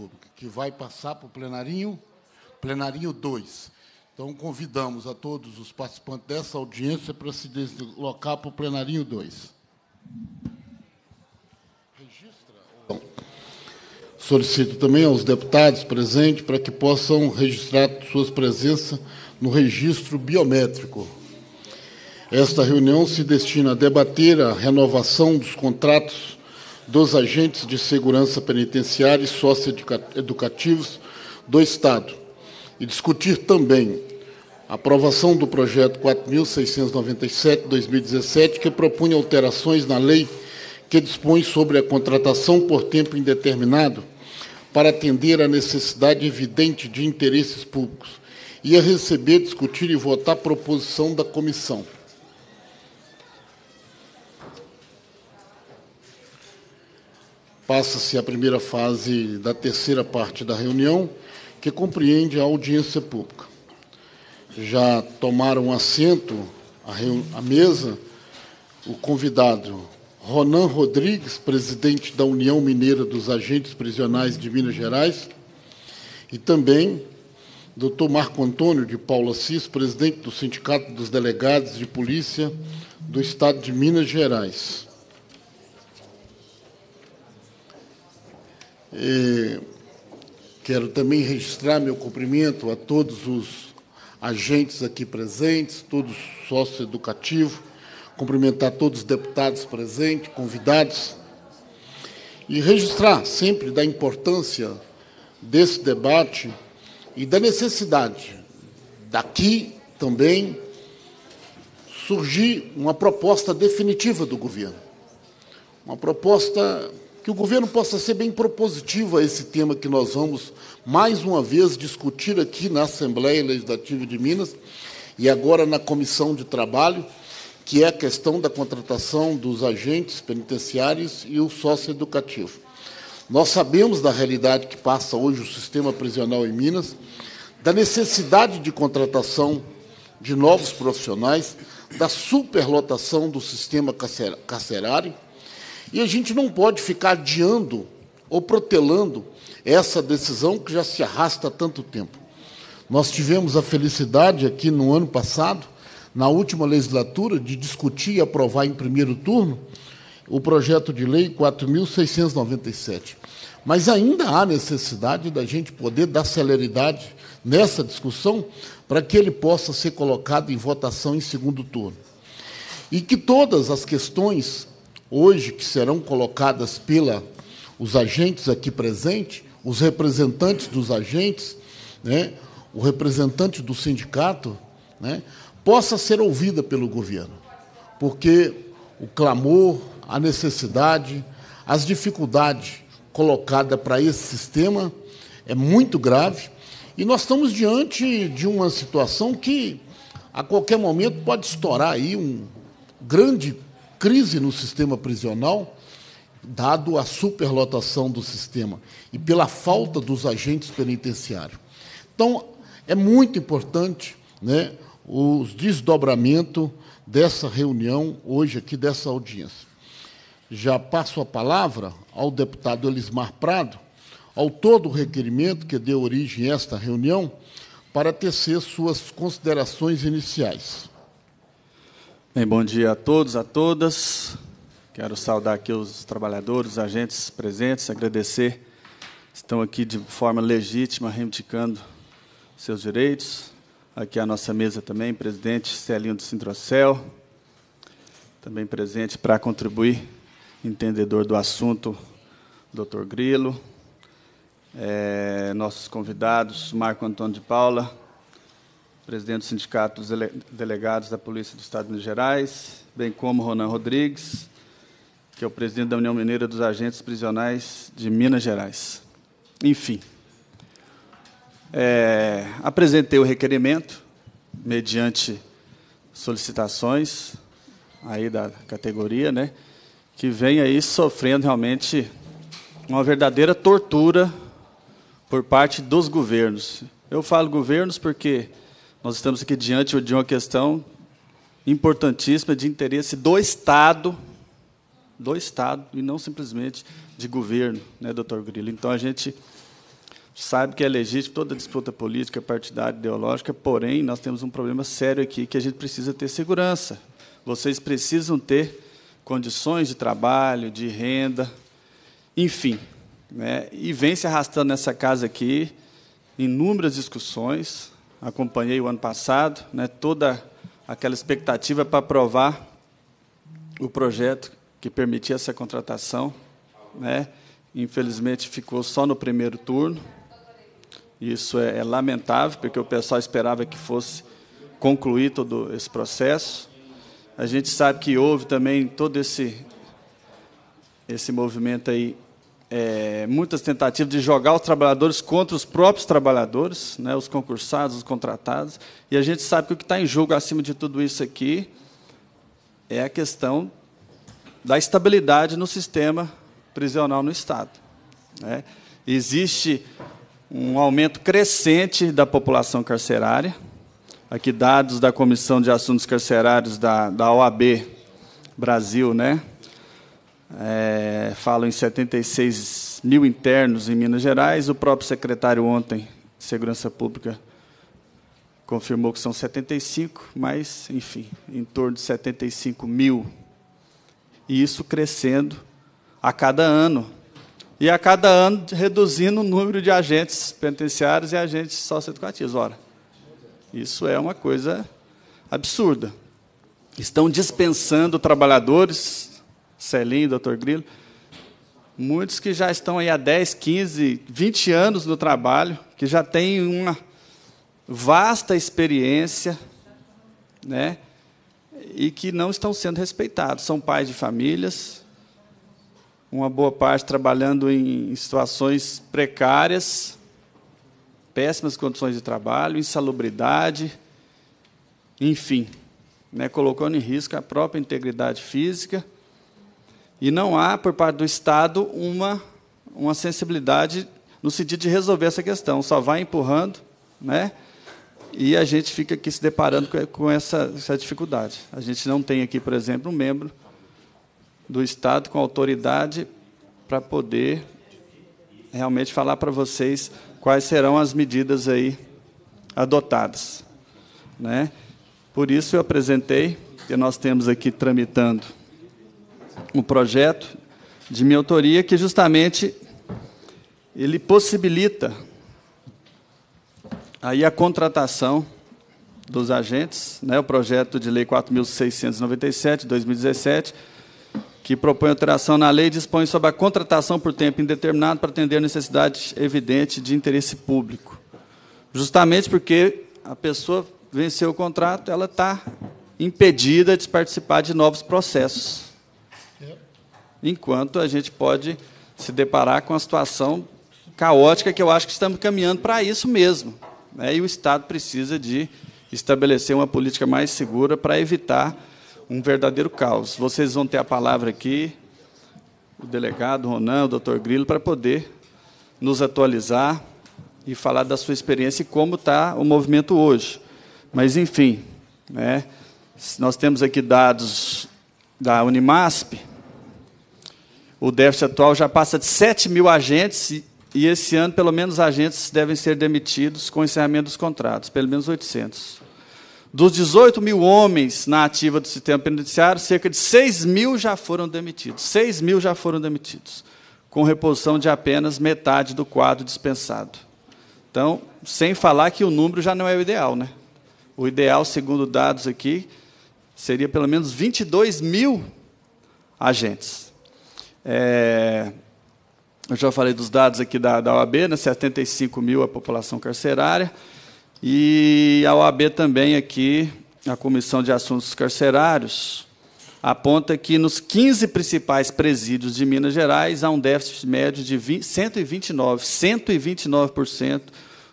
Pública, que vai passar para o plenarinho, plenarinho 2. Então, convidamos a todos os participantes dessa audiência para se deslocar para o plenarinho 2. Registra. Solicito também aos deputados presentes para que possam registrar suas presenças no registro biométrico. Esta reunião se destina a debater a renovação dos contratos dos agentes de segurança penitenciária e socioeducativos do Estado e discutir também a aprovação do projeto 4.697-2017, que propunha alterações na lei que dispõe sobre a contratação por tempo indeterminado para atender à necessidade evidente de interesses públicos, e a receber, discutir e votar a proposição da comissão. Passa-se a primeira fase da terceira parte da reunião, que compreende a audiência pública. Já tomaram assento à mesa o convidado Ronan Rodrigues, presidente da União Mineira dos Agentes Prisionais de Minas Gerais, e também Dr. Marco Antônio de Paula Assis, presidente do Sindicato dos Delegados de Polícia do Estado de Minas Gerais. Quero também registrar meu cumprimento a todos os agentes aqui presentes, todos sócio educativo, cumprimentar todos os deputados presentes, convidados, e registrar sempre da importância desse debate e da necessidade daqui também surgir uma proposta definitiva do governo. Uma proposta que o governo possa ser bem propositivo a esse tema que nós vamos mais uma vez discutir aqui na Assembleia Legislativa de Minas e agora na Comissão de Trabalho, que é a questão da contratação dos agentes penitenciários e o socioeducativo. Nós sabemos da realidade que passa hoje o sistema prisional em Minas, da necessidade de contratação de novos profissionais, da superlotação do sistema carcerário, e a gente não pode ficar adiando ou protelando essa decisão que já se arrasta há tanto tempo. Nós tivemos a felicidade aqui no ano passado, na última legislatura, de discutir e aprovar em primeiro turno o projeto de lei 4.697. Mas ainda há necessidade da gente poder dar celeridade nessa discussão para que ele possa ser colocado em votação em segundo turno. E que todas as questões hoje que serão colocadas pela os agentes aqui presentes, os representantes dos agentes, né, o representante do sindicato, né, possa ser ouvida pelo governo, porque o clamor, a necessidade, as dificuldades colocadas para esse sistema é muito grave. E nós estamos diante de uma situação que a qualquer momento pode estourar aí um grande crise no sistema prisional, dado a superlotação do sistema e pela falta dos agentes penitenciários. Então, é muito importante né, o desdobramento dessa reunião hoje aqui, dessa audiência. Já passo a palavra ao deputado Elismar Prado, autor do requerimento que deu origem a esta reunião, para tecer suas considerações iniciais. Bem, bom dia a todos, a todas. Quero saudar aqui os trabalhadores, os agentes presentes, agradecer. Estão aqui de forma legítima, reivindicando seus direitos. Aqui a nossa mesa também, presidente Celinho do Sintrocel, também presente para contribuir, entendedor do assunto, doutor Grilo. É, nossos convidados, Marco Antônio de Paula, presidente do Sindicato dos Delegados da Polícia do Estado de Minas Gerais, bem como Ronan Rodrigues, que é o presidente da União Mineira dos Agentes Prisionais de Minas Gerais. Enfim, é, apresentei o requerimento mediante solicitações aí da categoria, né, que vem aí sofrendo realmente uma verdadeira tortura por parte dos governos. Eu falo governos porque nós estamos aqui diante de uma questão importantíssima de interesse do Estado, do Estado, e não simplesmente de governo, né, doutor Grilo? Então, a gente sabe que é legítimo toda disputa política, partidária, ideológica, porém, nós temos um problema sério aqui, que a gente precisa ter segurança. Vocês precisam ter condições de trabalho, de renda, enfim. Né? E vem se arrastando nessa casa aqui inúmeras discussões. Acompanhei o ano passado, né, toda aquela expectativa para aprovar o projeto que permitia essa contratação. Né? Infelizmente, ficou só no primeiro turno. Isso é, é lamentável, porque o pessoal esperava que fosse concluir todo esse processo. A gente sabe que houve também todo esse, esse movimento aí, é, muitas tentativas de jogar os trabalhadores contra os próprios trabalhadores, né, os concursados, os contratados. E a gente sabe que o que está em jogo acima de tudo isso aqui é a questão da estabilidade no sistema prisional no Estado. Né? Existe um aumento crescente da população carcerária. Aqui, dados da Comissão de Assuntos Carcerários da, da OAB Brasil, né? É, falam em 76 mil internos em Minas Gerais. O próprio secretário ontem de Segurança Pública confirmou que são 75, mas, enfim, em torno de 75 mil. E isso crescendo a cada ano. E a cada ano reduzindo o número de agentes penitenciários e agentes socioeducativos. Ora, isso é uma coisa absurda. Estão dispensando trabalhadores, Celinho, doutor Grilo, muitos que já estão aí há 10, 15, 20 anos no trabalho, que já têm uma vasta experiência, né? E que não estão sendo respeitados. São pais de famílias, uma boa parte trabalhando em situações precárias, péssimas condições de trabalho, insalubridade, enfim, né, colocando em risco a própria integridade física. E não há, por parte do Estado, uma, uma sensibilidade no sentido de resolver essa questão. Só vai empurrando, né? E a gente fica aqui se deparando com essa, essa dificuldade. A gente não tem aqui, por exemplo, um membro do Estado com autoridade para poder realmente falar para vocês quais serão as medidas aí adotadas, né? Por isso eu apresentei que nós temos aqui tramitando um projeto de minha autoria que justamente ele possibilita aí a contratação dos agentes, né, o projeto de lei 4697 de 2017 que propõe alteração na lei, dispõe sobre a contratação por tempo indeterminado para atender a necessidade evidente de interesse público. Justamente porque a pessoa venceu o contrato, ela está impedida de participar de novos processos. Enquanto a gente pode se deparar com uma situação caótica que eu acho que estamos caminhando para isso mesmo. Né? E o Estado precisa de estabelecer uma política mais segura para evitar um verdadeiro caos. Vocês vão ter a palavra aqui, o delegado Ronan, o doutor Grilo, para poder nos atualizar e falar da sua experiência e como está o movimento hoje. Mas, enfim, né, nós temos aqui dados da Unimasp, o déficit atual já passa de 7 mil agentes e, esse ano, pelo menos, agentes devem ser demitidos com o encerramento dos contratos, pelo menos 800. Dos 18 mil homens na ativa do sistema penitenciário, cerca de 6 mil já foram demitidos. 6 mil já foram demitidos, com reposição de apenas metade do quadro dispensado. Então, sem falar que o número já não é o ideal. Né? O ideal, segundo dados aqui, seria pelo menos 22 mil agentes. É, eu já falei dos dados aqui da, da OAB, né, 75 mil a população carcerária. E a OAB também aqui, a Comissão de Assuntos Carcerários, aponta que nos 15 principais presídios de Minas Gerais há um déficit médio de 20, 129, 129%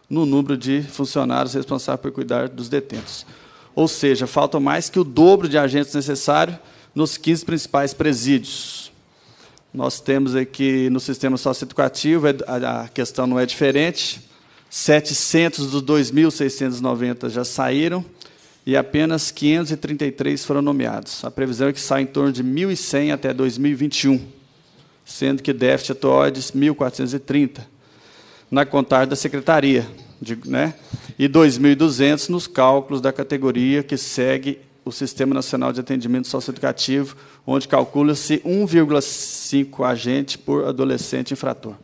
no número de funcionários responsáveis por cuidar dos detentos. Ou seja, falta mais que o dobro de agentes necessários nos 15 principais presídios. Nós temos aqui no sistema socioeducativo, é, a questão não é diferente. 700 dos 2.690 já saíram e apenas 533 foram nomeados. A previsão é que saia em torno de 1.100 até 2021, sendo que déficit atual é de 1.430. na contagem da secretaria, de, né? e 2.200 nos cálculos da categoria que segue o Sistema Nacional de Atendimento Socioeducativo, onde calcula-se 1,5 agente por adolescente infrator.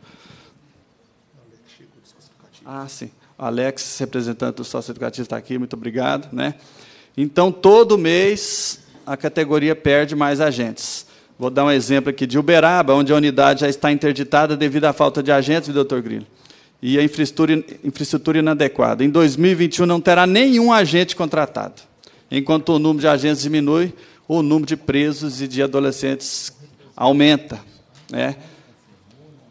Ah, sim. Alex, representante do socioeducativo, está aqui, muito obrigado. Né? Então, todo mês, a categoria perde mais agentes. Vou dar um exemplo aqui de Uberaba, onde a unidade já está interditada devido à falta de agentes, doutor Grilo, e a infraestrutura, infraestrutura inadequada. Em 2021 não terá nenhum agente contratado. Enquanto o número de agentes diminui, o número de presos e de adolescentes aumenta. Né?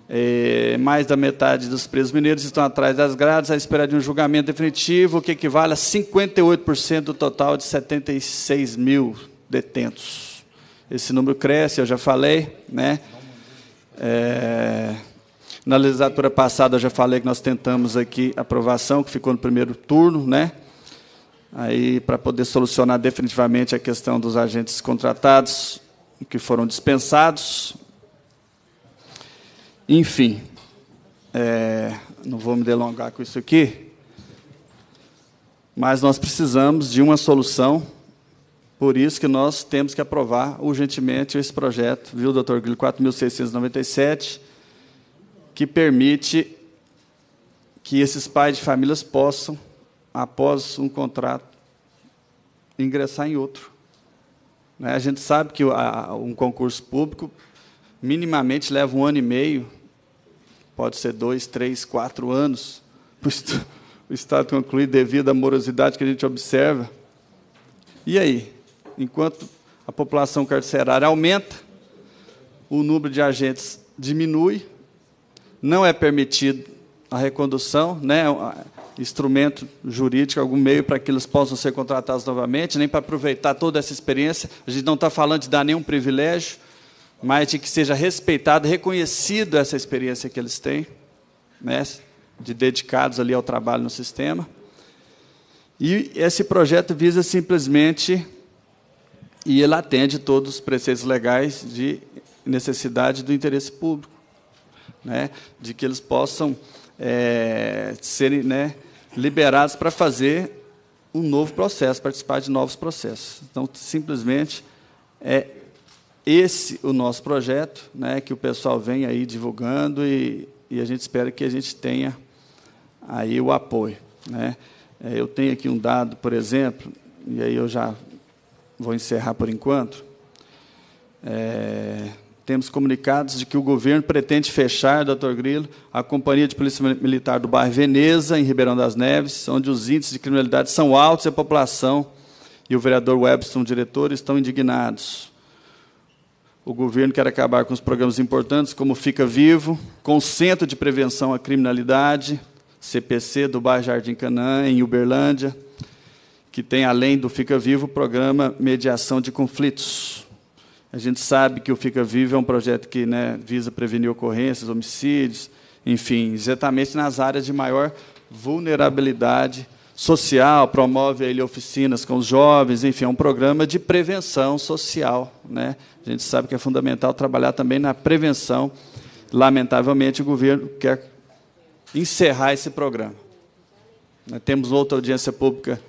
É, mais da metade dos presos mineiros estão atrás das grades à espera de um julgamento definitivo, o que equivale a 58% do total de 76 mil detentos. Esse número cresce, eu já falei. Né? É, na legislatura passada, eu já falei que nós tentamos aqui aprovação, que ficou no primeiro turno, né? Aí para poder solucionar definitivamente a questão dos agentes contratados que foram dispensados. Enfim, é, não vou me delongar com isso aqui, mas nós precisamos de uma solução, por isso que nós temos que aprovar urgentemente esse projeto, viu, doutor Grilo, 4.697, que permite que esses pais de famílias possam após um contrato, ingressar em outro. Né? A gente sabe que um concurso público minimamente leva um ano e meio, pode ser dois, três, quatro anos, para o Estado concluir devido à morosidade que a gente observa. E aí? Enquanto a população carcerária aumenta, o número de agentes diminui, não é permitido a recondução, né? Instrumento jurídico, algum meio para que eles possam ser contratados novamente, nem para aproveitar toda essa experiência. A gente não está falando de dar nenhum privilégio, mas de que seja respeitado, reconhecido essa experiência que eles têm, né, de dedicados ali ao trabalho no sistema. E esse projeto visa simplesmente, e ele atende todos os preceitos legais de necessidade do interesse público, né, de que eles possam é, serem né, liberados para fazer um novo processo, participar de novos processos. Então, simplesmente é esse o nosso projeto, né, que o pessoal vem aí divulgando e, e a gente espera que a gente tenha aí o apoio. Né. É, eu tenho aqui um dado, por exemplo, e aí eu já vou encerrar por enquanto. É, temos comunicados de que o governo pretende fechar, doutor Grilo, a Companhia de Polícia Militar do bairro Veneza, em Ribeirão das Neves, onde os índices de criminalidade são altos e a população e o vereador Webson, diretor, estão indignados. O governo quer acabar com os programas importantes, como Fica Vivo, com o Centro de Prevenção à Criminalidade, CPC, do bairro Jardim Canã, em Uberlândia, que tem, além do Fica Vivo, o programa Mediação de Conflitos a gente sabe que o Fica Vivo é um projeto que né, visa prevenir ocorrências, homicídios, enfim, exatamente nas áreas de maior vulnerabilidade social, promove ele oficinas com os jovens, enfim, é um programa de prevenção social. Né? A gente sabe que é fundamental trabalhar também na prevenção. Lamentavelmente, o governo quer encerrar esse programa. Nós temos outra audiência pública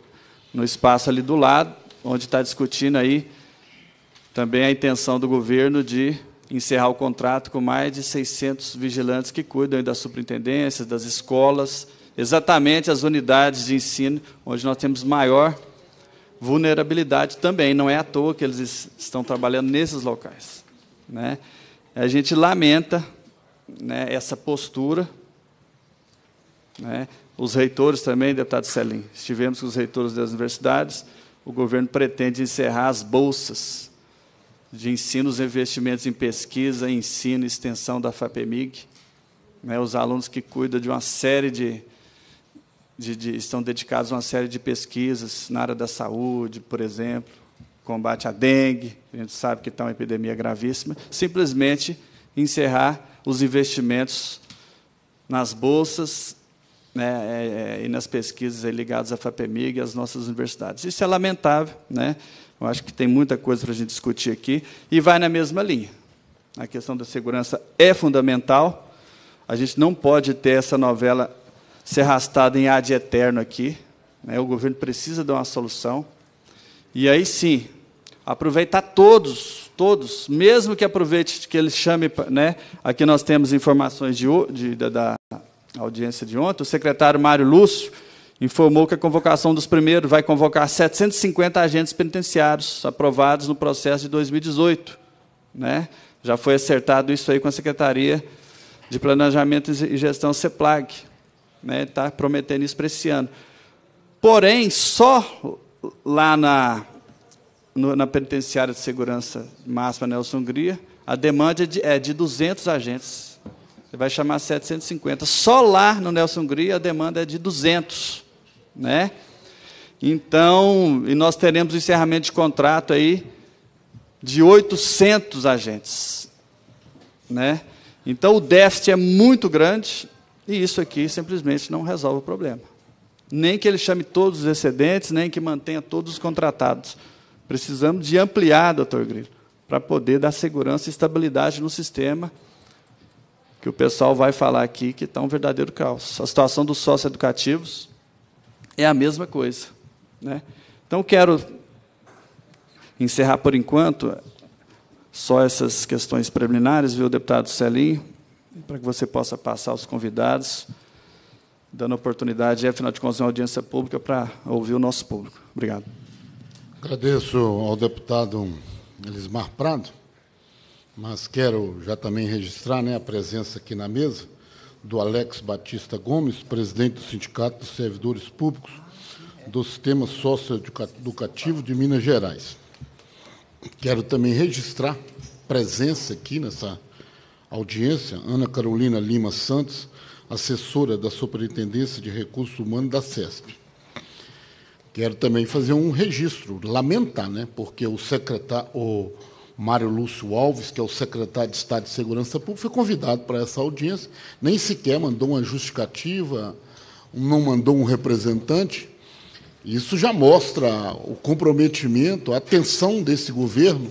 no espaço ali do lado, onde está discutindo aí também a intenção do governo de encerrar o contrato com mais de 600 vigilantes que cuidam das superintendências, das escolas, exatamente as unidades de ensino onde nós temos maior vulnerabilidade também. Não é à toa que eles estão trabalhando nesses locais. Né? A gente lamenta né, essa postura. Né? Os reitores também, deputado Celim, estivemos com os reitores das universidades. O governo pretende encerrar as bolsas de ensino, os investimentos em pesquisa, ensino e extensão da FAPEMIG. Né, os alunos que cuidam de uma série de, de, de, estão dedicados a uma série de pesquisas na área da saúde, por exemplo, combate à dengue, a gente sabe que está uma epidemia gravíssima, simplesmente encerrar os investimentos nas bolsas né, é, é, e nas pesquisas ligadas à FAPEMIG e às nossas universidades. Isso é lamentável, né? Eu acho que tem muita coisa para a gente discutir aqui e vai na mesma linha. A questão da segurança é fundamental. A gente não pode ter essa novela ser arrastada em ad eterno aqui. Né? O governo precisa dar uma solução. E aí sim, aproveitar todos, todos, mesmo que aproveite que ele chame, né? Aqui nós temos informações de, de da, da, audiência de ontem. O secretário Mário Lúcio informou que a convocação dos primeiros vai convocar 750 agentes penitenciários aprovados no processo de 2018, né? Já foi acertado isso aí com a Secretaria de Planejamento e Gestão CEPLAG, né? Está prometendo isso para esse ano. Porém, só lá na no, na penitenciária de segurança máxima Nelson Hungria, a demanda é de, é de 200 agentes. Você vai chamar 750. Só lá no Nelson Hungria a demanda é de 200. Né? Então, e nós teremos o encerramento de contrato aí de 800 agentes. Né? Então, o déficit é muito grande e isso aqui simplesmente não resolve o problema. Nem que ele chame todos os excedentes, nem que mantenha todos os contratados. Precisamos de ampliar, doutor Grilo, para poder dar segurança e estabilidade no sistema, que o pessoal vai falar aqui que está um verdadeiro caos. A situação dos sócios educativos é a mesma coisa. Né? Então, quero encerrar por enquanto só essas questões preliminares, viu, deputado Celinho, para que você possa passar aos convidados, dando oportunidade, afinal de contas, uma audiência pública para ouvir o nosso público. Obrigado. Agradeço ao deputado Elismar Prado, mas quero já também registrar né, a presença aqui na mesa do Alex Batista Gomes, presidente do Sindicato dos Servidores Públicos do Sistema Socioeducativo de Minas Gerais. Quero também registrar presença aqui nessa audiência, Ana Carolina Lima Santos, assessora da Superintendência de Recursos Humanos da CESP. Quero também fazer um registro, lamentar, né, porque o secretário, o Mário Lúcio Alves, que é o secretário de Estado de Segurança Pública, foi convidado para essa audiência, nem sequer mandou uma justificativa, não mandou um representante. Isso já mostra o comprometimento, a atenção desse governo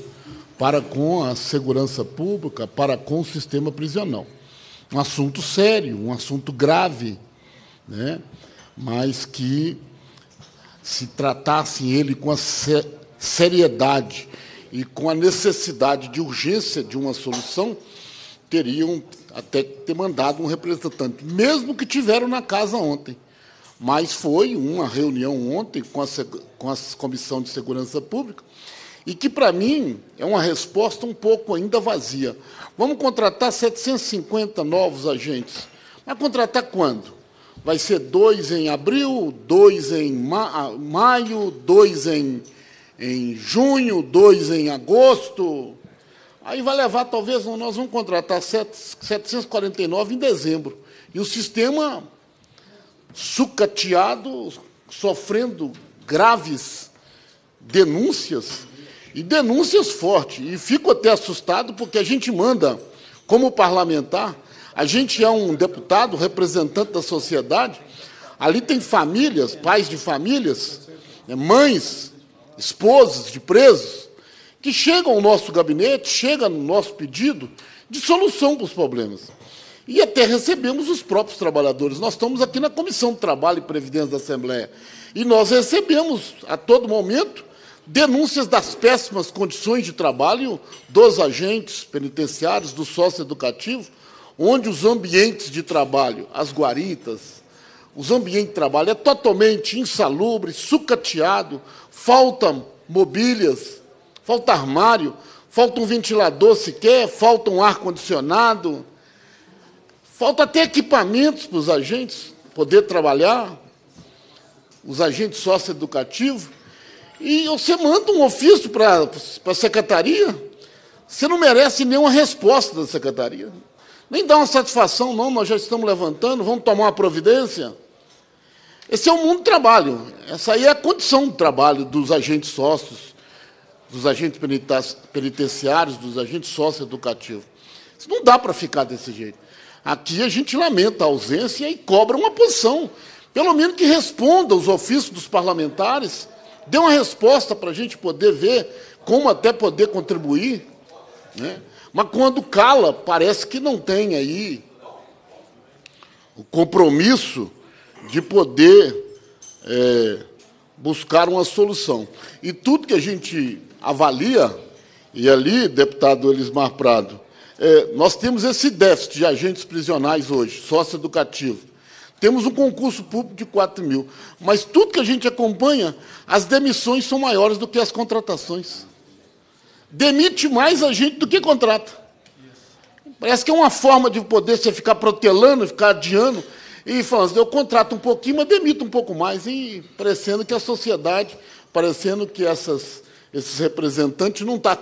para com a segurança pública, para com o sistema prisional. Um assunto sério, um assunto grave, né? mas que se tratassem ele com a seriedade e com a necessidade de urgência de uma solução, teriam até ter mandado um representante, mesmo que tiveram na casa ontem. Mas foi uma reunião ontem com a, com a Comissão de Segurança Pública, e que, para mim, é uma resposta um pouco ainda vazia. Vamos contratar 750 novos agentes. Mas contratar quando? vai ser dois em abril, dois em ma maio, dois em, em junho, dois em agosto. Aí vai levar, talvez, nós vamos contratar 749 em dezembro. E o sistema sucateado, sofrendo graves denúncias, e denúncias fortes. E fico até assustado, porque a gente manda, como parlamentar, a gente é um deputado, representante da sociedade. Ali tem famílias, pais de famílias, né, mães, esposas de presos, que chegam ao nosso gabinete, chegam no nosso pedido de solução para os problemas. E até recebemos os próprios trabalhadores. Nós estamos aqui na Comissão de Trabalho e Previdência da Assembleia. E nós recebemos, a todo momento, denúncias das péssimas condições de trabalho dos agentes penitenciários, do sócio educativo, onde os ambientes de trabalho, as guaritas, os ambientes de trabalho é totalmente insalubre, sucateado, faltam mobílias, falta armário, falta um ventilador sequer, falta um ar-condicionado, falta até equipamentos para os agentes poder trabalhar, os agentes socioeducativos, e você manda um ofício para a secretaria, você não merece nenhuma resposta da secretaria. Nem dá uma satisfação, não, nós já estamos levantando, vamos tomar uma providência. Esse é o mundo do trabalho. Essa aí é a condição do trabalho dos agentes sócios, dos agentes penitenciários, dos agentes socioeducativos. Isso não dá para ficar desse jeito. Aqui a gente lamenta a ausência e cobra uma posição. Pelo menos que responda os ofícios dos parlamentares, dê uma resposta para a gente poder ver como até poder contribuir. Né? Mas quando cala, parece que não tem aí o compromisso de poder é, buscar uma solução. E tudo que a gente avalia, e ali, deputado Elismar Prado, é, nós temos esse déficit de agentes prisionais hoje, sócio-educativo. Temos um concurso público de 4 mil. Mas tudo que a gente acompanha, as demissões são maiores do que as contratações. Demite mais a gente do que contrata. Parece que é uma forma de poder você ficar protelando, ficar adiando, e falando eu contrato um pouquinho, mas demito um pouco mais, e parecendo que a sociedade, parecendo que essas, esses representantes não, tá,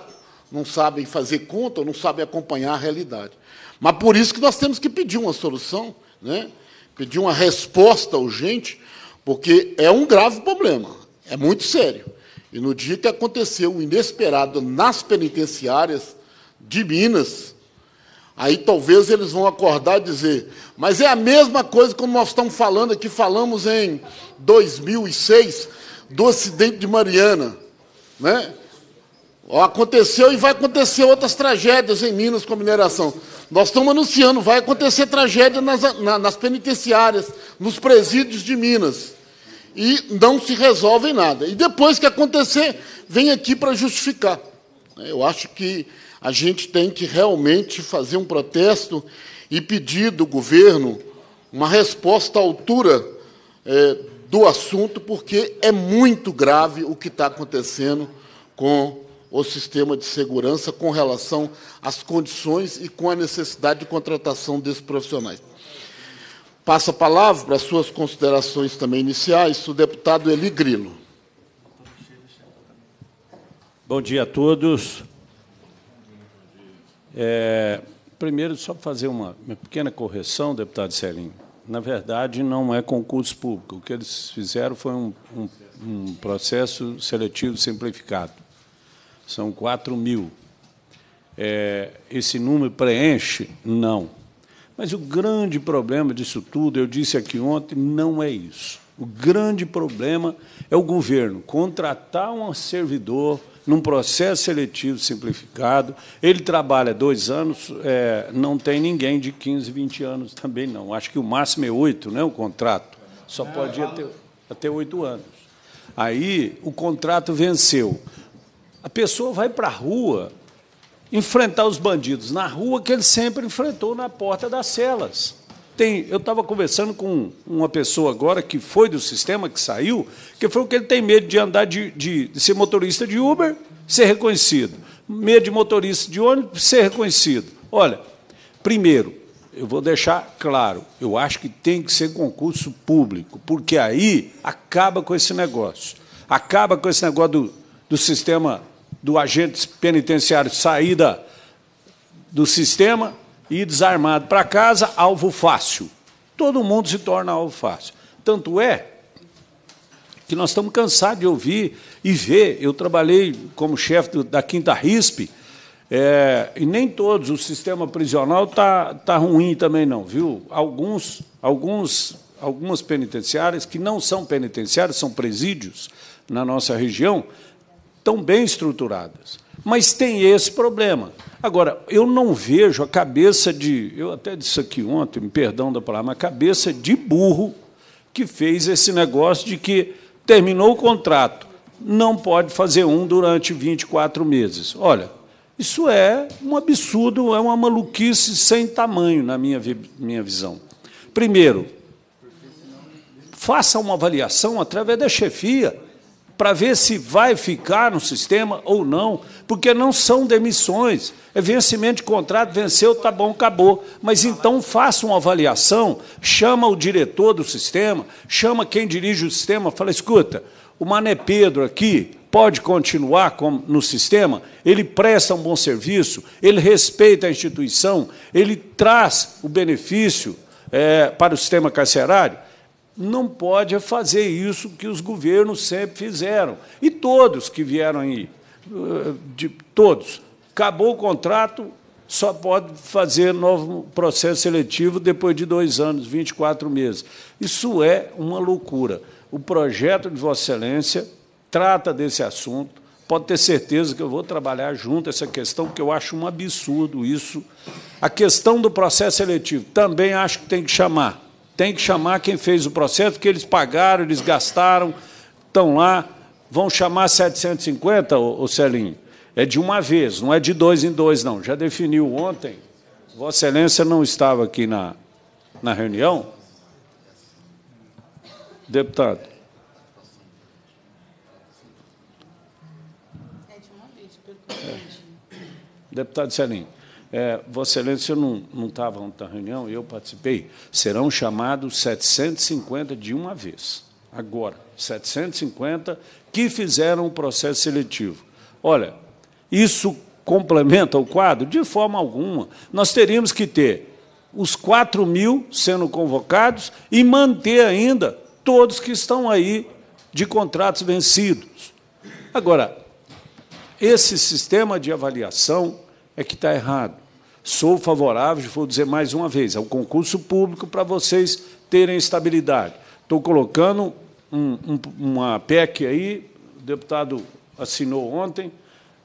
não sabem fazer conta, não sabem acompanhar a realidade. Mas por isso que nós temos que pedir uma solução, né? pedir uma resposta urgente, porque é um grave problema, é muito sério. E no dia que aconteceu o inesperado nas penitenciárias de Minas, Aí talvez eles vão acordar e dizer, mas é a mesma coisa como nós estamos falando aqui, falamos em 2006, do acidente de Mariana. Né? Aconteceu e vai acontecer outras tragédias em Minas com a mineração. Nós estamos anunciando, vai acontecer tragédia nas, nas penitenciárias, nos presídios de Minas. E não se resolve nada. E depois que acontecer, vem aqui para justificar. Eu acho que a gente tem que realmente fazer um protesto e pedir do governo uma resposta à altura é, do assunto, porque é muito grave o que está acontecendo com o sistema de segurança com relação às condições e com a necessidade de contratação desses profissionais. Passa a palavra para suas considerações também iniciais, o deputado Eli Grilo. Bom dia a todos. É, primeiro, só fazer uma, uma, pequena correção, deputado Celinho. Na verdade, não é concurso público. O que eles fizeram foi um, um, um processo seletivo simplificado. São 4 mil. É, esse número preenche? Não. Mas o grande problema disso tudo, eu disse aqui ontem, não é isso. O grande problema é o governo contratar um servidor num processo seletivo simplificado. Ele trabalha dois anos, é, não tem ninguém de 15, 20 anos também, não. Acho que o máximo é oito, né, o contrato. Só pode ir até, até oito anos. Aí o contrato venceu. A pessoa vai para a rua enfrentar os bandidos na rua que ele sempre enfrentou na porta das celas. Tem, eu estava conversando com uma pessoa agora que foi do sistema, que saiu, que falou que ele tem medo de andar de, de, de ser motorista de Uber, ser reconhecido. Medo de motorista de ônibus, ser reconhecido. Olha, primeiro, eu vou deixar claro, eu acho que tem que ser concurso público, porque aí acaba com esse negócio. Acaba com esse negócio do, do sistema do agente penitenciário sair do sistema e desarmado para casa, alvo fácil. Todo mundo se torna alvo fácil. Tanto é que nós estamos cansados de ouvir e ver. Eu trabalhei como chefe da Quinta RISP, é, e nem todos, o sistema prisional está tá ruim também, não, viu? Alguns, alguns, algumas penitenciárias, que não são penitenciárias, são presídios na nossa região, estão bem estruturadas. Mas tem esse problema. Agora, eu não vejo a cabeça de. Eu até disse aqui ontem, me perdão da palavra, mas a cabeça de burro que fez esse negócio de que terminou o contrato, não pode fazer um durante 24 meses. Olha, isso é um absurdo, é uma maluquice sem tamanho, na minha, minha visão. Primeiro, faça uma avaliação através da chefia para ver se vai ficar no sistema ou não, porque não são demissões. É vencimento de contrato, venceu, tá bom, acabou. Mas então faça uma avaliação, chama o diretor do sistema, chama quem dirige o sistema, fala: escuta, o Mané Pedro aqui pode continuar no sistema, ele presta um bom serviço, ele respeita a instituição, ele traz o benefício é, para o sistema carcerário não pode fazer isso que os governos sempre fizeram. E todos que vieram aí, eh, de, todos. Acabou o contrato, só pode fazer novo processo seletivo depois de dois anos, 24 meses. Isso é uma loucura. O projeto de Vossa Excelência trata desse assunto. Pode ter certeza que eu vou trabalhar junto essa questão, porque eu acho um absurdo isso. A questão do processo seletivo também acho que tem que chamar Tem que chamar quem fez o processo, porque eles pagaram, eles gastaram, estão lá. Vão chamar 750, ô, Celinho? É de uma vez, não é de dois em dois, não. Já definiu ontem. Vossa Excelência não estava aqui na, na reunião. Deputado. É de uma vez, pelo é. Deputado Celinho. É, Vossa Excelência não, não estava na reunião, eu participei, serão chamados 750 de uma vez. Agora, 750 que fizeram o processo seletivo. Olha, isso complementa o quadro? De forma alguma. Nós teríamos que ter os 4 mil sendo convocados e manter ainda todos que estão aí de contratos vencidos. Agora, esse sistema de avaliação é que está errado. Sou favorável, vou dizer mais uma vez, ao concurso público para vocês terem estabilidade. Estou colocando um, um, uma PEC aí, o deputado assinou ontem,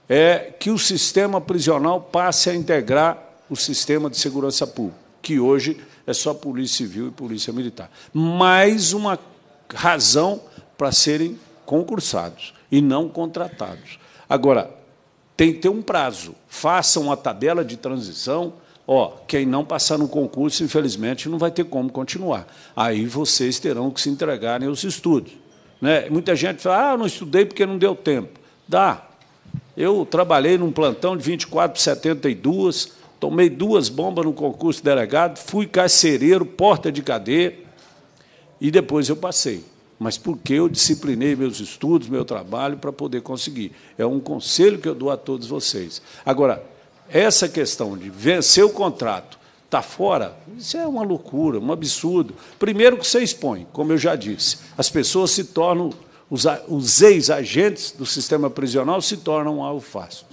é que o sistema prisional passe a integrar o sistema de segurança pública, que hoje é só Polícia Civil e Polícia Militar. Mais uma razão para serem concursados e não contratados. Agora, tem que ter um prazo. Façam a tabela de transição. Ó, quem não passar no concurso, infelizmente, não vai ter como continuar. Aí vocês terão que se entregarem aos estudos. Né? Muita gente fala, ah, não estudei porque não deu tempo. Dá. Eu trabalhei num plantão de 24 por 72, tomei duas bombas no concurso de delegado, fui carcereiro, porta de cadeia, e depois eu passei mas porque eu disciplinei meus estudos, meu trabalho para poder conseguir. É um conselho que eu dou a todos vocês. Agora, essa questão de vencer o contrato, está fora, isso é uma loucura, um absurdo. Primeiro que você expõe, como eu já disse, as pessoas se tornam, os, ex-agentes do sistema prisional se tornam fácil.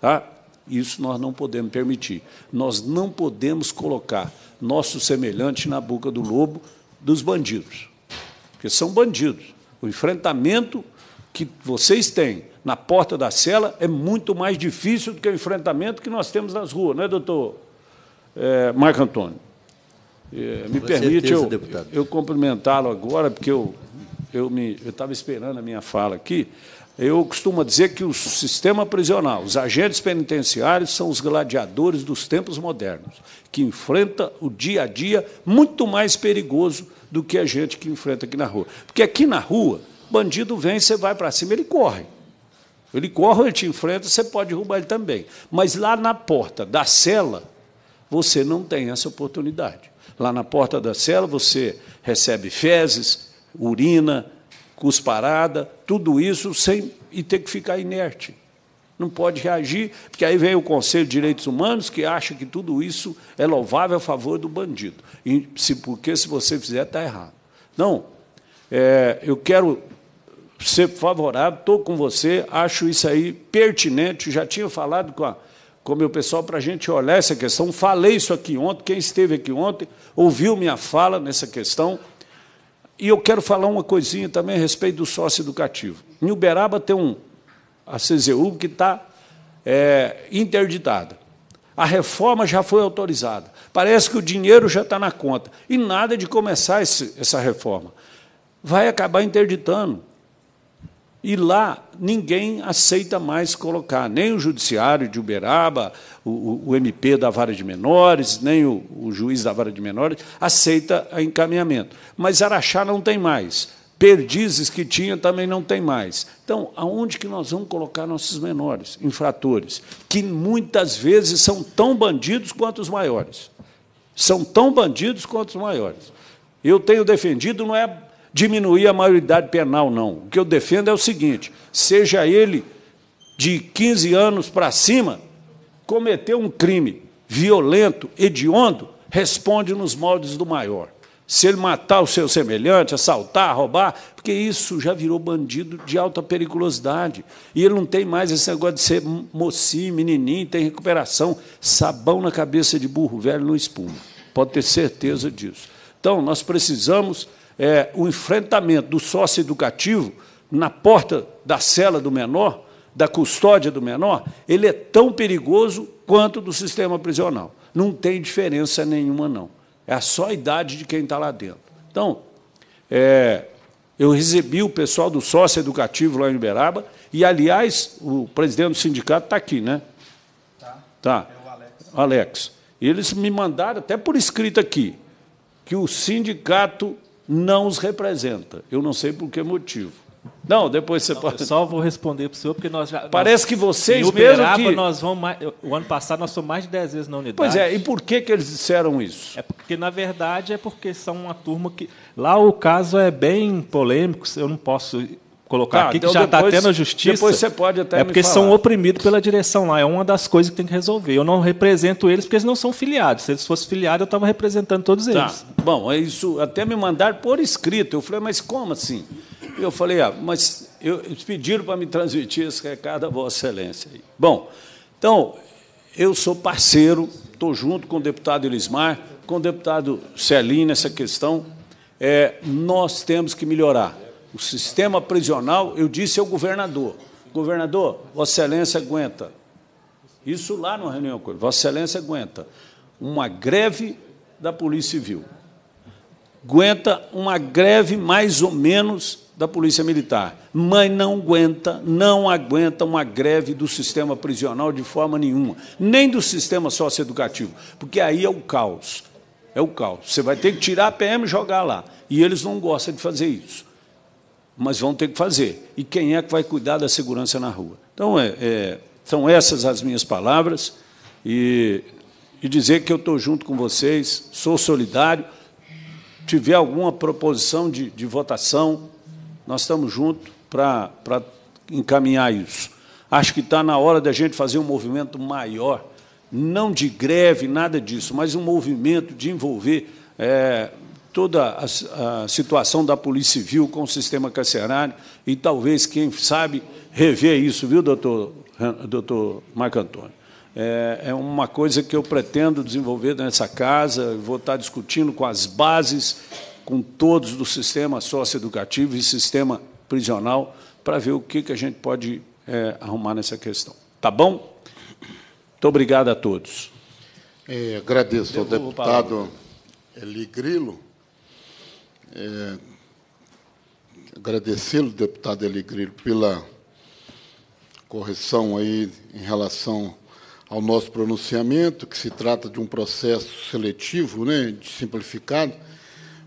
Tá? Isso nós não podemos permitir. Nós não podemos colocar nosso semelhante na boca do lobo dos bandidos porque são bandidos. O enfrentamento que vocês têm na porta da cela é muito mais difícil do que o enfrentamento que nós temos nas ruas, não é, doutor é, Marco Antônio? É, me Com permite certeza, eu, eu cumprimentá-lo agora, porque eu eu estava esperando a minha fala aqui. Eu costumo dizer que o sistema prisional, os agentes penitenciários são os gladiadores dos tempos modernos, que enfrenta o dia a dia muito mais perigoso do que a gente que enfrenta aqui na rua. Porque aqui na rua, bandido vem, você vai para cima, ele corre. Ele corre, ele te enfrenta, você pode derrubar ele também. Mas lá na porta da cela, você não tem essa oportunidade. Lá na porta da cela, você recebe fezes, urina, cusparada, tudo isso sem e ter que ficar inerte não pode reagir, porque aí vem o Conselho de Direitos Humanos que acha que tudo isso é louvável a favor do bandido. E se, porque se você fizer, está errado. Não, é, eu quero ser favorável, estou com você, acho isso aí pertinente, já tinha falado com, a, com o meu pessoal para a gente olhar essa questão, falei isso aqui ontem, quem esteve aqui ontem ouviu minha fala nessa questão, e eu quero falar uma coisinha também a respeito do sócio educativo. Em Uberaba tem um, a CZU, que está é, interditada. A reforma já foi autorizada. Parece que o dinheiro já está na conta. E nada de começar esse, essa reforma. Vai acabar interditando. E lá ninguém aceita mais colocar, nem o judiciário de Uberaba, o, o MP da vara de menores, nem o, o juiz da vara de menores, aceita encaminhamento. Mas Araxá não tem mais perdizes que tinha também não tem mais. Então, aonde que nós vamos colocar nossos menores infratores, que muitas vezes são tão bandidos quanto os maiores? São tão bandidos quanto os maiores. Eu tenho defendido não é diminuir a maioridade penal, não. O que eu defendo é o seguinte: seja ele de 15 anos para cima, cometeu um crime violento, hediondo, responde nos moldes do maior se ele matar o seu semelhante, assaltar, roubar, porque isso já virou bandido de alta periculosidade. E ele não tem mais esse negócio de ser mocinho, menininho, tem recuperação. Sabão na cabeça de burro velho não espuma. Pode ter certeza disso. Então, nós precisamos é, o enfrentamento do sócio educativo na porta da cela do menor, da custódia do menor, ele é tão perigoso quanto do sistema prisional. Não tem diferença nenhuma, não. É só a idade de quem está lá dentro. Então, é, eu recebi o pessoal do sócio educativo lá em Uberaba, e, aliás, o presidente do sindicato está aqui, né? Tá. tá. É o Alex. Alex. Eles me mandaram, até por escrito aqui, que o sindicato não os representa. Eu não sei por que motivo. Não, depois você não, pode. Eu só vou responder para o senhor, porque nós já. Parece nós, que vocês mesmo. Que... nós vamos mais, o ano passado nós fomos mais de 10 vezes na unidade. Pois é, e por que, que eles disseram isso? É porque, na verdade, é porque são uma turma que. Lá o caso é bem polêmico, eu não posso colocar tá, aqui, que então já está tendo a justiça. Depois você pode até É porque são oprimidos pela direção lá. É uma das coisas que tem que resolver. Eu não represento eles porque eles não são filiados. Se eles fossem filiados, eu estava representando todos tá. eles. Bom, é isso até me mandaram por escrito. Eu falei, mas como assim? Eu falei, ah, mas eu, eles pediram para me transmitir esse recado a Vossa Excelência. Bom, então, eu sou parceiro, estou junto com o deputado Elismar, com o deputado Celim nessa questão. É, nós temos que melhorar. O sistema prisional, eu disse ao governador, governador, Vossa Excelência aguenta. Isso lá na reunião com ele, Vossa Excelência aguenta uma greve da Polícia Civil. Aguenta uma greve mais ou menos da Polícia Militar, mas não aguenta, não aguenta uma greve do sistema prisional de forma nenhuma, nem do sistema socioeducativo, porque aí é o caos. É o caos. Você vai ter que tirar a PM e jogar lá. E eles não gostam de fazer isso mas vão ter que fazer. E quem é que vai cuidar da segurança na rua? Então, é, é, são essas as minhas palavras e, e dizer que eu estou junto com vocês, sou solidário. Tiver alguma proposição de, de votação, nós estamos juntos para encaminhar isso. Acho que está na hora da gente fazer um movimento maior, não de greve, nada disso, mas um movimento de envolver é, toda a, a, situação da Polícia Civil com o sistema carcerário e talvez, quem sabe, rever isso, viu, doutor, doutor Marco Antônio? É, é uma coisa que eu pretendo desenvolver nessa casa, vou estar discutindo com as bases, com todos do sistema socioeducativo e sistema prisional, para ver o que, que a gente pode é, arrumar nessa questão. Tá bom? Muito obrigado a todos. É, agradeço ao deputado Eli Grilo. É, Agradecê-lo, deputado Eligrilho, pela correção aí em relação ao nosso pronunciamento, que se trata de um processo seletivo, né, simplificado,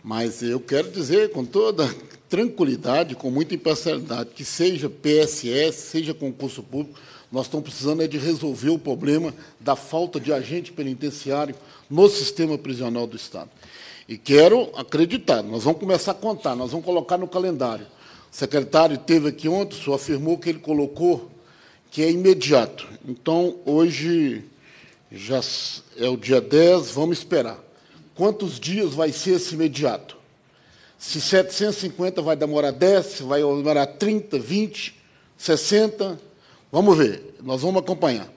mas eu quero dizer com toda tranquilidade, com muita imparcialidade, que seja PSS, seja concurso público, nós estamos precisando é de resolver o problema da falta de agente penitenciário no sistema prisional do Estado. E quero acreditar, nós vamos começar a contar, nós vamos colocar no calendário. O secretário teve aqui ontem, só afirmou que ele colocou que é imediato. Então, hoje já é o dia 10, vamos esperar. Quantos dias vai ser esse imediato? Se 750 vai demorar 10, vai demorar 30, 20, 60, vamos ver, nós vamos acompanhar.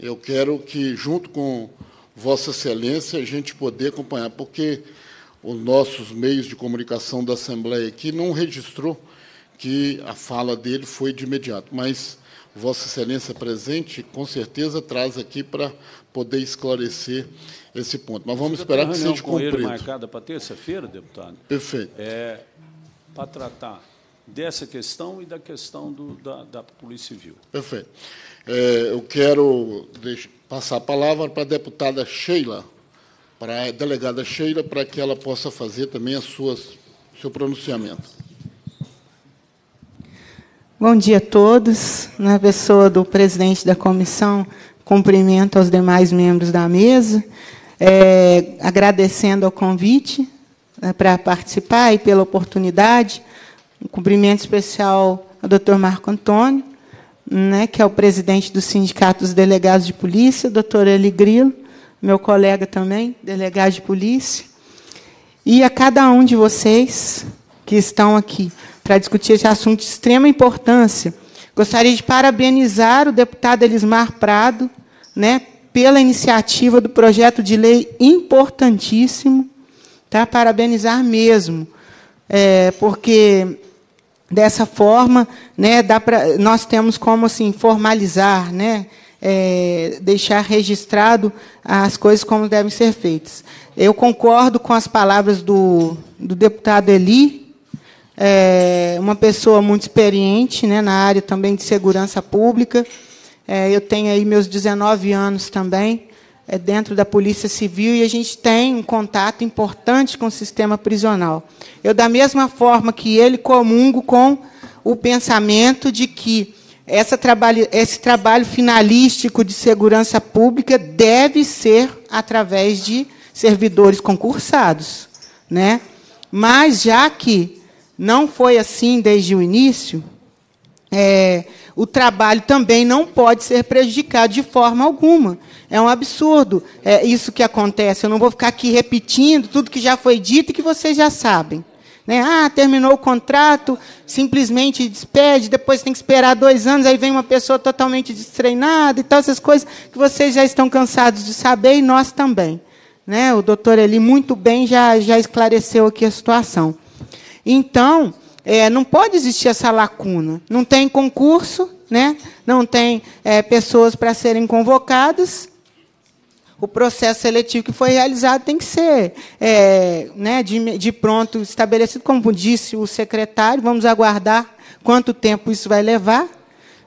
Eu quero que, junto com Vossa Excelência, a gente poder acompanhar, porque os nossos meios de comunicação da Assembleia aqui não registrou que a fala dele foi de imediato, mas Vossa Excelência presente, com certeza, traz aqui para poder esclarecer esse ponto. Mas vamos esperar que seja cumprido. Marcada para terça-feira, deputado? Perfeito. É, para tratar dessa questão e da questão do, da, da Polícia Civil. Perfeito. É, eu quero deixar, passar a palavra para a deputada Sheila, para a delegada Sheila, para que ela possa fazer também as suas, seu pronunciamento. Bom dia a todos. Na pessoa do presidente da comissão, cumprimento aos demais membros da mesa, é, agradecendo ao convite é, para participar e pela oportunidade. Um cumprimento especial ao doutor Marco Antônio, né, que é o presidente do Sindicato dos Delegados de Polícia, doutor Eli Grilo, meu colega também, delegado de polícia, e a cada um de vocês que estão aqui para discutir esse assunto de extrema importância. Gostaria de parabenizar o deputado Elismar Prado né, pela iniciativa do projeto de lei importantíssimo, tá? parabenizar mesmo, é, porque Dessa forma, né, dá pra, nós temos como assim, formalizar né, é, deixar registrado as coisas como devem ser feitas. Eu concordo com as palavras do, do deputado Eli, é, uma pessoa muito experiente né, na área também de segurança pública. É, eu tenho aí meus 19 anos também é, dentro da Polícia Civil e a gente tem um contato importante com o sistema prisional. Eu, da mesma forma que ele, comungo com o pensamento de que essa trabalho, esse trabalho finalístico de segurança pública deve ser através de servidores concursados. Né? Mas, já que não foi assim desde o início, é, o trabalho também não pode ser prejudicado de forma alguma. É um absurdo é, isso que acontece. Eu não vou ficar aqui repetindo tudo que já foi dito e que vocês já sabem. Né? Ah, terminou o contrato, simplesmente despede, depois tem que esperar dois anos, aí vem uma pessoa totalmente destreinada e tal, essas coisas que vocês já estão cansados de saber e nós também. Né? O doutor Eli muito bem já, já esclareceu aqui a situação. Então, é, não pode existir essa lacuna. Não tem concurso, né? não tem é, pessoas para serem convocadas, o processo seletivo que foi realizado tem que ser é, né, de, de pronto estabelecido, como disse o secretário, vamos aguardar quanto tempo isso vai levar,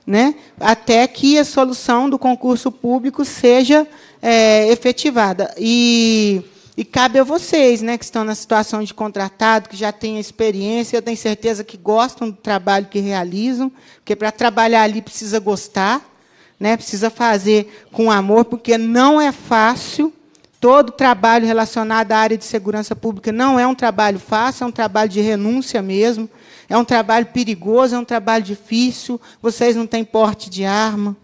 né, até que a solução do concurso público seja é, efetivada. E, e cabe a vocês, né, que estão na situação de contratado, que já têm experiência, eu tenho certeza que gostam do trabalho que realizam, porque para trabalhar ali precisa gostar né? Precisa fazer com amor, porque não é fácil. Todo trabalho relacionado à área de segurança pública não é um trabalho fácil, é um trabalho de renúncia mesmo. É um trabalho perigoso, é um trabalho difícil. Vocês não têm porte de arma.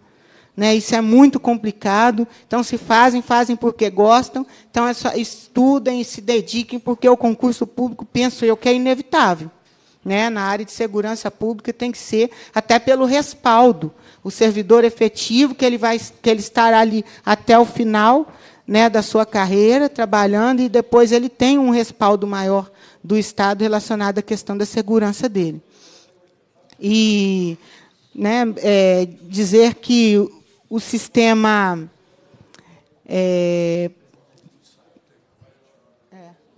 Né? Isso é muito complicado. Então, se fazem, fazem porque gostam. Então, é só, estudem e se dediquem, porque o concurso público, penso eu, que é inevitável. Né? Na área de segurança pública tem que ser, até pelo respaldo o servidor efetivo, que ele vai que ele estará ali até o final né, da sua carreira, trabalhando, e depois ele tem um respaldo maior do Estado relacionado à questão da segurança dele. E né, é, dizer que o sistema. É,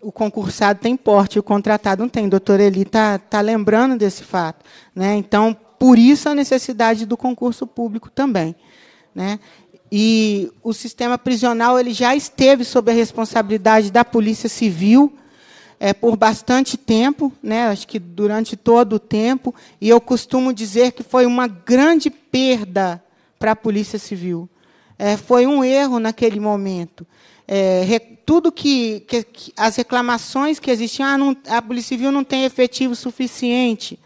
o concursado tem porte, o contratado não tem. Doutor Eli está tá lembrando desse fato. Né? Então, por isso a necessidade do concurso público também. Né? E o sistema prisional ele já esteve sob a responsabilidade da Polícia Civil é, por bastante tempo, né? acho que durante todo o tempo, e eu costumo dizer que foi uma grande perda para a Polícia Civil. É, foi um erro naquele momento. É, re, tudo que, que, que, as reclamações que existiam, ah, não, a Polícia Civil não tem efetivo suficiente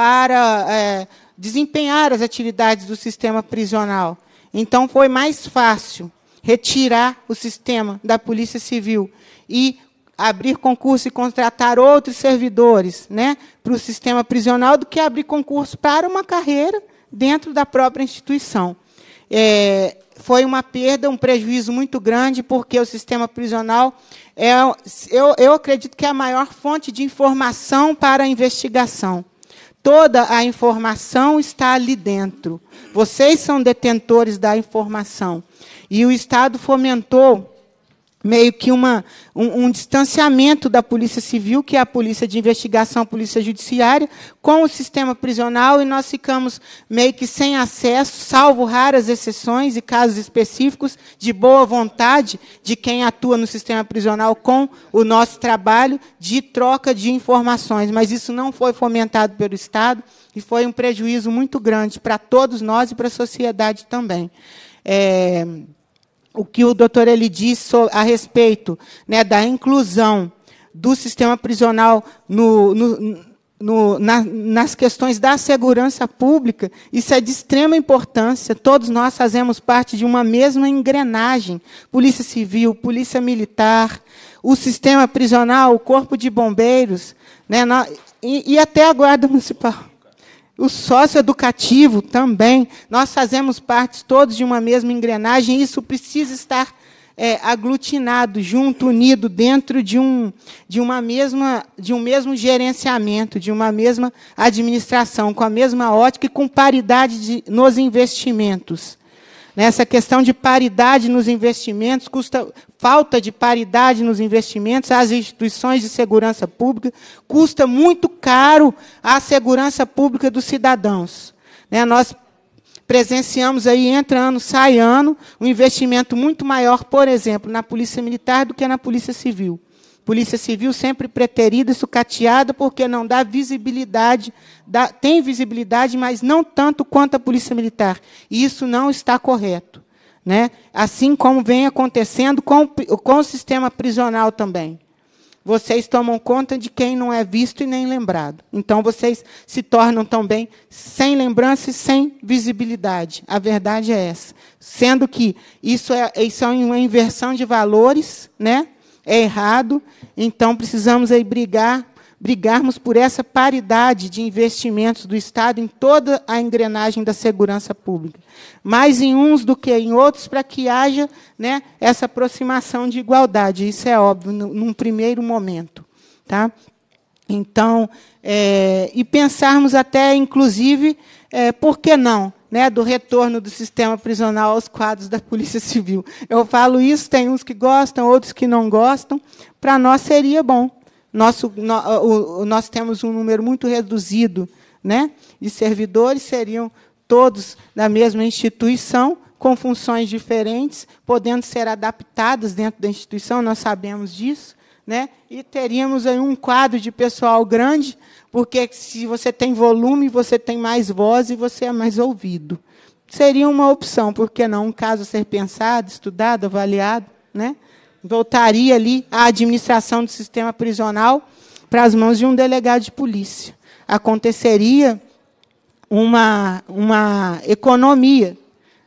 para é, desempenhar as atividades do sistema prisional. Então, foi mais fácil retirar o sistema da Polícia Civil e abrir concurso e contratar outros servidores né, para o sistema prisional do que abrir concurso para uma carreira dentro da própria instituição. É, foi uma perda, um prejuízo muito grande, porque o sistema prisional é, eu, eu acredito que é a maior fonte de informação para a investigação. Toda a informação está ali dentro. Vocês são detentores da informação. E o Estado fomentou meio que uma, um, um, distanciamento da Polícia Civil, que é a Polícia de Investigação, a Polícia Judiciária, com o sistema prisional, e nós ficamos meio que sem acesso, salvo raras exceções e casos específicos de boa vontade de quem atua no sistema prisional com o nosso trabalho de troca de informações. Mas isso não foi fomentado pelo Estado e foi um prejuízo muito grande para todos nós e para a sociedade também. É o que o doutor ele disse a respeito né, da inclusão do sistema prisional no, no, no, na, nas questões da segurança pública, isso é de extrema importância. Todos nós fazemos parte de uma mesma engrenagem: Polícia Civil, Polícia Militar, o sistema prisional, o Corpo de Bombeiros, né, e, e até a Guarda Municipal o sócio educativo também. Nós fazemos parte todos de uma mesma engrenagem, e isso precisa estar é, aglutinado, junto, unido, dentro de um, de, uma mesma, de um mesmo gerenciamento, de uma mesma administração, com a mesma ótica e com paridade de, nos investimentos. Essa questão de paridade nos investimentos, custa, falta de paridade nos investimentos às instituições de segurança pública, custa muito caro à segurança pública dos cidadãos. Né? Nós presenciamos aí, entra ano, sai ano, um investimento muito maior, por exemplo, na Polícia Militar do que na Polícia Civil. Polícia Civil sempre preterida, sucateada, porque não dá visibilidade, dá, tem visibilidade, mas não tanto quanto a Polícia Militar. E isso não está correto. Né? Assim como vem acontecendo com, com o sistema prisional também. Vocês tomam conta de quem não é visto e nem lembrado. Então, vocês se tornam também sem lembrança e sem visibilidade. A verdade é essa. Sendo que isso é, isso é uma inversão de valores, né? É errado, então precisamos aí brigar, brigarmos por essa paridade de investimentos do Estado em toda a engrenagem da segurança pública. Mais em uns do que em outros, para que haja né, essa aproximação de igualdade. Isso é óbvio, num primeiro momento. Tá? Então, é, e pensarmos até, inclusive, é, por que não? Né, do retorno do sistema prisional aos quadros da Polícia Civil. Eu falo isso, tem uns que gostam, outros que não gostam. Para nós seria bom. Nosso, no, o, nós temos um número muito reduzido né, de servidores, seriam todos da mesma instituição, com funções diferentes, podendo ser adaptadas dentro da instituição, nós sabemos disso. Né? E teríamos aí um quadro de pessoal grande porque se você tem volume, você tem mais voz e você é mais ouvido. Seria uma opção, por que não? Um caso a ser pensado, estudado, avaliado. Né? Voltaria ali a administração do sistema prisional para as mãos de um delegado de polícia. Aconteceria uma, uma economia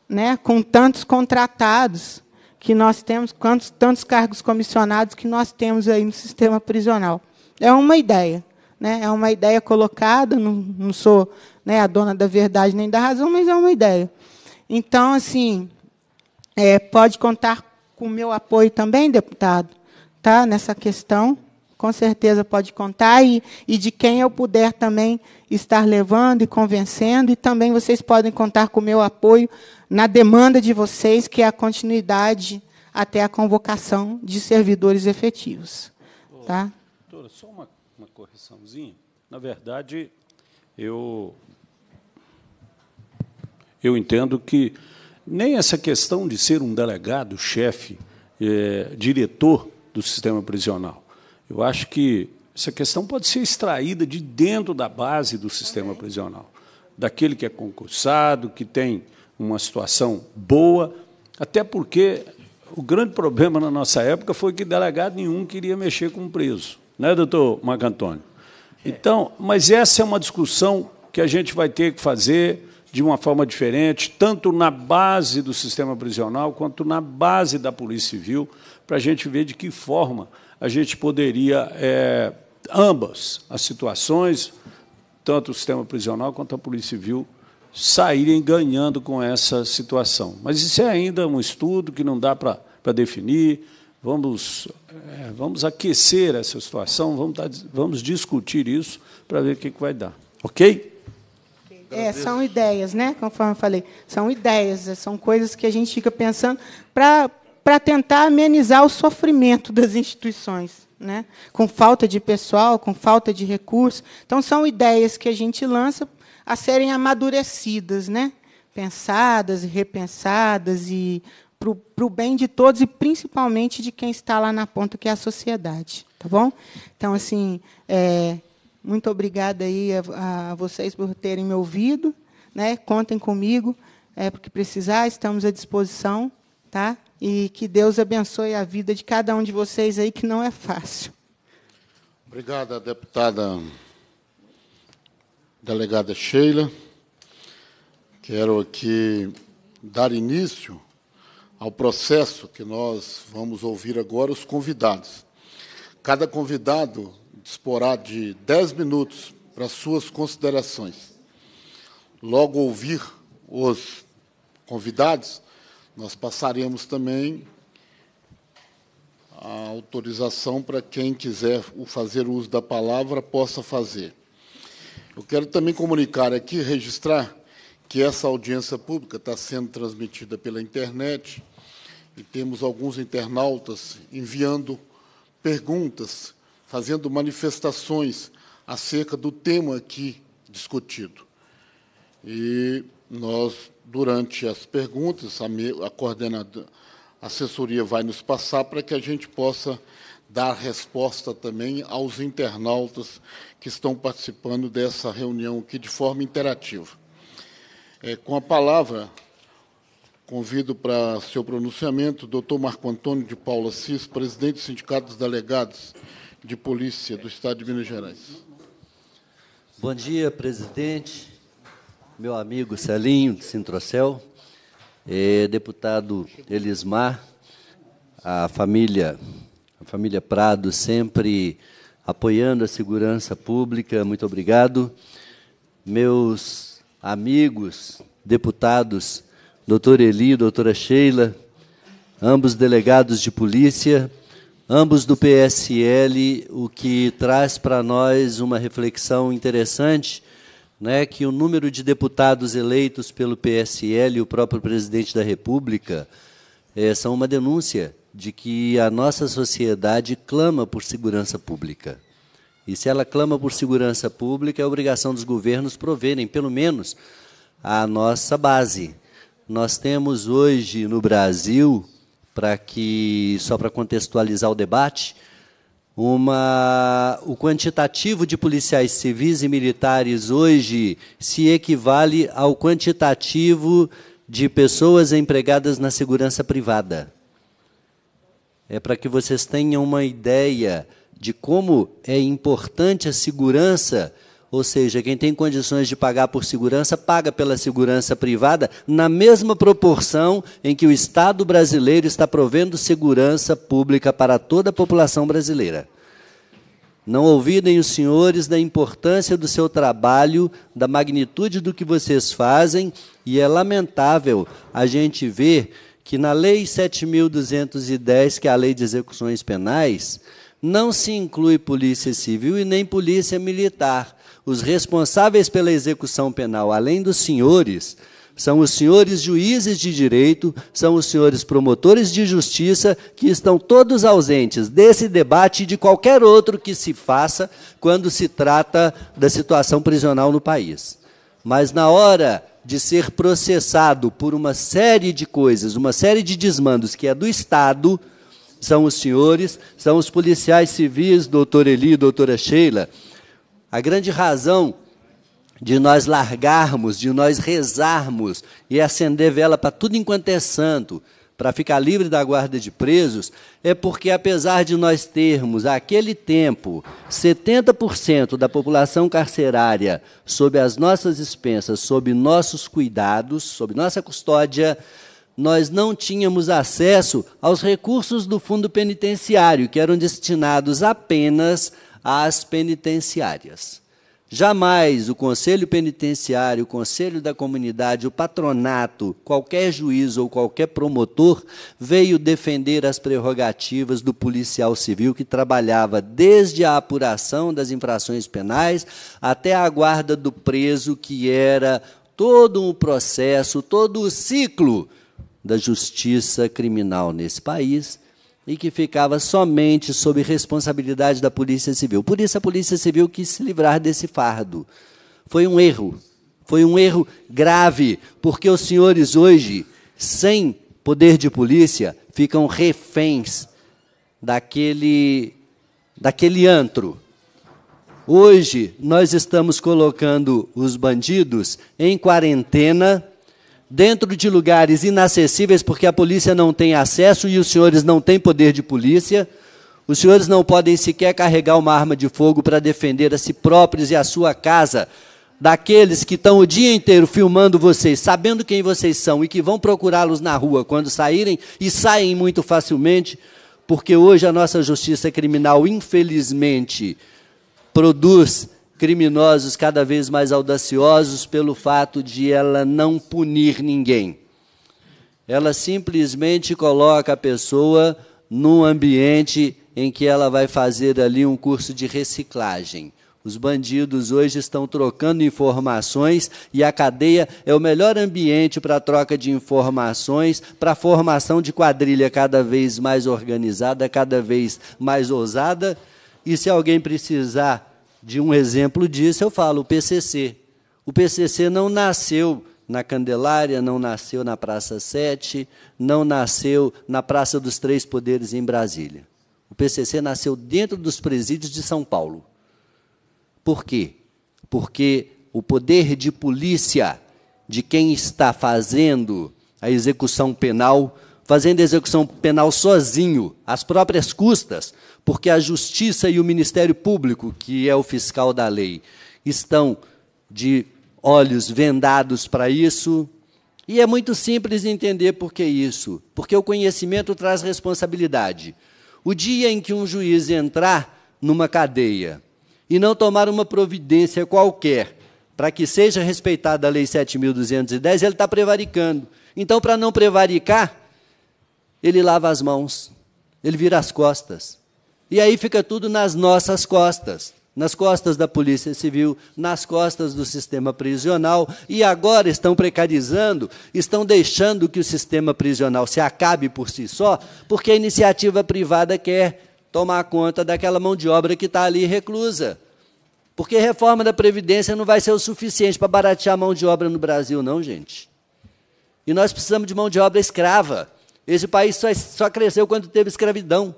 né, com tantos contratados que nós temos, quantos, tantos cargos comissionados que nós temos aí no sistema prisional. É uma ideia. Né? É uma ideia colocada, não, não sou né, a dona da verdade nem da razão, mas é uma ideia. Então, assim, é, pode contar com o meu apoio também, deputado, tá? nessa questão. Com certeza pode contar, e, e de quem eu puder também estar levando e convencendo, e também vocês podem contar com o meu apoio na demanda de vocês, que é a continuidade até a convocação de servidores efetivos. Tá? Doutora, só uma uma correçãozinha. Na verdade, eu eu entendo que nem essa questão de ser um delegado, chefe, é, diretor do sistema prisional. Eu acho que essa questão pode ser extraída de dentro da base do sistema prisional, daquele que é concursado, que tem uma situação boa, até porque o grande problema na nossa época foi que delegado nenhum queria mexer com preso né, doutor Marco Antônio? Então, mas essa é uma discussão que a gente vai ter que fazer de uma forma diferente, tanto na base do sistema prisional quanto na base da Polícia Civil, para a gente ver de que forma a gente poderia, é, ambas as situações, tanto o sistema prisional quanto a Polícia Civil, saírem ganhando com essa situação. Mas isso é ainda um estudo que não dá para definir, vamos, é, vamos aquecer essa situação, vamos, dar, vamos discutir isso para ver o que, que vai dar. Ok? É, são ideias, né? Conforme eu falei, são ideias, são coisas que a gente fica pensando para tentar amenizar o sofrimento das instituições, né? Com falta de pessoal, com falta de recursos. Então são ideias que a gente lança a serem amadurecidas, né? Pensadas e repensadas e para o bem de todos e principalmente de quem está lá na ponta, que é a sociedade. Tá bom? Então, assim, é, muito obrigada aí a, a, vocês por terem me ouvido. Né? Contem comigo, é, porque precisar, estamos à disposição. Tá? E que Deus abençoe a vida de cada um de vocês aí, que não é fácil. Obrigada, deputada delegada Sheila. Quero aqui dar início ao processo que nós vamos ouvir agora os convidados. Cada convidado disporá de 10 minutos para suas considerações. Logo ouvir os convidados, nós passaremos também a autorização para quem quiser fazer uso da palavra possa fazer. Eu quero também comunicar aqui, registrar, que essa audiência pública está sendo transmitida pela internet e temos alguns internautas enviando perguntas, fazendo manifestações acerca do tema aqui discutido. E nós, durante as perguntas, a, coordenadora, a assessoria vai nos passar para que a gente possa dar resposta também aos internautas que estão participando dessa reunião aqui de forma interativa. É, com a palavra, convido para seu pronunciamento o doutor Marco Antônio de Paula Cis, presidente do Sindicato dos Delegados de Polícia do Estado de Minas Gerais. Bom dia, presidente, meu amigo Celinho de Sintrocel, é, deputado Elismar, a família a família Prado sempre apoiando a segurança pública, muito obrigado. Meus amigos, deputados, doutor Eli, doutora Sheila, ambos delegados de polícia, ambos do PSL, o que traz para nós uma reflexão interessante, né, que o número de deputados eleitos pelo PSL e o próprio presidente da República é, são uma denúncia de que a nossa sociedade clama por segurança pública. E se ela clama por segurança pública, é obrigação dos governos proverem, pelo menos, a nossa base. Nós temos hoje no Brasil, para que só para contextualizar o debate, uma, o quantitativo de policiais civis e militares hoje se equivale ao quantitativo de pessoas empregadas na segurança privada. É para que vocês tenham uma ideia de como é importante a segurança, ou seja, quem tem condições de pagar por segurança, paga pela segurança privada, na mesma proporção em que o Estado brasileiro está provendo segurança pública para toda a população brasileira. Não ouvidem os senhores da importância do seu trabalho, da magnitude do que vocês fazem, e é lamentável a gente ver que na Lei 7.210, que é a Lei de Execuções Penais, não se inclui polícia civil e nem polícia militar. Os responsáveis pela execução penal, além dos senhores, são os senhores juízes de direito, são os senhores promotores de justiça, que estão todos ausentes desse debate e de qualquer outro que se faça quando se trata da situação prisional no país. Mas na hora de ser processado por uma série de coisas, uma série de desmandos que é do Estado, são os senhores, são os policiais civis, doutor Eli, doutora Sheila. A grande razão de nós largarmos, de nós rezarmos e acender vela para tudo enquanto é santo, para ficar livre da guarda de presos, é porque, apesar de nós termos, aquele tempo, 70% da população carcerária sob as nossas expensas, sob nossos cuidados, sob nossa custódia, nós não tínhamos acesso aos recursos do fundo penitenciário, que eram destinados apenas às penitenciárias. Jamais o conselho penitenciário, o conselho da comunidade, o patronato, qualquer juiz ou qualquer promotor veio defender as prerrogativas do policial civil que trabalhava desde a apuração das infrações penais até a guarda do preso, que era todo um processo, todo o ciclo da justiça criminal nesse país e que ficava somente sob responsabilidade da Polícia Civil. Por isso a Polícia Civil quis se livrar desse fardo. Foi um erro. Foi um erro grave, porque os senhores hoje, sem poder de polícia, ficam reféns daquele daquele antro. Hoje nós estamos colocando os bandidos em quarentena dentro de lugares inacessíveis porque a polícia não tem acesso e os senhores não têm poder de polícia. Os senhores não podem sequer carregar uma arma de fogo para defender a si próprios e a sua casa daqueles que estão o dia inteiro filmando vocês, sabendo quem vocês são e que vão procurá-los na rua quando saírem e saem muito facilmente, porque hoje a nossa justiça criminal, infelizmente, produz criminosos cada vez mais audaciosos pelo fato de ela não punir ninguém. Ela simplesmente coloca a pessoa num ambiente em que ela vai fazer ali um curso de reciclagem. Os bandidos hoje estão trocando informações e a cadeia é o melhor ambiente para a troca de informações, para a formação de quadrilha cada vez mais organizada, cada vez mais ousada. E se alguém precisar de um exemplo disso, eu falo o PCC. O PCC não nasceu na Candelária, não nasceu na Praça 7, não nasceu na Praça dos Três Poderes em Brasília. O PCC nasceu dentro dos presídios de São Paulo. Por quê? Porque o poder de polícia de quem está fazendo a execução penal, fazendo execução penal sozinho, às próprias custas, porque a Justiça e o Ministério Público, que é o fiscal da lei, estão de olhos vendados para isso. E é muito simples entender por que isso. Porque o conhecimento traz responsabilidade. O dia em que um juiz entrar numa cadeia e não tomar uma providência qualquer para que seja respeitada a Lei 7.210, ele está prevaricando. Então, para não prevaricar, ele lava as mãos, ele vira as costas. E aí fica tudo nas nossas costas nas costas da Polícia Civil, nas costas do sistema prisional, e agora estão precarizando, estão deixando que o sistema prisional se acabe por si só, porque a iniciativa privada quer tomar conta daquela mão de obra que está ali reclusa. Porque reforma da Previdência não vai ser o suficiente para baratear a mão de obra no Brasil, não, gente. E nós precisamos de mão de obra escrava. Esse país só, só cresceu quando teve escravidão.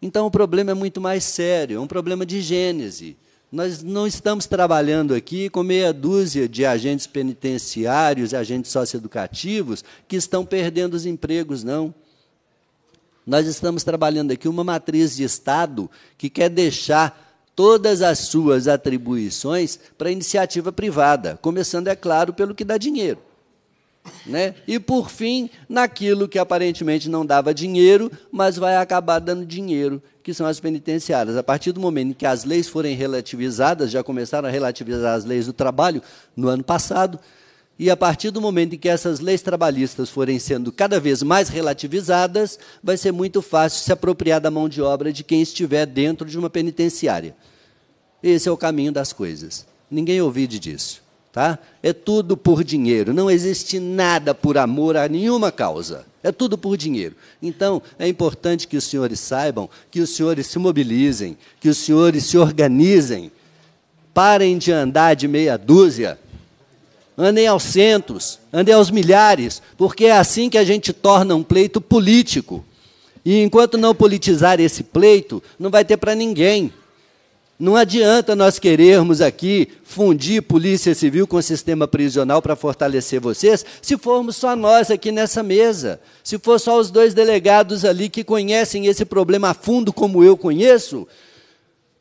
Então o problema é muito mais sério, é um problema de gênese. Nós não estamos trabalhando aqui com meia dúzia de agentes penitenciários, agentes socioeducativos que estão perdendo os empregos, não. Nós estamos trabalhando aqui uma matriz de Estado que quer deixar todas as suas atribuições para iniciativa privada, começando, é claro, pelo que dá dinheiro. Né? E, por fim, naquilo que aparentemente não dava dinheiro, mas vai acabar dando dinheiro, que são as penitenciárias. A partir do momento em que as leis forem relativizadas, já começaram a relativizar as leis do trabalho no ano passado, e a partir do momento em que essas leis trabalhistas forem sendo cada vez mais relativizadas, vai ser muito fácil se apropriar da mão de obra de quem estiver dentro de uma penitenciária. Esse é o caminho das coisas. Ninguém ouvide disso. Tá? É tudo por dinheiro. Não existe nada por amor a nenhuma causa. É tudo por dinheiro. Então, é importante que os senhores saibam, que os senhores se mobilizem, que os senhores se organizem. Parem de andar de meia dúzia. Andem aos centos, andem aos milhares, porque é assim que a gente torna um pleito político. E enquanto não politizar esse pleito, não vai ter para ninguém. Não adianta nós querermos aqui fundir polícia civil com sistema prisional para fortalecer vocês, se formos só nós aqui nessa mesa. Se for só os dois delegados ali que conhecem esse problema a fundo como eu conheço,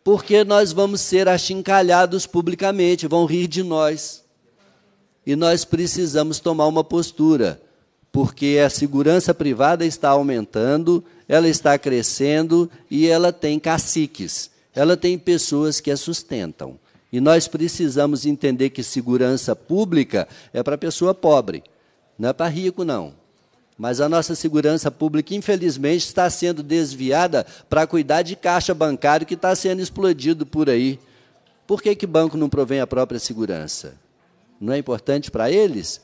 porque nós vamos ser achincalhados publicamente, vão rir de nós. E nós precisamos tomar uma postura, porque a segurança privada está aumentando, ela está crescendo e ela tem caciques ela tem pessoas que a sustentam. E nós precisamos entender que segurança pública é para pessoa pobre, não é para rico, não. Mas a nossa segurança pública, infelizmente, está sendo desviada para cuidar de caixa bancário que está sendo explodido por aí. Por que, que banco não provém a própria segurança? Não é importante para eles?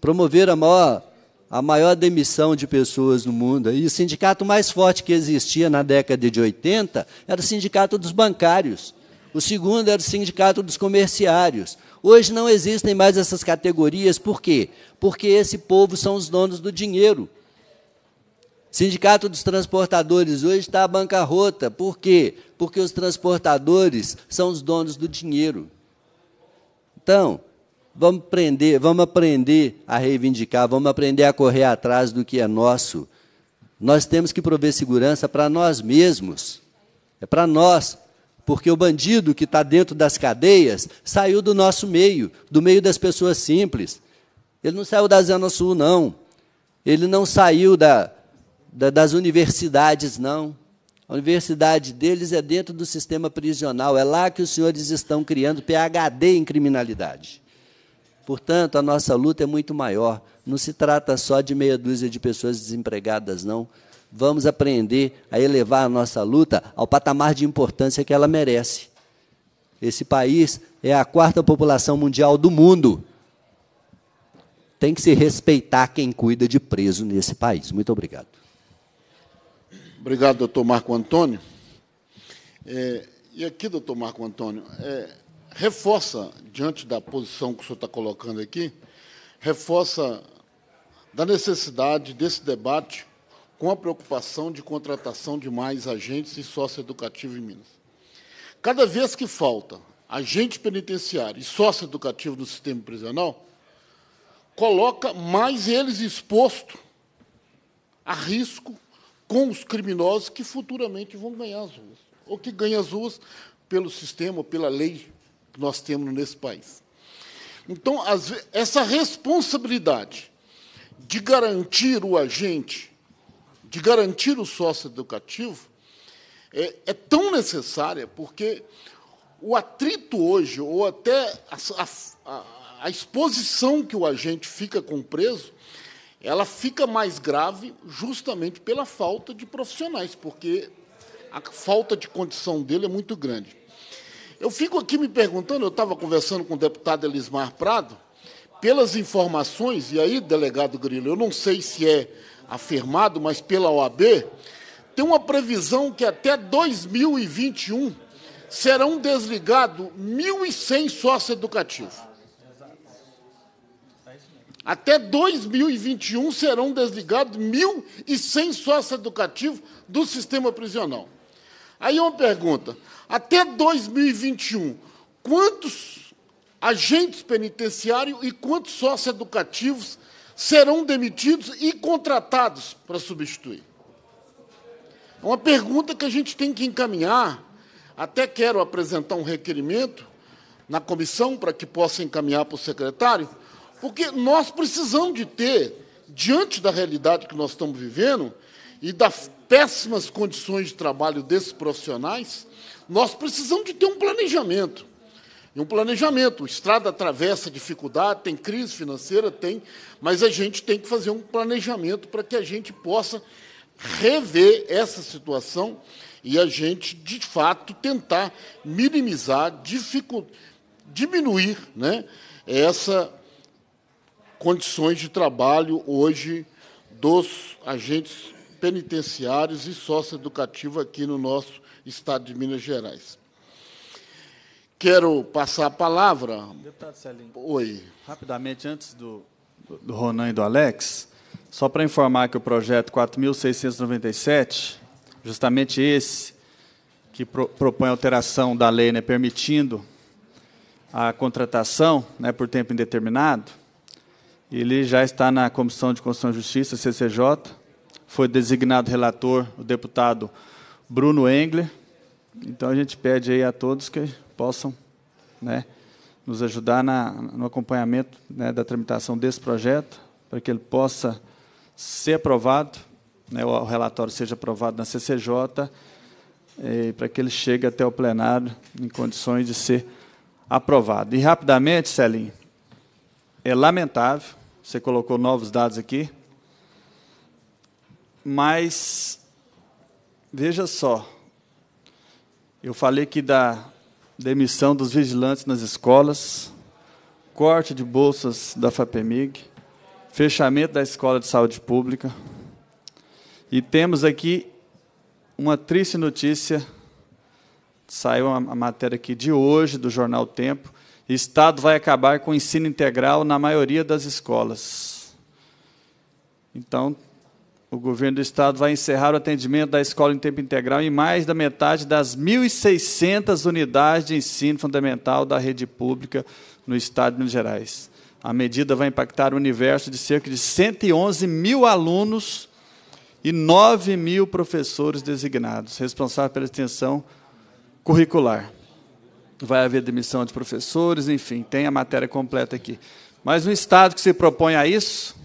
Promover a maior a maior demissão de pessoas no mundo. E o sindicato mais forte que existia na década de 80 era o sindicato dos bancários. O segundo era o sindicato dos comerciários. Hoje não existem mais essas categorias, por quê? Porque esse povo são os donos do dinheiro. Sindicato dos transportadores hoje está à bancarrota. Por quê? Porque os transportadores são os donos do dinheiro. Então, Vamos aprender, vamos aprender a reivindicar, vamos aprender a correr atrás do que é nosso. Nós temos que prover segurança para nós mesmos. É para nós. Porque o bandido que está dentro das cadeias saiu do nosso meio, do meio das pessoas simples. Ele não saiu da Zona Sul, não. Ele não saiu da, da, das universidades, não. A universidade deles é dentro do sistema prisional. É lá que os senhores estão criando PHD em criminalidade. Portanto, a nossa luta é muito maior. Não se trata só de meia dúzia de pessoas desempregadas, não. Vamos aprender a elevar a nossa luta ao patamar de importância que ela merece. Esse país é a quarta população mundial do mundo. Tem que se respeitar quem cuida de preso nesse país. Muito obrigado. Obrigado, doutor Marco Antônio. É, e aqui, doutor Marco Antônio, é, reforça, diante da posição que o senhor está colocando aqui, reforça da necessidade desse debate com a preocupação de contratação de mais agentes e sócio-educativo em Minas. Cada vez que falta agente penitenciário e sócio-educativo no sistema prisional, coloca mais eles expostos a risco com os criminosos que futuramente vão ganhar as ruas, ou que ganham as ruas pelo sistema, pela lei que nós temos nesse país. Então, essa responsabilidade de garantir o agente, de garantir o sócio educativo, é, é tão necessária porque o atrito hoje, ou até a, a, a exposição que o agente fica com o preso, ela fica mais grave justamente pela falta de profissionais, porque a falta de condição dele é muito grande. Eu fico aqui me perguntando, eu estava conversando com o deputado Elismar Prado, pelas informações, e aí, delegado Grilo, eu não sei se é afirmado, mas pela OAB, tem uma previsão que até 2021 serão desligados 1.100 sócios educativos. Até 2021 serão desligados 1.100 sócios educativos do sistema prisional. Aí uma pergunta: até 2021, quantos agentes penitenciários e quantos sócios educativos serão demitidos e contratados para substituir? É uma pergunta que a gente tem que encaminhar. Até quero apresentar um requerimento na comissão para que possa encaminhar para o secretário, porque nós precisamos de ter, diante da realidade que nós estamos vivendo e das péssimas condições de trabalho desses profissionais, nós precisamos de ter um planejamento. E um planejamento. O Estrada atravessa dificuldade, tem crise financeira, tem, mas a gente tem que fazer um planejamento para que a gente possa rever essa situação e a gente, de fato, tentar minimizar, diminuir né, essa condições de trabalho hoje dos agentes penitenciários e socioeducativos aqui no nosso estado de Minas Gerais. Quero passar a palavra. Deputado Celinho. Oi. Rapidamente, antes do, do Ronan e do Alex, só para informar que o projeto 4.697, justamente esse, que pro, propõe alteração da lei, né, permitindo a contratação né, por tempo indeterminado, ele já está na Comissão de Constituição e Justiça, CCJ, foi designado relator o deputado Bruno Engler. Então a gente pede aí a todos que possam né, nos ajudar na, no acompanhamento né, da tramitação desse projeto, para que ele possa ser aprovado, né, o relatório seja aprovado na CCJ, eh, para que ele chegue até o plenário em condições de ser aprovado. E rapidamente, Celinho, é lamentável, você colocou novos dados aqui, mas veja só, eu falei que da demissão dos vigilantes nas escolas, corte de bolsas da FAPEMIG, fechamento da Escola de Saúde Pública. E temos aqui uma triste notícia. Saiu a matéria aqui de hoje do jornal Tempo. Estado vai acabar com o ensino integral na maioria das escolas. Então, o governo do Estado vai encerrar o atendimento da escola em tempo integral em mais da metade das 1.600 unidades de ensino fundamental da rede pública no Estado de Minas Gerais. A medida vai impactar o universo de cerca de 111 mil alunos e 9 mil professores designados, responsáveis pela extensão curricular. Vai haver demissão de professores, enfim, tem a matéria completa aqui. Mas um Estado que se propõe a isso,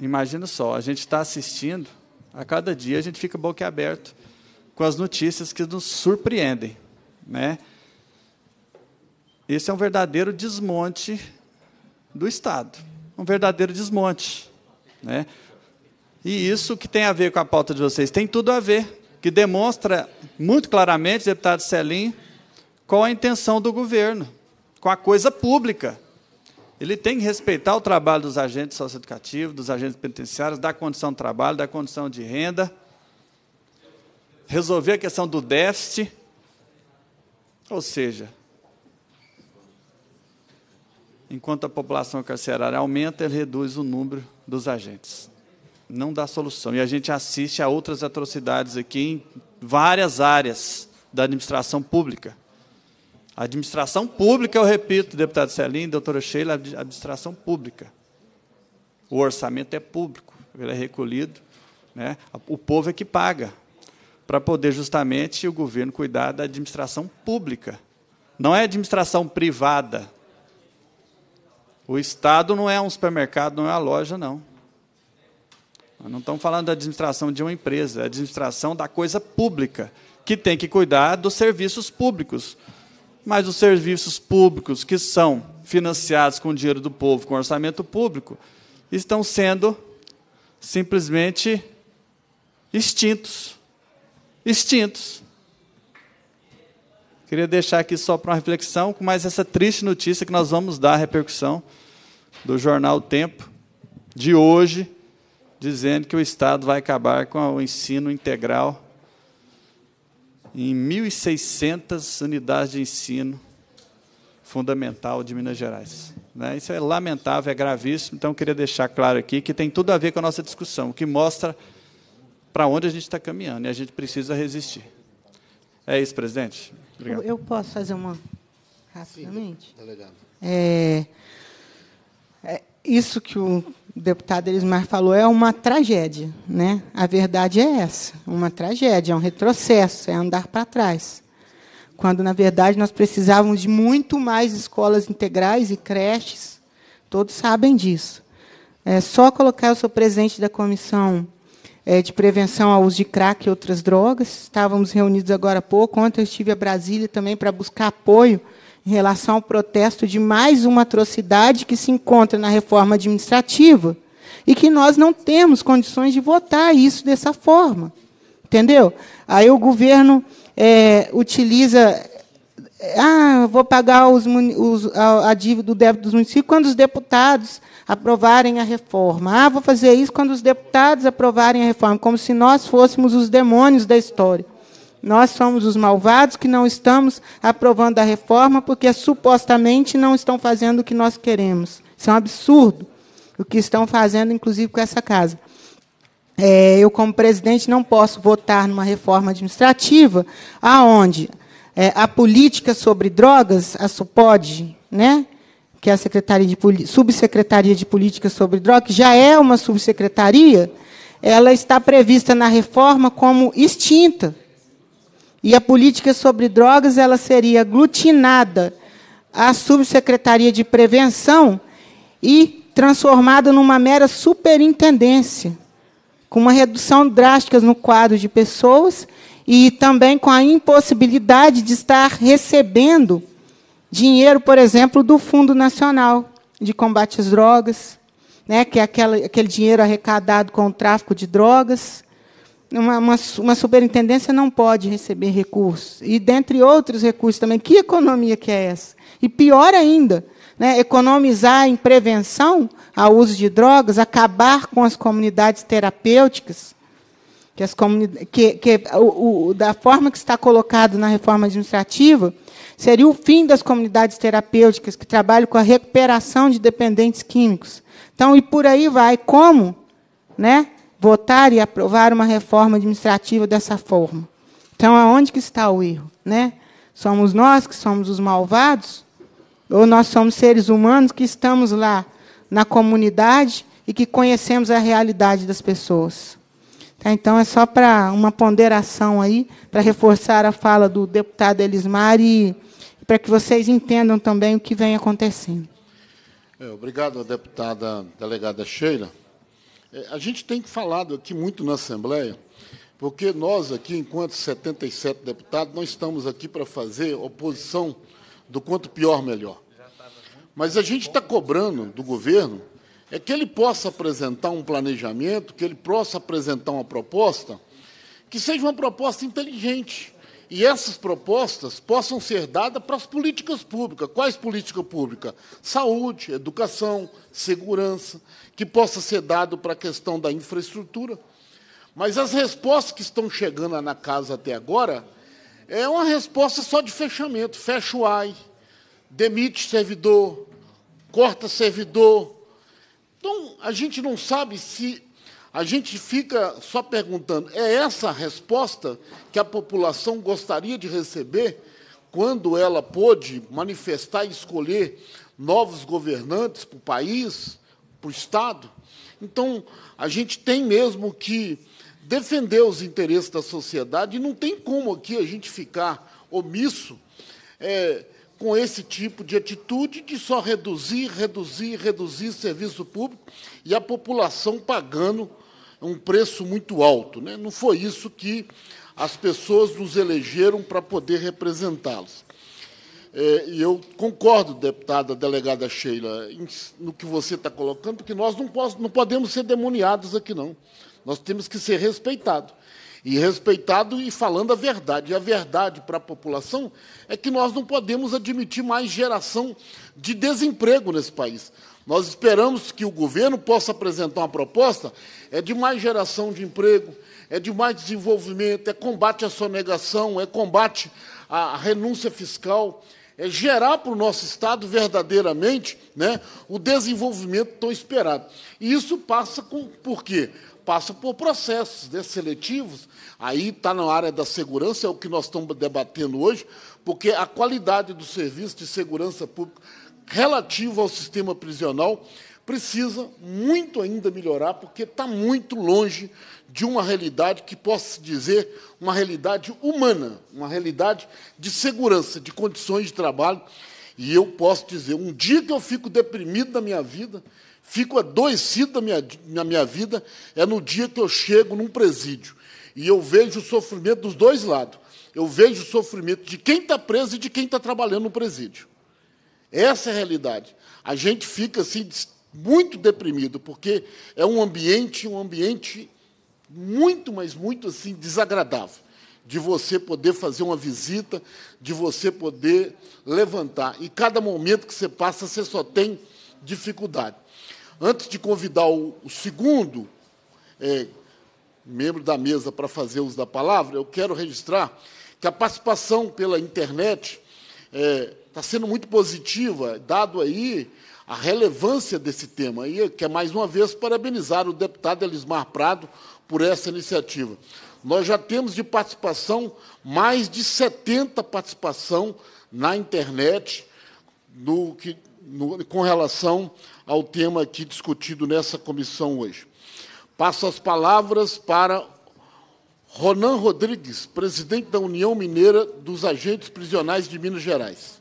imagina só, a gente está assistindo, a cada dia a gente fica boquiaberto com as notícias que nos surpreendem. Né? Esse é um verdadeiro desmonte do Estado, um verdadeiro desmonte. Né? E isso que tem a ver com a pauta de vocês, tem tudo a ver, que demonstra muito claramente, deputado Celim, com a intenção do governo, com a coisa pública. Ele tem que respeitar o trabalho dos agentes socioeducativos, dos agentes penitenciários, da condição de trabalho, da condição de renda, resolver a questão do déficit. Ou seja, enquanto a população carcerária aumenta, ele reduz o número dos agentes. Não dá solução. E a gente assiste a outras atrocidades aqui em várias áreas da administração pública. A administração pública, eu repito, deputado Celim, doutora Sheila, a administração pública. O orçamento é público, ele é recolhido, né? o povo é que paga, para poder justamente o governo cuidar da administração pública. Não é administração privada, o Estado não é um supermercado, não é uma loja, não. Nós não estamos falando da administração de uma empresa, é a administração da coisa pública, que tem que cuidar dos serviços públicos. Mas os serviços públicos que são financiados com dinheiro do povo, com orçamento público, estão sendo simplesmente extintos. Extintos. Queria deixar aqui só para uma reflexão, com mais essa triste notícia que nós vamos dar a repercussão do jornal Tempo de hoje, dizendo que o Estado vai acabar com o ensino integral em 1.600 unidades de ensino fundamental de Minas Gerais. Né? Isso é lamentável, é gravíssimo, então eu queria deixar claro aqui que tem tudo a ver com a nossa discussão, que mostra para onde a gente está caminhando e a gente precisa resistir. É isso, presidente. Eu, eu, posso fazer uma rapidamente? Sim, delegado. É, é, isso que o deputado Elismar falou é uma tragédia. Né? A verdade é essa, uma tragédia, é um retrocesso, é andar para trás. Quando, na verdade, nós precisávamos de muito mais escolas integrais e creches. Todos sabem disso. É só colocar, eu sou presidente da comissão é, de prevenção ao uso de crack e outras drogas. Estávamos reunidos agora há pouco. Ontem eu estive a Brasília também para buscar apoio em relação ao protesto de mais uma atrocidade que se encontra na reforma administrativa e que nós não temos condições de votar isso dessa forma. Entendeu? Aí o governo é, utiliza. Ah, vou pagar os, os, a, a dívida do débito dos municípios quando os deputados aprovarem a reforma. Ah, vou fazer isso quando os deputados aprovarem a reforma, como se nós fôssemos os demônios da história. Nós somos os malvados que não estamos aprovando a reforma porque supostamente não estão fazendo o que nós queremos. Isso é um absurdo o que estão fazendo, inclusive com essa casa. É, eu, como presidente, não posso votar numa reforma administrativa aonde é, a política sobre drogas, a SUPOD, né, que é a Secretaria de Subsecretaria de Política sobre Drogas, que já é uma subsecretaria, ela está prevista na reforma como extinta. E a política sobre drogas ela seria aglutinada à subsecretaria de prevenção e transformada numa mera superintendência, com uma redução drástica no quadro de pessoas e também com a impossibilidade de estar recebendo dinheiro, por exemplo, do Fundo Nacional de Combate às Drogas, né, que é aquele dinheiro arrecadado com o tráfico de drogas uma, uma, uma, superintendência não pode receber recursos. E, dentre outros recursos também, que economia que é essa? E pior ainda, né, economizar em prevenção ao uso de drogas, acabar com as comunidades terapêuticas, que, as que, que o, o, da forma que está colocado na reforma administrativa, seria o fim das comunidades terapêuticas que trabalham com a recuperação de dependentes químicos. Então, e por aí vai. Como? Né? Votar e aprovar uma reforma administrativa dessa forma. Então, aonde que está o erro? Né? Somos nós que somos os malvados? Ou nós somos seres humanos que estamos lá na comunidade e que conhecemos a realidade das pessoas? Tá, então, é só para uma ponderação aí, para reforçar a fala do deputado Elismar e para que vocês entendam também o que vem acontecendo. É, obrigado, deputada delegada Sheila. É, a gente tem falado aqui muito na Assembleia, porque nós aqui, enquanto 77 deputados, nós estamos aqui para fazer oposição do quanto pior, melhor. Mas a gente está cobrando do governo é que ele possa apresentar um planejamento, que ele possa apresentar uma proposta que seja uma proposta inteligente e essas propostas possam ser dadas para as políticas públicas. Quais políticas públicas? Saúde, educação, segurança, que possa ser dado para a questão da infraestrutura. Mas as respostas que estão chegando na casa até agora é uma resposta só de fechamento. Fecha o AI, demite servidor, corta servidor. Então, a gente não sabe se a gente fica só perguntando: é essa a resposta que a população gostaria de receber quando ela pôde manifestar e escolher novos governantes para o país, para o Estado? Então, a gente tem mesmo que defender os interesses da sociedade e não tem como aqui a gente ficar omisso é, com esse tipo de atitude de só reduzir, reduzir, reduzir serviço público e a população pagando um preço muito alto. Né? Não foi isso que as pessoas nos elegeram para poder representá-los. É, e eu concordo, deputada delegada Sheila, no que você está colocando, porque nós não, não podemos ser demoniados aqui, não. Nós temos que ser respeitados. E respeitado e falando a verdade. E a verdade para a população é que nós não podemos admitir mais geração de desemprego nesse país. Nós esperamos que o governo possa apresentar uma proposta é de mais geração de emprego, é de mais desenvolvimento, é combate à sonegação, é combate à renúncia fiscal, é gerar para o nosso Estado verdadeiramente né, o desenvolvimento tão esperado. E isso passa com, por quê? Passa por processos né, seletivos, aí está na área da segurança, é o que nós estamos debatendo hoje, porque a qualidade do serviço de segurança pública relativo ao sistema prisional precisa muito ainda melhorar, porque está muito longe de uma realidade que possa dizer uma realidade humana, uma realidade de segurança, de condições de trabalho. E eu posso dizer, um dia que eu fico deprimido na minha vida, fico adoecido na minha, na minha vida, é no dia que eu chego num presídio e eu vejo o sofrimento dos dois lados. Eu vejo o sofrimento de quem está preso e de quem está trabalhando no presídio. Essa é a realidade. A gente fica assim muito deprimido, porque é um ambiente, um ambiente muito, mas muito assim desagradável de você poder fazer uma visita, de você poder levantar. E cada momento que você passa, você só tem dificuldade. Antes de convidar o, o segundo é, membro da mesa para fazer uso da palavra, eu quero registrar que a participação pela internet está é, tá sendo muito positiva, dado aí a relevância desse tema. E quer mais uma vez parabenizar o deputado Elismar Prado por essa iniciativa. Nós já temos de participação mais de 70 participação na internet no, que, no, com relação ao tema aqui discutido nessa comissão hoje. Passo as palavras para Ronan Rodrigues, presidente da União Mineira dos Agentes Prisionais de Minas Gerais.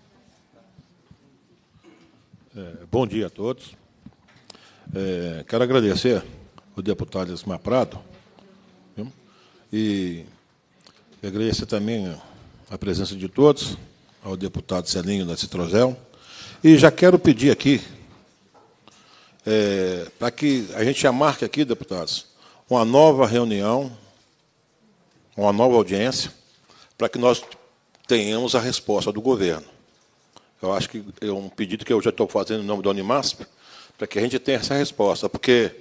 É, bom dia a todos. É, quero agradecer ao deputado Esmar Prado? E agradecer também a presença de todos, ao deputado Celinho da Citrozel. E já quero pedir aqui, é, para que a gente já marque aqui, deputados, uma nova reunião, uma nova audiência, para que nós tenhamos a resposta do governo. Eu acho que é um pedido que eu já estou fazendo em nome do Unimasp, para que a gente tenha essa resposta, porque,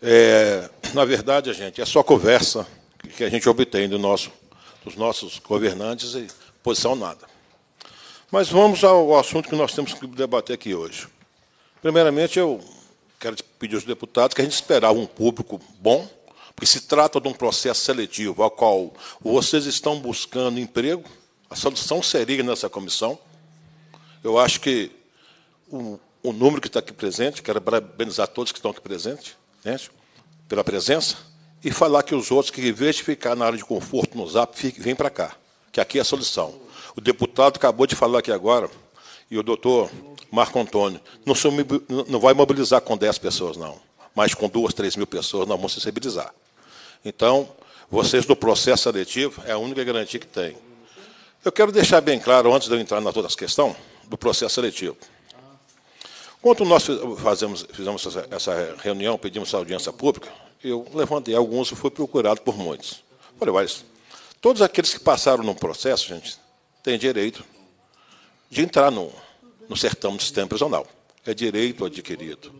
é, na verdade, gente, é só conversa que a gente obtém do nosso, dos nossos governantes e posição nada. Mas vamos ao assunto que nós temos que debater aqui hoje. Primeiramente, eu quero pedir aos deputados que a gente esperava um público bom, porque se trata de um processo seletivo ao qual vocês estão buscando emprego, a solução seria nessa comissão, eu acho que o, o número que está aqui presente, quero parabenizar todos que estão aqui presentes, né, pela presença, e falar que os outros, que em vez de ficar na área de conforto no zap, fiquem, vem para cá, que aqui é a solução. O deputado acabou de falar aqui agora, e o doutor Marco Antônio, não, não vai mobilizar com 10 pessoas, não, mas com duas, três mil pessoas nós vamos sensibilizar. Então, vocês do processo seletivo é a única garantia que tem. Eu quero deixar bem claro, antes de eu entrar nas outras questões, do processo seletivo. Quando nós fazemos, fizemos essa reunião, pedimos audiência pública, eu levantei alguns e fui procurado por muitos. Falei, mas Todos aqueles que passaram no processo, gente, têm direito de entrar no, no sertão do sistema prisional. É direito adquirido.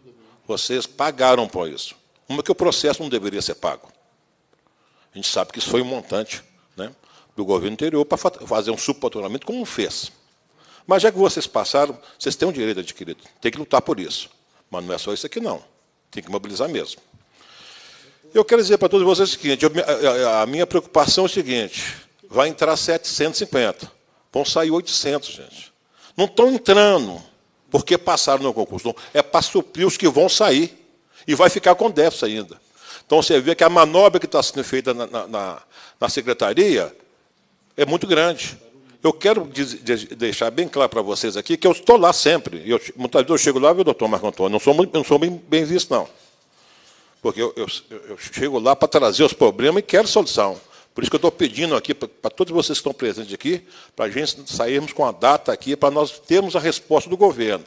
Vocês pagaram por isso. Uma que o processo não deveria ser pago. A gente sabe que isso foi um montante né, do governo anterior para fazer um subpatronamento, como fez. Mas já que vocês passaram, vocês têm um direito adquirido. Tem que lutar por isso. Mas não é só isso aqui, não. Tem que mobilizar mesmo. Eu quero dizer para todos vocês o seguinte: a minha preocupação é o seguinte: vai entrar 750, vão sair 800, gente. Não estão entrando porque passaram no concurso, não. É para suprir os que vão sair. E vai ficar com déficit ainda. Então você vê que a manobra que está sendo feita na, na, na secretaria é muito grande. Eu quero deixar bem claro para vocês aqui que eu estou lá sempre. Eu, muitas vezes eu chego lá, viu, doutor Marco Antônio? Não sou, não sou bem, bem visto, não. Porque eu, eu, eu chego lá para trazer os problemas e quero solução. Por isso que eu estou pedindo aqui para todos vocês que estão presentes aqui, para a gente sairmos com a data aqui, para nós termos a resposta do governo.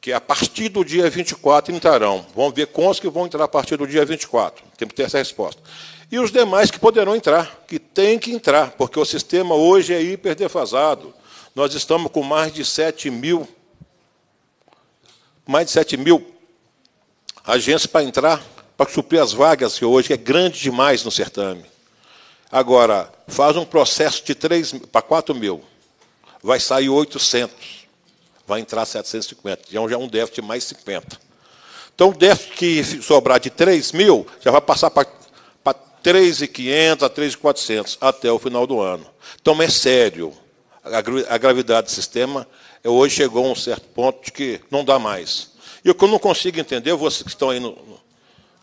Que a partir do dia 24 entrarão. Vamos ver quantos que vão entrar a partir do dia 24. Temos que ter essa resposta. E os demais que poderão entrar, que têm que entrar, porque o sistema hoje é hiperdefasado. Nós estamos com mais de 7 mil, mais de 7 mil agências para entrar, para suprir as vagas que hoje é grande demais no certame. Agora, faz um processo de 3 para 4 mil, vai sair 800, vai entrar 750, já é um déficit mais 50. Então, o déficit que sobrar de 3 mil já vai passar para 3.500 a 3.400 até o final do ano. Então, é sério. A gravidade do sistema é, hoje chegou a um certo ponto de que não dá mais. E o que eu não consigo entender, vocês que estão aí no,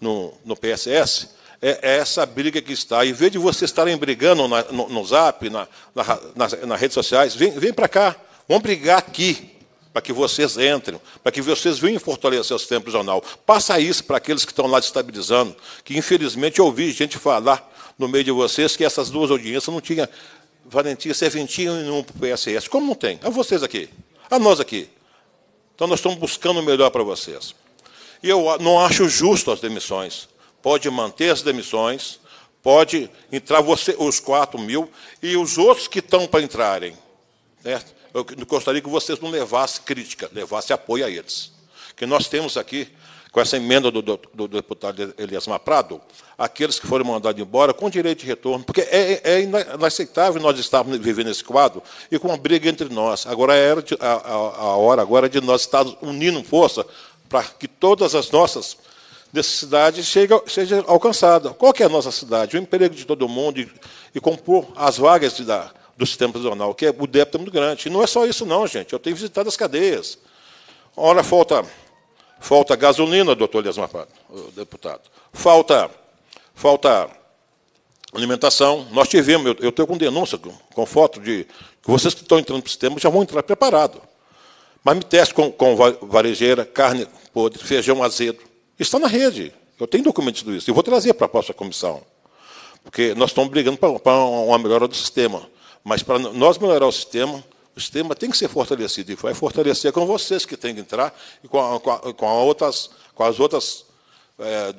no, no PSS, é, é, essa briga que está. Em vez de vocês estarem brigando na, no, no, Zap, na, na, nas, nas redes sociais, vem, vem para cá. Vamos brigar aqui para que vocês entrem, para que vocês venham fortalecer o sistema prisional. Passa isso para aqueles que estão lá destabilizando, que infelizmente eu ouvi gente falar no meio de vocês que essas duas audiências não tinham valentia, serventia nenhum para o PSS. Como não tem? A vocês aqui, a nós aqui. Então nós estamos buscando o melhor para vocês. E eu não acho justo as demissões. Pode manter as demissões, pode entrar você, os 4 mil e os outros que estão para entrarem. Certo? eu gostaria que vocês não levassem crítica, levassem apoio a eles. Que nós temos aqui, com essa emenda do, do, do deputado Elias Maprado, aqueles que foram mandados embora com direito de retorno, porque é, é inaceitável nós estarmos vivendo esse quadro e com uma briga entre nós. Agora é a, a, a hora agora de nós estarmos unindo força para que todas as nossas necessidades sejam, sejam alcançadas. Qual é a nossa cidade? O emprego de todo mundo e, e compor as vagas de, da, do sistema prisional, que é, o débito é muito grande. E não é só isso, não, gente. Eu tenho visitado as cadeias. Ora, falta, falta gasolina, doutor Elias Mapado, deputado. Falta, falta alimentação. Nós tivemos, eu, eu tenho com denúncia, com, com, foto de que vocês que estão entrando para o sistema já vão entrar preparados. Mas me teste com, com varejeira, carne podre, feijão azedo. Está na rede. Eu tenho documentos disso. E vou trazer para a próxima comissão. Porque nós estamos brigando para, uma melhora do sistema. Mas para nós melhorar o sistema, o sistema tem que ser fortalecido e vai fortalecer com vocês que têm que entrar e com, a, com, a, com, outras, com as outras, é,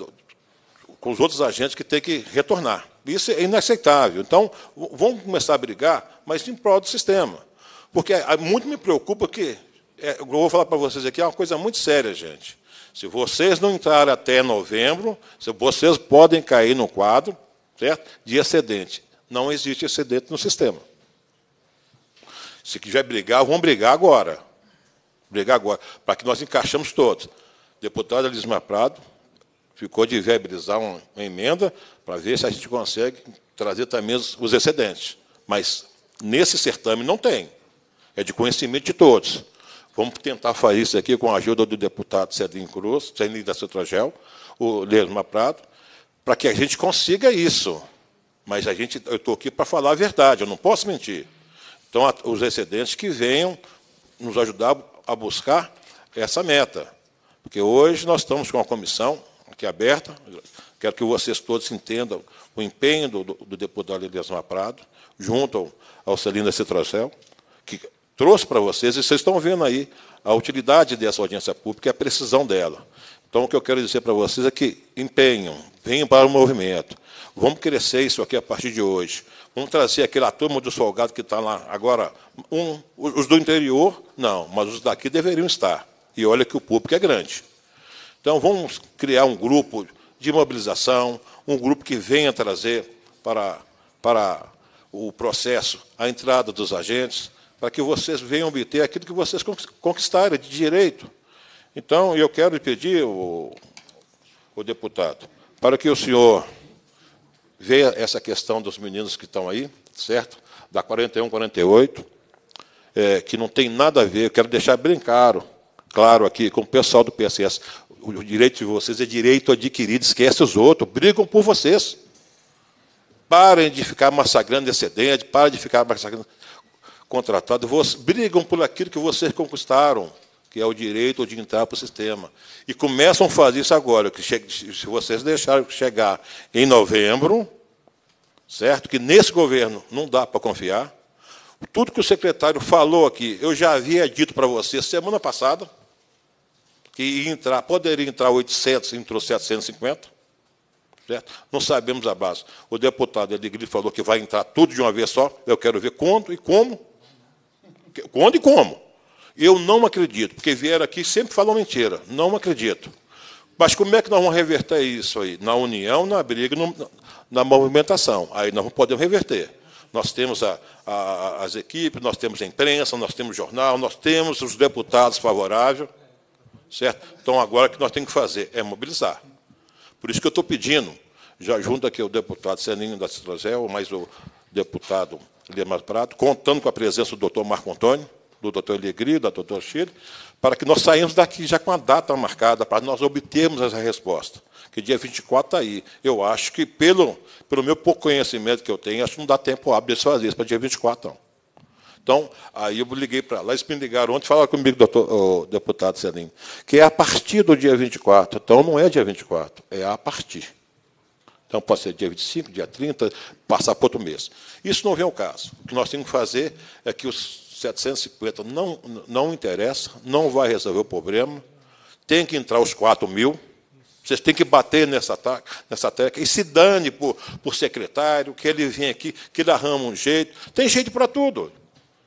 com os outros agentes que têm que retornar. Isso é inaceitável. Então, vamos começar a brigar, mas em prol do sistema. Porque muito me preocupa que, é, eu vou falar para vocês aqui, é uma coisa muito séria, gente. Se vocês não entrarem até novembro, vocês podem cair no quadro certo? de excedente. Não existe excedente no sistema. Se quiser brigar, vamos brigar agora. Brigar agora, para que nós encaixemos todos. deputado Elismar Prado ficou de viabilizar uma, emenda para ver se a gente consegue trazer também os excedentes. Mas nesse certame não tem. É de conhecimento de todos. Vamos tentar fazer isso aqui com a ajuda do deputado Cedinho Cruz, Cedinho da Citrogel, o Lesma Prado, para que a gente consiga isso. Mas a gente, eu estou aqui para falar a verdade, eu não posso mentir. Então, os excedentes que venham nos ajudar a buscar essa meta. Porque hoje nós estamos com uma comissão aqui aberta, quero que vocês todos entendam o empenho do, do deputado Elias Prado, junto ao, ao Celina Citrocel, que trouxe para vocês, e vocês estão vendo aí a utilidade dessa audiência pública e a precisão dela. Então, o que eu quero dizer para vocês é que empenham, venham para o movimento. Vamos crescer isso aqui a partir de hoje. Vamos trazer aquela turma dos folgados que está lá. Agora, um, os do interior, não, mas os daqui deveriam estar. E olha que o público é grande. Então, vamos criar um grupo de mobilização, um grupo que venha trazer para, para o processo a entrada dos agentes, para que vocês venham obter aquilo que vocês conquistaram de direito. Então, eu quero pedir, o, o deputado, para que o senhor veja essa questão dos meninos que estão aí, certo? Da 41, 48, é, que não tem nada a ver, eu quero deixar bem claro, claro aqui, com o pessoal do PSS, o direito de vocês é direito adquirido, esquece os outros, brigam por vocês. Parem de ficar massacrando excedente, parem de ficar massacrando contratado, brigam por aquilo que vocês conquistaram que é o direito de entrar para o sistema. E começam a fazer isso agora, que se vocês deixarem chegar em novembro, certo? Que nesse governo não dá para confiar. Tudo que o secretário falou aqui, eu já havia dito para você semana passada, que entrar, poderia entrar 800, entrou 750. Certo? Não sabemos a base. O deputado Eligri falou que vai entrar tudo de uma vez só. Eu quero ver quando e como. Quando e como. Eu não acredito, porque vieram aqui sempre falam mentira. Não acredito. Mas como é que nós vamos reverter isso aí? Na união, na briga, no, na movimentação. Aí nós podemos reverter. Nós temos a, a, as equipes, nós temos a imprensa, nós temos jornal, nós temos os deputados favoráveis. Certo? Então, agora o que nós temos que fazer é mobilizar. Por isso que eu estou pedindo, já junto aqui o deputado Seninho da Citrozel, mais o deputado Lima Prato, contando com a presença do doutor Marco Antônio, do doutor Alegria, da doutora Chile, para que nós saímos daqui já com a data marcada, para nós obtermos essa resposta. Que dia 24 está aí. Eu acho que, pelo, pelo meu pouco conhecimento que eu tenho, acho que não dá tempo hábil de fazer isso para dia 24, não. Então, aí eu liguei para lá, eles me ligaram ontem, falaram comigo, doutor, o deputado Celim, que é a partir do dia 24. Então, não é dia 24, é a partir. Então, pode ser dia 25, dia 30, passar para outro mês. Isso não vem ao caso. O que nós temos que fazer é que os 750 não, não interessa, não vai resolver o problema. Tem que entrar os 4 mil. Vocês têm que bater nessa, nessa tecla. E se dane por, por secretário, que ele vem aqui, que ele arrama um jeito. Tem jeito para tudo.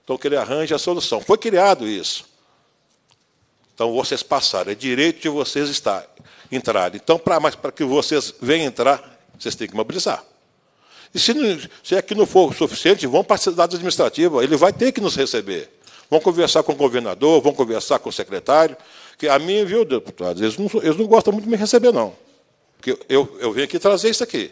Então, que ele arranje a solução. Foi criado isso. Então, vocês passaram. É direito de vocês estar, entrarem. Então, para que vocês venham entrar, vocês têm que mobilizar. E se, se aqui não for suficiente, vão para a cidade administrativa, ele vai ter que nos receber. Vão conversar com o governador, vão conversar com o secretário, que a mim, viu, deputados, eles não, eles não gostam muito de me receber, não. Porque eu, eu venho aqui trazer isso aqui.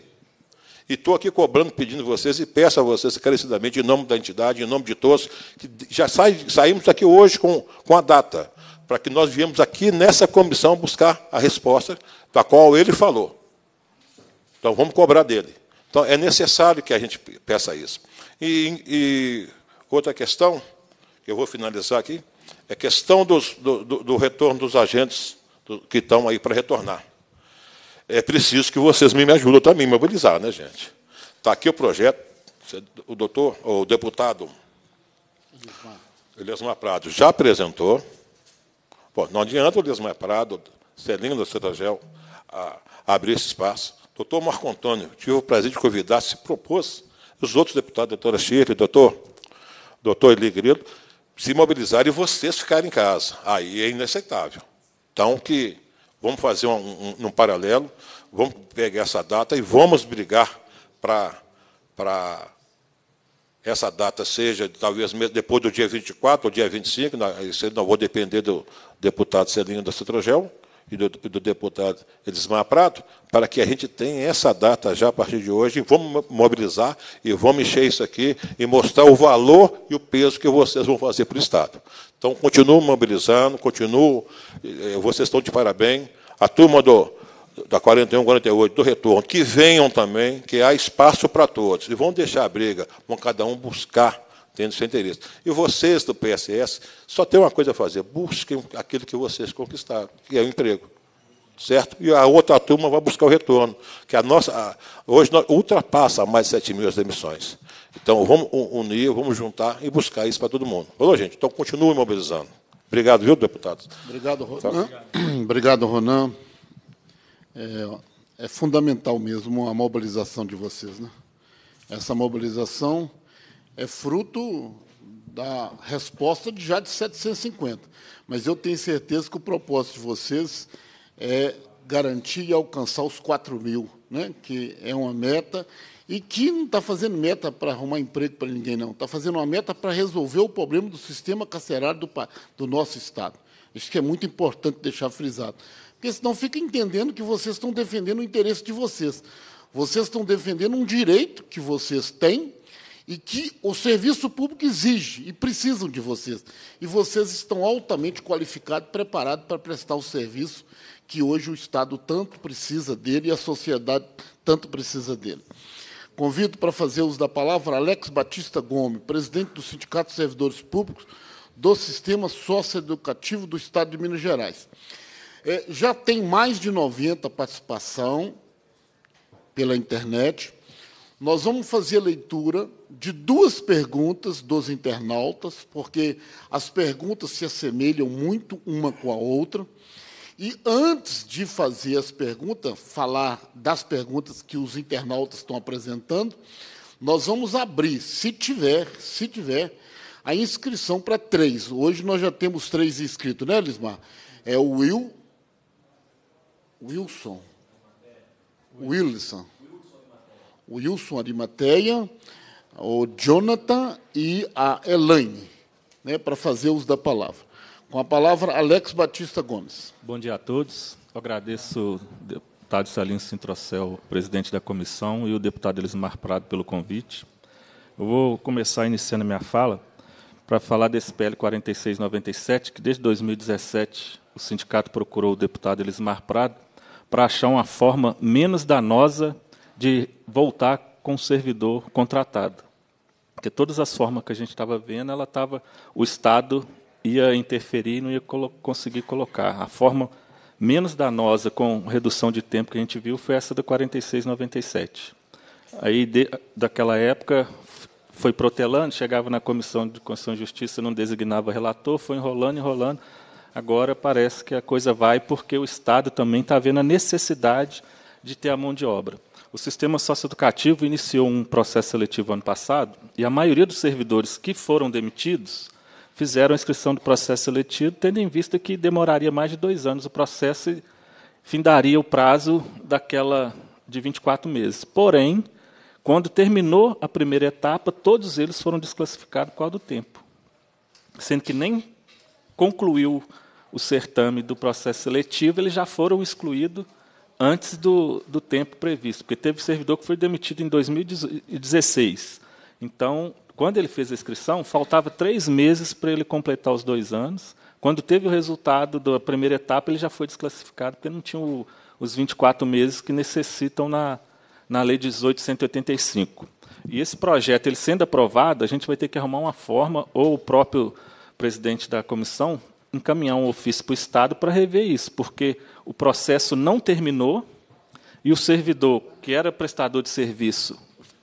E estou aqui cobrando, pedindo vocês, e peço a vocês encarecidamente, em nome da entidade, em nome de todos, que já sai, saímos aqui hoje com, com a data, para que nós viemos aqui nessa comissão buscar a resposta da qual ele falou. Então, vamos cobrar dele. Então, é necessário que a gente peça isso. E, e outra questão, que eu vou finalizar aqui, é a questão dos, do, do, do, retorno dos agentes do, que estão aí para retornar. É preciso que vocês me ajudem também a mobilizar, né, gente? Está aqui o projeto, o doutor, o deputado Eliasmar Prado já apresentou. Bom, não adianta o Eliasmar Prado, Celino da Cetagel, abrir esse espaço. Doutor Marco Antônio, tive o prazer de convidar, se propôs, os outros deputados, doutora Shirley, doutor, doutor Eli Grilo, se mobilizarem e vocês ficarem em casa. Aí é inaceitável. Então, que vamos fazer um, um, um paralelo, vamos pegar essa data e vamos brigar para essa data seja, talvez depois do dia 24 ou dia 25, isso não vou depender do deputado Celino da Citrogel, e do, do deputado Elismar Prato, para que a gente tenha essa data já a partir de hoje, vamos mobilizar e vamos encher isso aqui e mostrar o valor e o peso que vocês vão fazer para o Estado. Então, continuo mobilizando, continuo, eh, vocês estão de parabéns. A turma do, da 41, 48, do retorno, que venham também, que há espaço para todos. E vão deixar a briga, vão cada um buscar tendo seu interesse. E vocês do PSS só tem uma coisa a fazer: busquem aquilo que vocês conquistaram, que é o emprego. Certo? E a outra turma vai buscar o retorno, que a nossa a, hoje nós, ultrapassa mais de 7 mil as demissões. Então, vamos unir, vamos juntar e buscar isso para todo mundo. Falou, gente? Então, continue mobilizando. Obrigado, viu, deputados? Obrigado, Ronan. Obrigado, Ronan. É, é fundamental mesmo a mobilização de vocês. Né? Essa mobilização é fruto da resposta de já de 750. Mas eu tenho certeza que o propósito de vocês é garantir e alcançar os 4 mil, né? que é uma meta, e que não está fazendo meta para arrumar emprego para ninguém, não. Está fazendo uma meta para resolver o problema do sistema carcerário do, do nosso Estado. Isso que é muito importante deixar frisado. Porque senão fica entendendo que vocês estão defendendo o interesse de vocês. Vocês estão defendendo um direito que vocês têm e que o serviço público exige e precisam de vocês. E vocês estão altamente qualificados, preparados para prestar o serviço que hoje o Estado tanto precisa dele e a sociedade tanto precisa dele. Convido para fazer uso da palavra Alex Batista Gomes, presidente do Sindicato de Servidores Públicos do Sistema Socioeducativo do Estado de Minas Gerais. É, já tem mais de 90 participação pela internet. Nós vamos fazer a leitura de duas perguntas dos internautas, porque as perguntas se assemelham muito uma com a outra. E antes de fazer as perguntas, falar das perguntas que os internautas estão apresentando, nós vamos abrir, se tiver, se tiver, a inscrição para três. Hoje nós já temos três inscritos, né, Lismar? É o Will, Wilson, Wilson, o Wilson Arimateia, o Jonathan e a Elaine, né, para fazer uso da palavra. Com a palavra, Alex Batista Gomes. Bom dia a todos. Eu agradeço o deputado Salim Sintrocel, presidente da comissão, e o deputado Elismar Prado pelo convite. Eu vou começar iniciando minha fala para falar desse PL 4697, que desde 2017 o sindicato procurou o deputado Elismar Prado para achar uma forma menos danosa de voltar com o servidor contratado. Porque todas as formas que a gente estava vendo, ela estava o Estado ia interferir e não ia colo conseguir colocar. A forma menos danosa com redução de tempo que a gente viu foi essa da 4697. Aí, de, daquela época, foi protelando, chegava na Comissão de Constituição e Justiça, não designava relator, foi enrolando, enrolando. Agora parece que a coisa vai porque o Estado também está vendo a necessidade de ter a mão de obra. O sistema socioeducativo iniciou um processo seletivo ano passado e a maioria dos servidores que foram demitidos fizeram a inscrição do processo seletivo, tendo em vista que demoraria mais de dois anos o processo e findaria o prazo daquela de 24 meses. Porém, quando terminou a primeira etapa, todos eles foram desclassificados por causa do tempo, sendo que nem concluiu o certame do processo seletivo, eles já foram excluídos antes do, do tempo previsto, porque teve servidor que foi demitido em 2016. Então, quando ele fez a inscrição, faltava três meses para ele completar os dois anos. Quando teve o resultado da primeira etapa, ele já foi desclassificado, porque não tinha o, os 24 meses que necessitam na, na Lei 1885. E esse projeto, ele sendo aprovado, a gente vai ter que arrumar uma forma, ou o próprio presidente da comissão encaminhar um ofício para o Estado para rever isso, porque o processo não terminou e o servidor, que era prestador de serviço,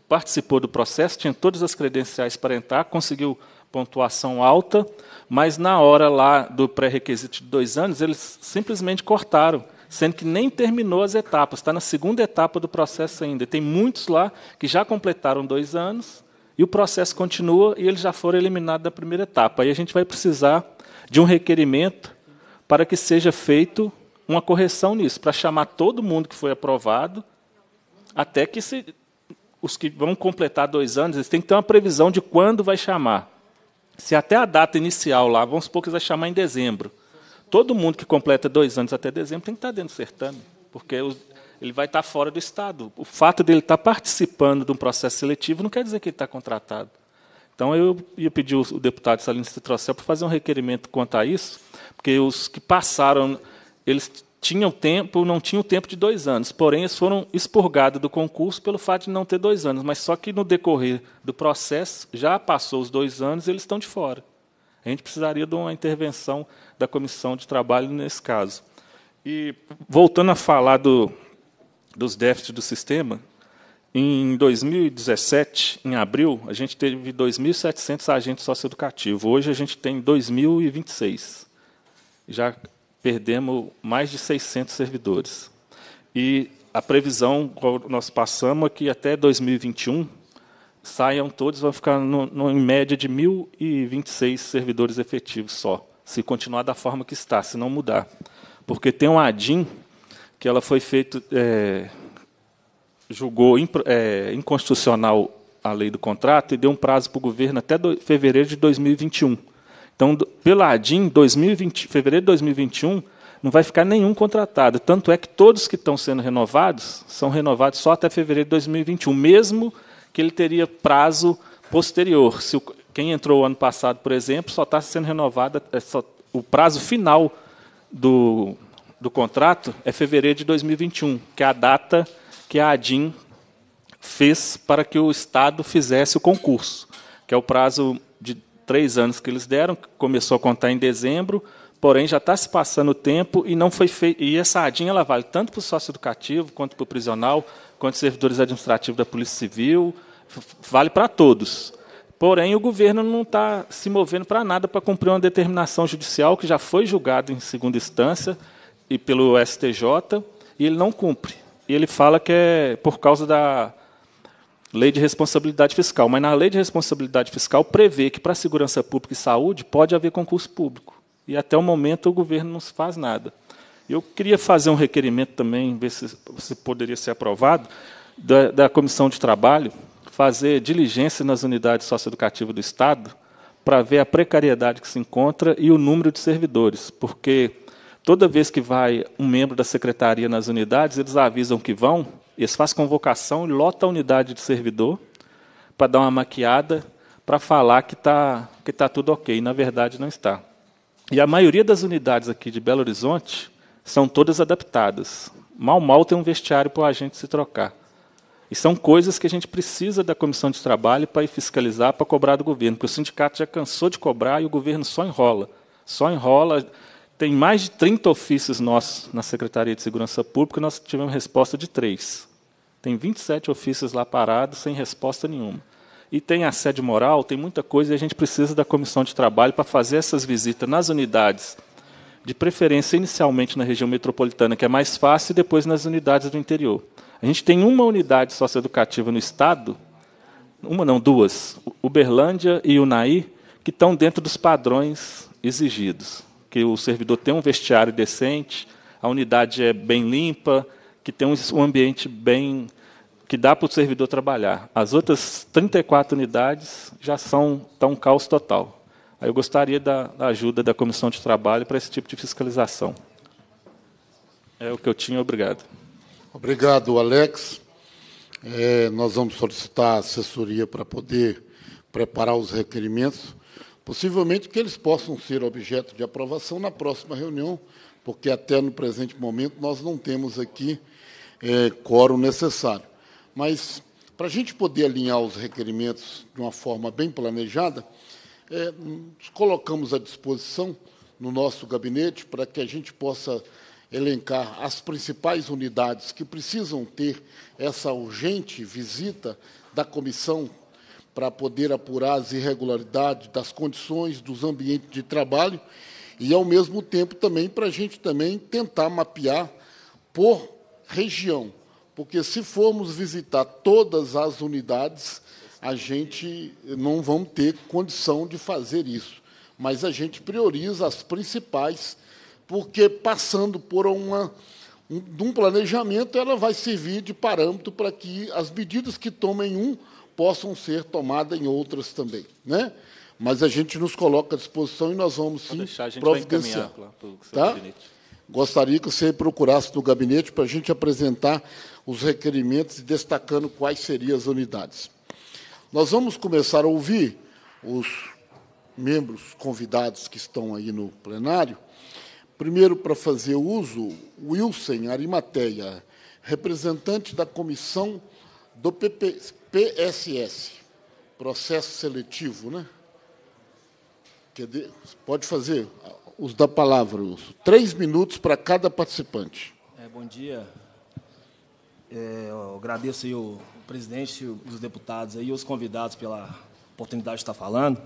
participou do processo, tinha todas as credenciais para entrar, conseguiu pontuação alta, mas na hora lá do pré-requisito de dois anos, eles simplesmente cortaram, sendo que nem terminou as etapas, está na segunda etapa do processo ainda. Tem muitos lá que já completaram dois anos e o processo continua e eles já foram eliminados da primeira etapa. Aí a gente vai precisar de um requerimento para que seja feito uma correção nisso, para chamar todo mundo que foi aprovado, até que se os que vão completar dois anos, eles têm que ter uma previsão de quando vai chamar. Se até a data inicial lá, vamos supor que vai chamar em dezembro. Todo mundo que completa dois anos até dezembro tem que estar dentro do certame, porque ele vai estar fora do Estado. O fato dele estar participando de um processo seletivo não quer dizer que ele está contratado. Então, eu ia pedir o deputado Salinas Citrocel para fazer um requerimento quanto a isso, porque os que passaram, eles tinham tempo, não tinham tempo de dois anos, porém eles foram expurgados do concurso pelo fato de não ter dois anos, mas só que no decorrer do processo, já passou os dois anos e eles estão de fora. A gente precisaria de uma intervenção da comissão de trabalho nesse caso. E voltando a falar do, dos déficits do sistema, em 2017, em abril, a gente teve 2.700 agentes socioeducativos. Hoje a gente tem 2.026. Já perdemos mais de 600 servidores. E a previsão que nós passamos é que até 2021 saiam todos, vão ficar no, no, em média de 1.026 servidores efetivos só, se continuar da forma que está, se não mudar. Porque tem um ADIM que ela foi feito, é, julgou é, inconstitucional a lei do contrato e deu um prazo para o governo até do, fevereiro de 2021. Então, do, pela ADIM, 2020, fevereiro de 2021, não vai ficar nenhum contratado. Tanto é que todos que estão sendo renovados são renovados só até fevereiro de 2021, mesmo que ele teria prazo posterior. Se o, quem entrou ano passado, por exemplo, só está sendo renovado, é só, o prazo final do, do contrato é fevereiro de 2021, que é a data que a ADIM fez para que o Estado fizesse o concurso, que é o prazo de três anos que eles deram, que começou a contar em dezembro, porém já está se passando o tempo e não foi feito. E essa ADIM ela vale tanto para o sócio educativo, quanto para o prisional, quanto servidores administrativos da Polícia Civil, vale para todos. Porém, o governo não está se movendo para nada para cumprir uma determinação judicial que já foi julgada em segunda instância e pelo STJ, e ele não cumpre. E ele fala que é por causa da lei de responsabilidade fiscal. Mas na lei de responsabilidade fiscal prevê que para segurança pública e saúde pode haver concurso público. E até o momento o governo não faz nada. Eu queria fazer um requerimento também, ver se, se poderia ser aprovado, da, da Comissão de Trabalho, fazer diligência nas unidades socioeducativas do Estado para ver a precariedade que se encontra e o número de servidores, porque toda vez que vai um membro da secretaria nas unidades, eles avisam que vão, eles fazem convocação e lotam a unidade de servidor para dar uma maquiada, para falar que está que tá tudo ok. Na verdade, não está. E a maioria das unidades aqui de Belo Horizonte são todas adaptadas. Mal, mal tem um vestiário para o agente se trocar. E são coisas que a gente precisa da comissão de trabalho para ir fiscalizar, para cobrar do governo, porque o sindicato já cansou de cobrar e o governo só enrola. Só enrola. Tem mais de 30 ofícios nossos na Secretaria de Segurança Pública, nós tivemos resposta de três. Tem 27 ofícios lá parados, sem resposta nenhuma. E tem assédio moral, tem muita coisa, e a gente precisa da comissão de trabalho para fazer essas visitas nas unidades, de preferência inicialmente na região metropolitana, que é mais fácil, e depois nas unidades do interior. A gente tem uma unidade socioeducativa no Estado, uma não, duas, Uberlândia e Unai, que estão dentro dos padrões exigidos. Que o servidor tem um vestiário decente, a unidade é bem limpa, que tem um ambiente bem que dá para o servidor trabalhar. As outras 34 unidades já são tão caos total. Aí eu gostaria da, da ajuda da comissão de trabalho para esse tipo de fiscalização. É o que eu tinha. Obrigado. Obrigado, Alex. É, nós vamos solicitar assessoria para poder preparar os requerimentos, possivelmente que eles possam ser objeto de aprovação na próxima reunião, porque até no presente momento nós não temos aqui é, quórum necessário. Mas, para a gente poder alinhar os requerimentos de uma forma bem planejada, é, colocamos à disposição no nosso gabinete para que a gente possa elencar as principais unidades que precisam ter essa urgente visita da comissão para poder apurar as irregularidades das condições dos ambientes de trabalho e, ao mesmo tempo, também para a gente também tentar mapear por região, porque se formos visitar todas as unidades, a gente não vamos ter condição de fazer isso, mas a gente prioriza as principais porque passando por uma, um, um planejamento, ela vai servir de parâmetro para que as medidas que tomem um possam ser tomadas em outras também. Né? Mas a gente nos coloca à disposição e nós vamos sim deixar, providenciar. Tá? Gostaria que você procurasse no gabinete para a gente apresentar os requerimentos e destacando quais seriam as unidades. Nós vamos começar a ouvir os membros convidados que estão aí no plenário Primeiro, para fazer uso, Wilson Arimateia, representante da comissão do PP, PSS, processo seletivo, né? Pode fazer uso da palavra, uso. Três minutos para cada participante. É, bom dia. É, eu agradeço aí o presidente, os deputados e os convidados pela oportunidade de estar falando.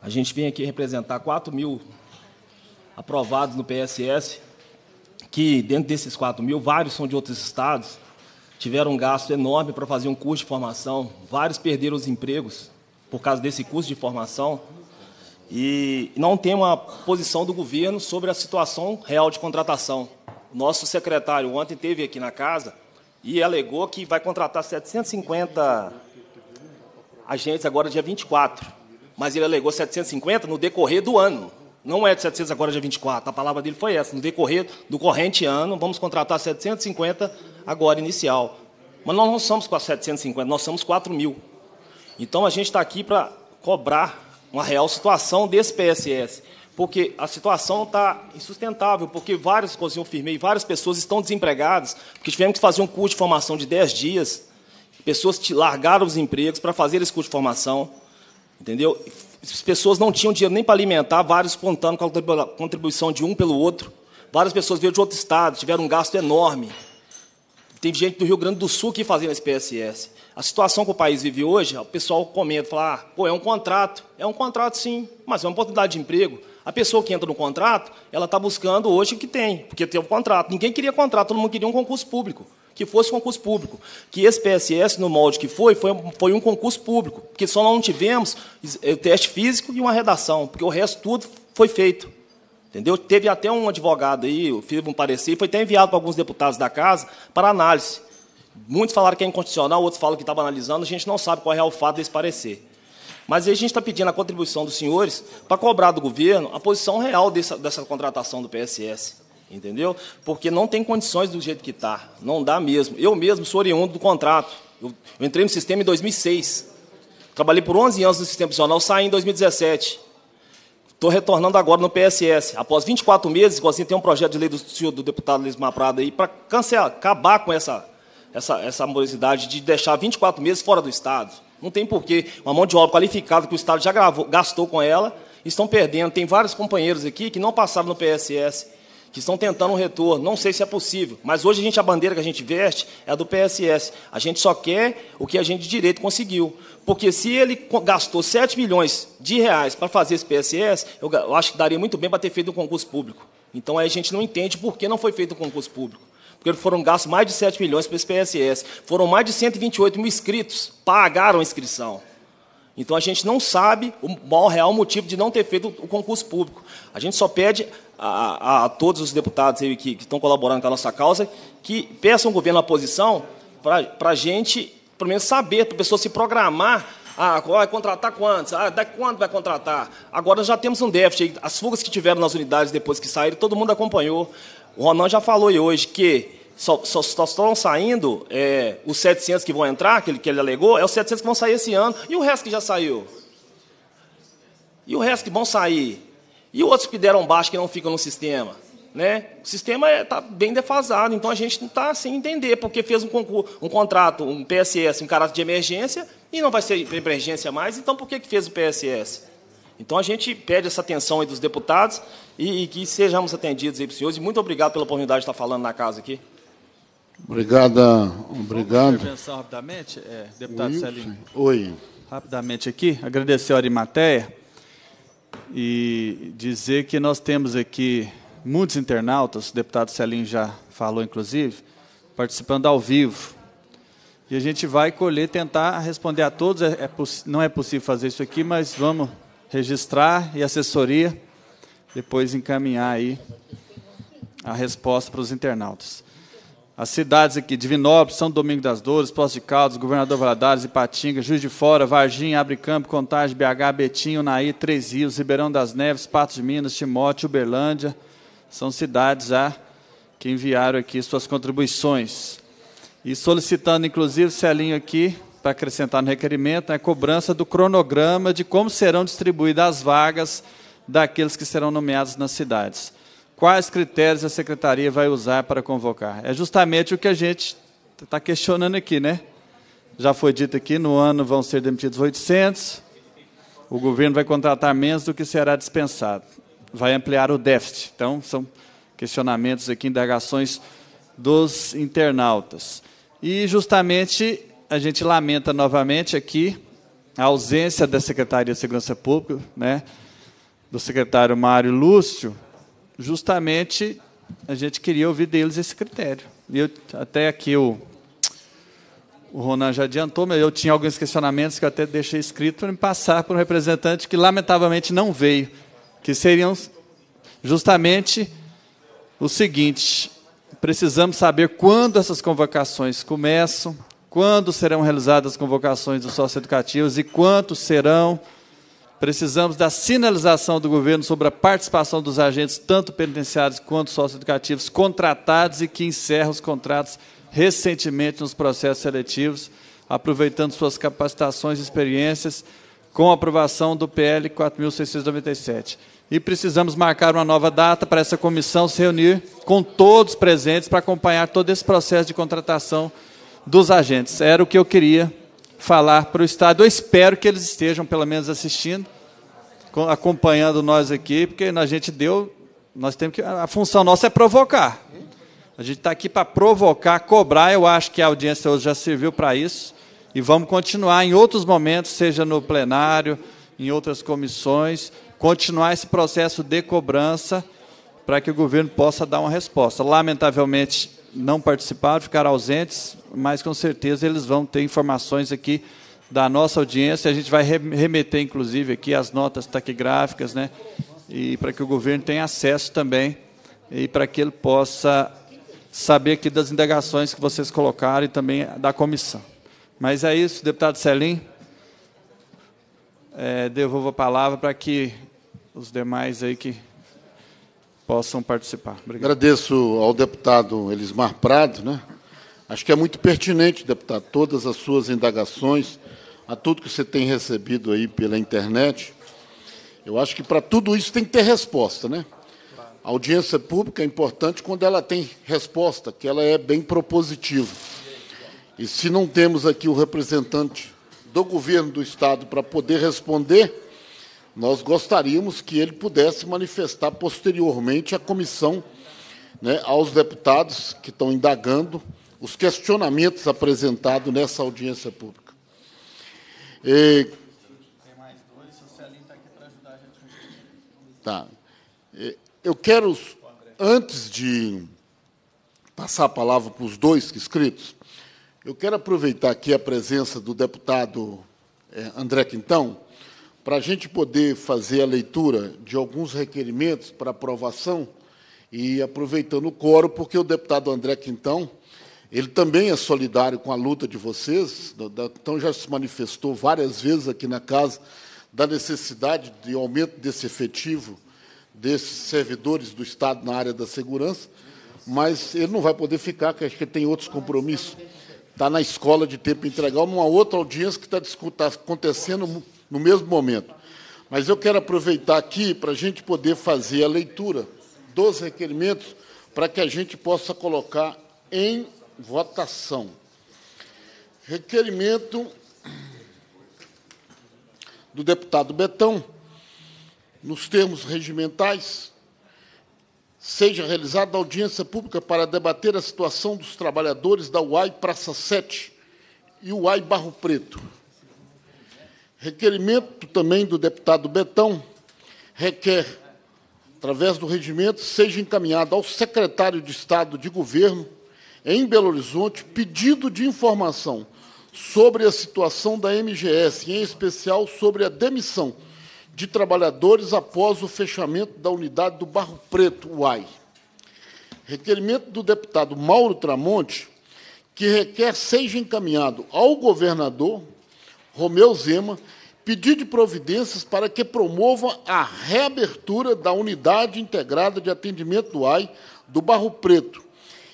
A gente vem aqui representar 4 mil aprovados no PSS, que dentro desses 4 mil, vários são de outros estados, tiveram um gasto enorme para fazer um curso de formação, vários perderam os empregos por causa desse curso de formação, e não tem uma posição do governo sobre a situação real de contratação. Nosso secretário ontem teve aqui na casa e alegou que vai contratar 750 agentes agora dia 24, mas ele alegou 750 no decorrer do ano. Não é de 700 agora dia 24, a palavra dele foi essa. No decorrer do corrente ano, vamos contratar 750 agora inicial. Mas nós não somos com 750, nós somos 4 mil. Então a gente está aqui para cobrar uma real situação desse PSS. Porque a situação está insustentável, porque vários, como eu firmei, várias pessoas estão desempregadas, porque tivemos que fazer um curso de formação de 10 dias. Pessoas largaram os empregos para fazer esse curso de formação. Entendeu? as pessoas não tinham dinheiro nem para alimentar, vários contando com a contribuição de um pelo outro. Várias pessoas veio de outro estado, tiveram um gasto enorme. Tem gente do Rio Grande do Sul que fazendo esse PSS. A situação que o país vive hoje, o pessoal comenta, fala, ah, pô, é um contrato. É um contrato, sim, mas é uma oportunidade de emprego. A pessoa que entra no contrato, ela está buscando hoje o que tem, porque tem um contrato. Ninguém queria contrato, todo mundo queria um concurso público que fosse concurso público. Que esse PSS, no molde que foi, foi, foi um concurso público, porque só não tivemos o teste físico e uma redação, porque o resto tudo foi feito. Entendeu? Teve até um advogado aí, fiz um parecer, foi até enviado para alguns deputados da casa para análise. Muitos falaram que é inconstitucional, outros falam que estava analisando, a gente não sabe qual é o fato desse parecer. Mas aí a gente está pedindo a contribuição dos senhores para cobrar do governo a posição real dessa, dessa contratação do PSS entendeu? Porque não tem condições do jeito que está, não dá mesmo. Eu mesmo sou oriundo do contrato. Eu, eu, entrei no sistema em 2006. Trabalhei por 11 anos no sistema profissional, saí em 2017. Estou retornando agora no PSS. Após 24 meses, igualzinho tem um projeto de lei do senhor do deputado Lismar Prada aí para cancelar, acabar com essa essa essa morosidade de deixar 24 meses fora do estado. Não tem porquê. Uma mão de obra qualificada que o estado já gravou, gastou com ela, estão perdendo. Tem vários companheiros aqui que não passaram no PSS que estão tentando um retorno. Não sei se é possível, mas hoje a gente a bandeira que a gente veste é a do PSS. A gente só quer o que a gente de direito conseguiu. Porque se ele gastou 7 milhões de reais para fazer esse PSS, eu acho que daria muito bem para ter feito um concurso público. Então a gente não entende por que não foi feito um concurso público. Porque foram gastos mais de 7 milhões para esse PSS. Foram mais de 128 mil inscritos, pagaram a inscrição. Então a gente não sabe o real motivo de não ter feito o concurso público. A gente só pede a, a, a todos os deputados que, que, estão colaborando com a nossa causa que peçam ao governo a posição para a gente, pelo menos, saber, para a pessoa se programar. Ah, vai contratar quantos? Ah, da quanto vai contratar? Agora já temos um déficit. As fugas que tiveram nas unidades depois que saíram, todo mundo acompanhou. O Ronan já falou hoje que só, só, só estão saindo é, os 700 que vão entrar, que ele, que ele alegou, é os 700 que vão sair esse ano. E o resto que já saiu? E o resto que vão sair? E outros que deram baixo que não ficam no sistema? Né? O sistema está é, bem defasado, então a gente não está sem entender, porque fez um, concurso, um contrato, um PSS, um caráter de emergência, e não vai ser emergência mais, então por que, que fez o PSS? Então a gente pede essa atenção dos deputados e, e que sejamos atendidos aí para os senhores. E muito obrigado pela oportunidade de estar falando na casa aqui. Obrigada, obrigado. Intervenção rapidamente, é, deputado Celinho. Oi. Rapidamente aqui, agradecer a Arimateia e dizer que nós temos aqui muitos internautas, o deputado Celinho já falou, inclusive, participando ao vivo. E a gente vai colher, tentar responder a todos. É, é, não é possível fazer isso aqui, mas vamos registrar e assessoria, depois encaminhar aí a resposta para os internautas. As cidades aqui, Divinópolis, São Domingo das Dores, Poços de Caldas, Governador Valadares, Ipatinga, Juiz de Fora, Varginha, Abre Campo, Contagem, BH, Betinho, Naí, Três Rios, Ribeirão das Neves, Patos de Minas, Timóteo, Uberlândia. São cidades já que enviaram aqui suas contribuições. E solicitando, inclusive, Celinho aqui, para acrescentar no requerimento, a cobrança do cronograma de como serão distribuídas as vagas daqueles que serão nomeados nas cidades quais critérios a secretaria vai usar para convocar. É justamente o que a gente está questionando aqui, né? Já foi dito aqui, no ano vão ser demitidos 800, o governo vai contratar menos do que será dispensado, vai ampliar o déficit. Então, são questionamentos aqui, indagações dos internautas. E, justamente, a gente lamenta novamente aqui a ausência da Secretaria de Segurança Pública, né, do secretário Mário Lúcio, justamente a gente queria ouvir deles esse critério. E eu, até aqui o, o Ronan já adiantou, mas eu tinha alguns questionamentos que eu até deixei escrito para me passar para um representante que lamentavelmente não veio, que seriam justamente o seguinte: precisamos saber quando essas convocações começam, quando serão realizadas as convocações dos socioeducativos e quantos serão. Precisamos da sinalização do governo sobre a participação dos agentes, tanto penitenciários quanto socioeducativos, contratados e que encerram os contratos recentemente nos processos seletivos, aproveitando suas capacitações e experiências, com a aprovação do PL 4.697. E precisamos marcar uma nova data para essa comissão se reunir com todos presentes para acompanhar todo esse processo de contratação dos agentes. Era o que eu queria falar para o Estado. Eu espero que eles estejam, pelo menos, assistindo, acompanhando nós aqui, porque a gente deu. Nós temos que. A função nossa é provocar. A gente está aqui para provocar, cobrar. Eu acho que a audiência hoje já serviu para isso. E vamos continuar em outros momentos, seja no plenário, em outras comissões, continuar esse processo de cobrança para que o governo possa dar uma resposta. Lamentavelmente, não participaram, ficaram ausentes, mas com certeza eles vão ter informações aqui da nossa audiência. A gente vai remeter, inclusive, aqui as notas taquigráficas, né? E para que o governo tenha acesso também e para que ele possa saber aqui das indagações que vocês colocaram e também da comissão. Mas é isso, deputado Celim. É, devolvo a palavra para que os demais aí que possam participar. Obrigado. Agradeço ao deputado Elismar Prado, né? Acho que é muito pertinente, deputado, todas as suas indagações, a tudo que você tem recebido aí pela internet. Eu acho que para tudo isso tem que ter resposta, né? A audiência pública é importante quando ela tem resposta, que ela é bem propositiva. E se não temos aqui o representante do governo do Estado para poder responder, nós gostaríamos que ele pudesse manifestar posteriormente à comissão, né, aos deputados que estão indagando os questionamentos apresentados nessa audiência pública. E... Tem mais dois, o Celinho está aqui para ajudar a gente. Tá. Eu quero, antes de passar a palavra para os dois inscritos, eu quero aproveitar aqui a presença do deputado eh, André Quintão, para a gente poder fazer a leitura de alguns requerimentos para aprovação e aproveitando o coro, porque o deputado André Quintão, ele também é solidário com a luta de vocês, então já se manifestou várias vezes aqui na casa da necessidade de aumento desse efetivo desses servidores do Estado na área da segurança, mas ele não vai poder ficar, porque acho que ele tem outros compromissos. Está na escola de tempo integral, numa outra audiência que está tá acontecendo no mesmo momento. Mas eu quero aproveitar aqui para a gente poder fazer a leitura dos requerimentos para que a gente possa colocar em votação. Requerimento do deputado Betão, nos termos regimentais, seja realizada audiência pública para debater a situação dos trabalhadores da UAI Praça 7 e UAI Barro Preto Requerimento também do deputado Betão requer, através do regimento, seja encaminhado ao secretário de Estado de Governo, em Belo Horizonte, pedido de informação sobre a situação da MGS, em especial sobre a demissão de trabalhadores após o fechamento da unidade do Barro Preto, UAI. Requerimento do deputado Mauro Tramonte, que requer seja encaminhado ao governador Romeu Zema, pedir de providências para que promova a reabertura da unidade integrada de atendimento do AI do Barro Preto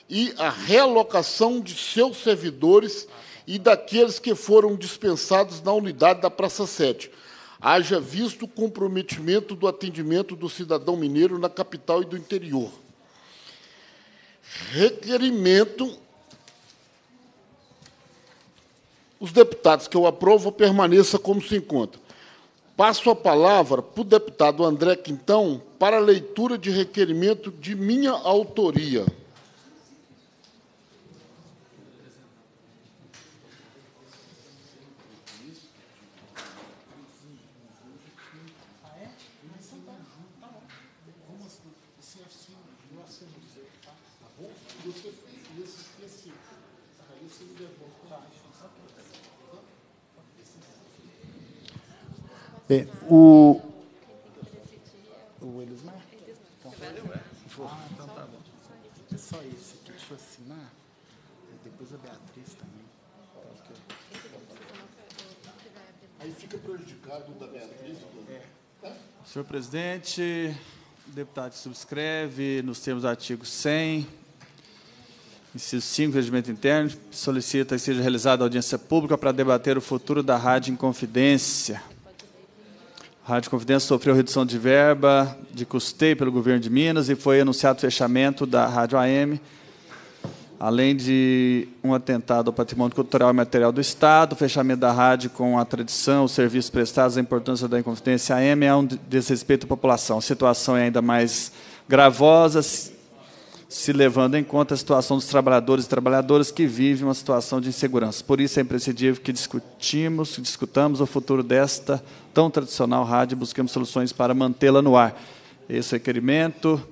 e a realocação de seus servidores e daqueles que foram dispensados na unidade da Praça 7. Haja visto o comprometimento do atendimento do cidadão mineiro na capital e do interior. Requerimento os deputados que eu aprovo permaneça como se encontra. Passo a palavra para o deputado André Quintão para a leitura de requerimento de minha autoria. Bem, o. O Elismar? Então, então tá bom. É só aqui, deixa eu assinar. Depois a Beatriz também. Aí fica prejudicado da Beatriz. É. Senhor presidente, deputado subscreve nos termos do artigo 100, inciso 5 do regimento interno, solicita que seja realizada audiência pública para debater o futuro da Rádio Inconfidência. A Rádio Confidência sofreu redução de verba de custeio pelo governo de Minas e foi anunciado o fechamento da Rádio AM, além de um atentado ao patrimônio cultural e material do Estado, o fechamento da rádio com a tradição, os serviços prestados, a importância da Inconfidência AM é um desrespeito à população. A situação é ainda mais gravosa, se levando em conta a situação dos trabalhadores e trabalhadoras que vivem uma situação de insegurança. Por isso é imprescindível que discutimos, discutamos o futuro desta tão tradicional rádio e busquemos soluções para mantê-la no ar. Esse requerimento.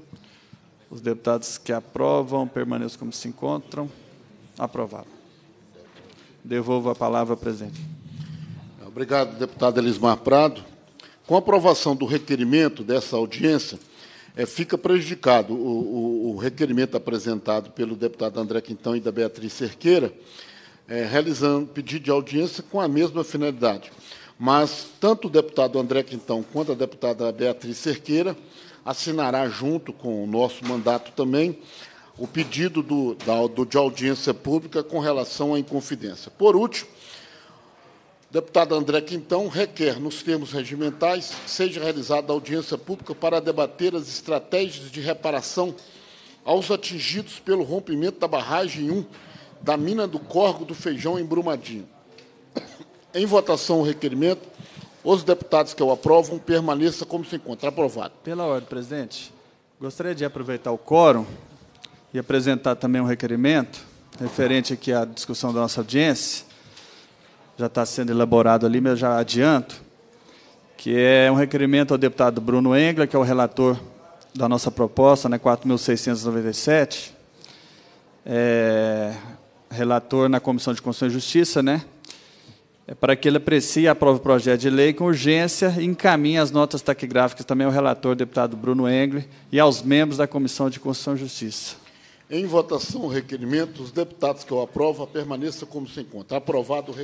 Os deputados que aprovam permaneçam como se encontram. Aprovado. Devolvo a palavra presidente. Obrigado, deputado Elismar Prado. Com a aprovação do requerimento dessa audiência, é, fica prejudicado o, o, o, requerimento apresentado pelo deputado André Quintão e da Beatriz Cerqueira, é, realizando pedido de audiência com a mesma finalidade. Mas tanto o deputado André Quintão quanto a deputada Beatriz Cerqueira assinará junto com o nosso mandato também o pedido do, da, do, de audiência pública com relação à inconfidência. Por último, deputado André Quintão requer, nos termos regimentais, seja realizada audiência pública para debater as estratégias de reparação aos atingidos pelo rompimento da barragem 1 da mina do Corgo do Feijão em Brumadinho. Em votação o requerimento, os deputados que o aprovam permaneçam como se encontra. Aprovado. Pela ordem, presidente. Gostaria de aproveitar o quórum e apresentar também um requerimento referente aqui à discussão da nossa audiência já está sendo elaborado ali, mas eu já adianto, que é um requerimento ao deputado Bruno Engler, que é o relator da nossa proposta, né, 4.697, é, relator na Comissão de Constituição e Justiça, né, é para que ele aprecie e aprove o projeto de lei com urgência e encaminhe as notas taquigráficas também ao relator, deputado Bruno Engler, e aos membros da Comissão de Constituição e Justiça. Em votação o requerimento, os deputados que o aprovam permaneçam como se encontra. Aprovado o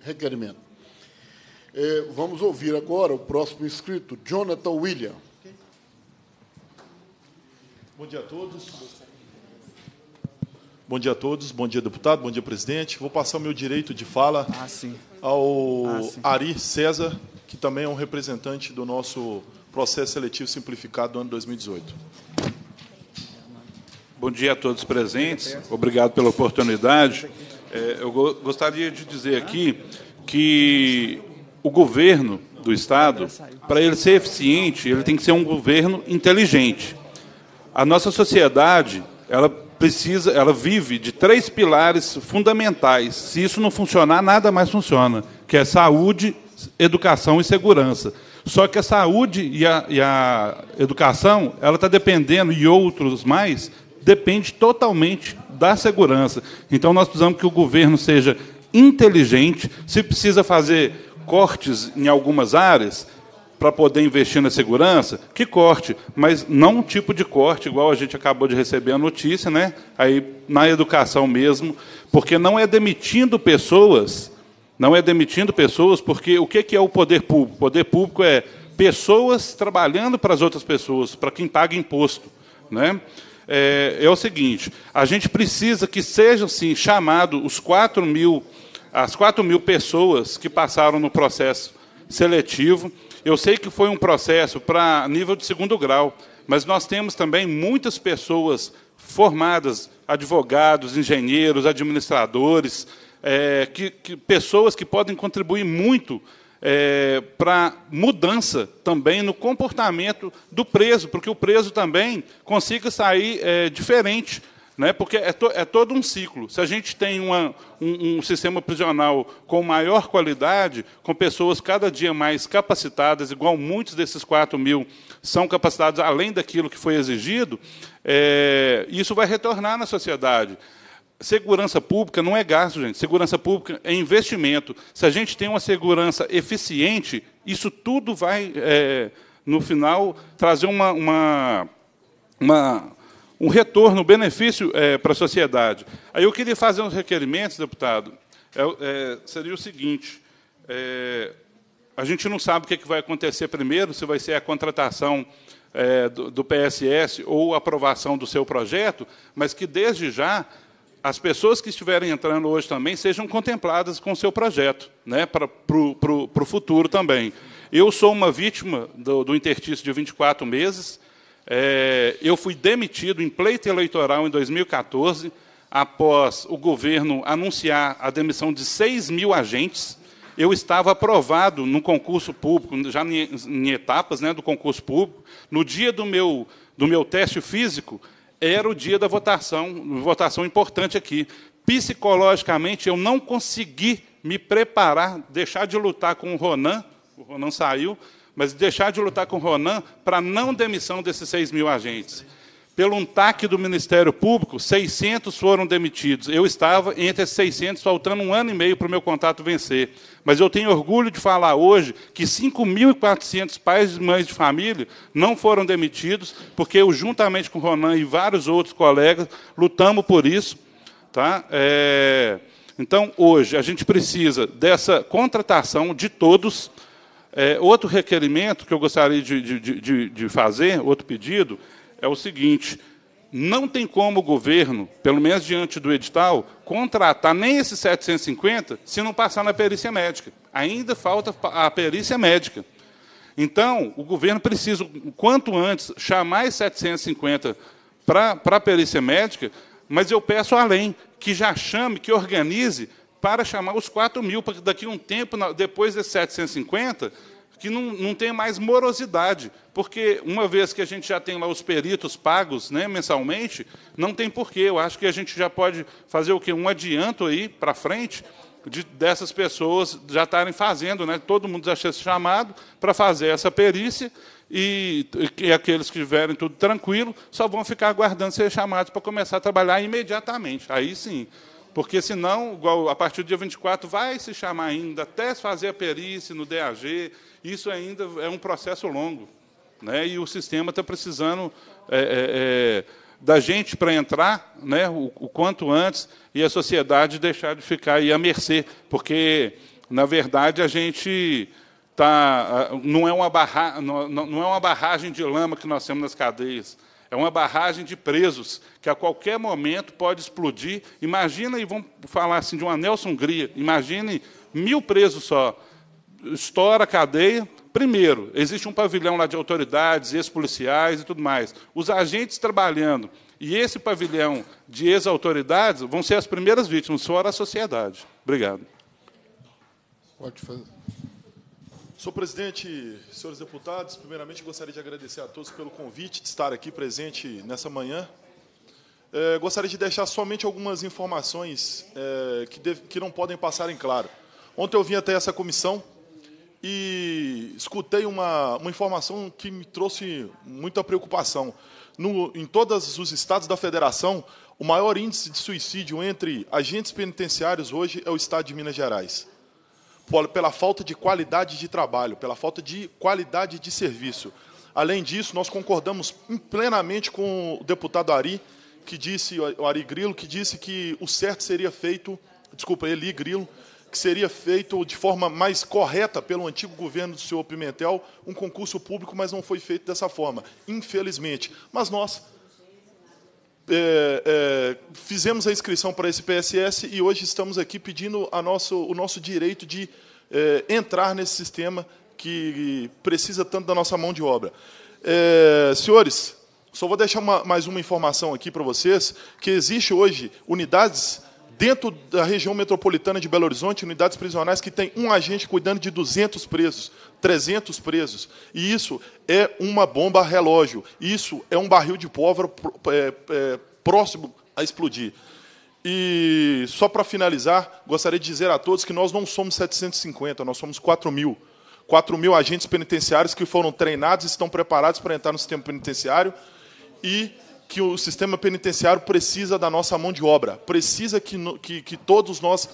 requerimento. É, vamos ouvir agora o próximo inscrito, Jonathan William. Bom dia a todos. Bom dia a todos, bom dia, deputado, bom dia, presidente. Vou passar o meu direito de fala ah, ao ah, sim. Ari César, que também é um representante do nosso processo seletivo simplificado do ano 2018. Bom dia a todos presentes. Obrigado pela oportunidade. É, eu go gostaria de dizer aqui que o governo do Estado, para ele ser eficiente, ele tem que ser um governo inteligente. A nossa sociedade, ela precisa, ela vive de três pilares fundamentais. Se isso não funcionar, nada mais funciona, que é saúde, educação e segurança. Só que a saúde e a, e a educação, ela está dependendo, e outros mais, depende totalmente da segurança. Então, nós precisamos que o governo seja inteligente. Se precisa fazer cortes em algumas áreas para poder investir na segurança, que corte, mas não um tipo de corte igual a gente acabou de receber a notícia, né? Aí na educação mesmo, porque não é demitindo pessoas, não é demitindo pessoas, porque o que é o poder público? O poder público é pessoas trabalhando para as outras pessoas, para quem paga imposto, né? É, é o seguinte: a gente precisa que sejam sim chamados os 4 mil, as 4 mil pessoas que passaram no processo seletivo. Eu sei que foi um processo para nível de segundo grau, mas nós temos também muitas pessoas formadas, advogados, engenheiros, administradores, é, que, que, pessoas que podem contribuir muito é, para mudança também no comportamento do preso, porque o preso também consiga sair é, diferente Né? Porque é, to, é todo um ciclo. Se a gente tem uma, um, um, sistema prisional com maior qualidade, com pessoas cada dia mais capacitadas, igual muitos desses 4 mil são capacitados além daquilo que foi exigido, é, isso vai retornar na sociedade. Segurança pública não é gasto, gente. Segurança pública é investimento. Se a gente tem uma segurança eficiente, isso tudo vai, é, no final, trazer uma, uma, uma um retorno, um benefício é, para a sociedade. Aí eu queria fazer uns requerimentos, deputado. É, é, seria o seguinte: é, a gente não sabe o que, é que vai acontecer primeiro, se vai ser a contratação do, do PSS ou a aprovação do seu projeto, mas que desde já as pessoas que estiverem entrando hoje também sejam contempladas com o seu projeto, né, para o futuro também. Eu sou uma vítima do, do de 24 meses. É, eu fui demitido em pleito eleitoral em 2014, após o governo anunciar a demissão de 6 mil agentes. Eu estava aprovado no concurso público, já em, em etapas né, do concurso público. No dia do meu, do meu teste físico, era o dia da votação, votação importante aqui. Psicologicamente, eu não consegui me preparar, deixar de lutar com o Ronan, o Ronan saiu, mas deixar de lutar com o Ronan para não demissão desses 6 mil agentes. Pelo um TAC do Ministério Público, 600 foram demitidos. Eu estava entre esses 600, faltando um ano e meio para o meu contrato vencer. Mas eu tenho orgulho de falar hoje que 5.400 pais e mães de família não foram demitidos, porque eu, juntamente com o Ronan e vários outros colegas, lutamos por isso. Tá? É... Então, hoje, a gente precisa dessa contratação de todos, é, outro requerimento que eu gostaria de, de, de, de, fazer, outro pedido, é o seguinte: não tem como o governo, pelo menos diante do edital, contratar nem esses 750 se não passar na perícia médica. Ainda falta a perícia médica. Então, o governo precisa, quanto antes, chamar esses 750 para a perícia médica, mas eu peço além, que já chame, que organize para chamar os 4 mil, para que daqui a um tempo, depois desses 750, que não, não tenha mais morosidade, porque uma vez que a gente já tem lá os peritos pagos né, mensalmente, não tem porquê. Eu acho que a gente já pode fazer o quê? Um adianto aí para frente de, dessas pessoas já estarem fazendo, né, todo mundo já ser chamado para fazer essa perícia e, e, aqueles que tiverem tudo tranquilo só vão ficar aguardando ser chamados para começar a trabalhar imediatamente. Aí sim, porque senão, igual, a partir do dia 24, vai se chamar ainda, até fazer a perícia no DAG, isso ainda é um processo longo. Né? E o sistema está precisando é, é, é, da gente para entrar né, o, o, quanto antes e a sociedade deixar de ficar aí à mercê, porque, na verdade, a gente tá, não, é uma barra, não, não é uma barragem de lama que nós temos nas cadeias é uma barragem de presos que a qualquer momento pode explodir. Imagina, e vamos falar assim de uma Nelson Hungria, imagine mil presos só. Estoura a cadeia. Primeiro, existe um pavilhão lá de autoridades, ex-policiais e tudo mais. Os agentes trabalhando. E esse pavilhão de ex-autoridades vão ser as primeiras vítimas, fora a sociedade. Obrigado. Pode fazer. Senhor presidente, senhores deputados, primeiramente gostaria de agradecer a todos pelo convite de estar aqui presente nessa manhã. É, gostaria de deixar somente algumas informações é, que, deve, que não podem passar em claro. Ontem eu vim até essa comissão e escutei uma, uma informação que me trouxe muita preocupação. No, em todos os estados da federação, o maior índice de suicídio entre agentes penitenciários hoje é o estado de Minas Gerais pela falta de qualidade de trabalho, pela falta de qualidade de serviço. Além disso, nós concordamos plenamente com o deputado Ari, que disse, o Ari Grilo, que disse que o certo seria feito, desculpa, Eli Grilo, que seria feito de forma mais correta pelo antigo governo do senhor Pimentel, um concurso público, mas não foi feito dessa forma, infelizmente. Mas nós é, é, fizemos a inscrição para esse PSS e hoje estamos aqui pedindo nosso, o nosso direito de é, entrar nesse sistema que precisa tanto da nossa mão de obra. É, senhores, só vou deixar uma, mais uma informação aqui para vocês, que existe hoje unidades dentro da região metropolitana de Belo Horizonte, unidades prisionais que tem um agente cuidando de 200 presos, 300 presos. E isso é uma bomba relógio. Isso é um barril de pólvora é, é, próximo a explodir. E só para finalizar, gostaria de dizer a todos que nós não somos 750, nós somos 4 mil. 4 mil agentes penitenciários que foram treinados e estão preparados para entrar no sistema penitenciário e que o sistema penitenciário precisa da nossa mão de obra, precisa que, que, que todos nós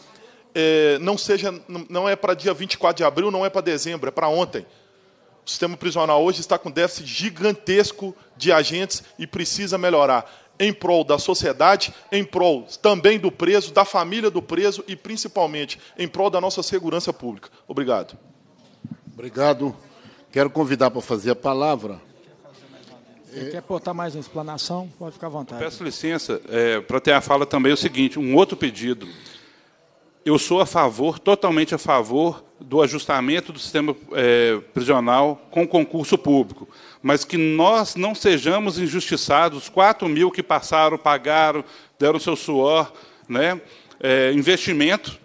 é, não seja, não é para dia 24 de abril, não é para dezembro, é para ontem. O sistema prisional hoje está com déficit gigantesco de agentes e precisa melhorar em prol da sociedade, em prol também do preso, da família do preso e principalmente em prol da nossa segurança pública. Obrigado. Obrigado. Quero convidar para fazer a palavra. Você quer botar mais uma explanação? Pode ficar à vontade. Peço licença é, para ter a fala também o seguinte, um outro pedido eu sou a favor, totalmente a favor, do ajustamento do sistema é, prisional com concurso público, mas que nós não sejamos injustiçados, 4 mil que passaram, pagaram, deram seu suor, né? É, investimento,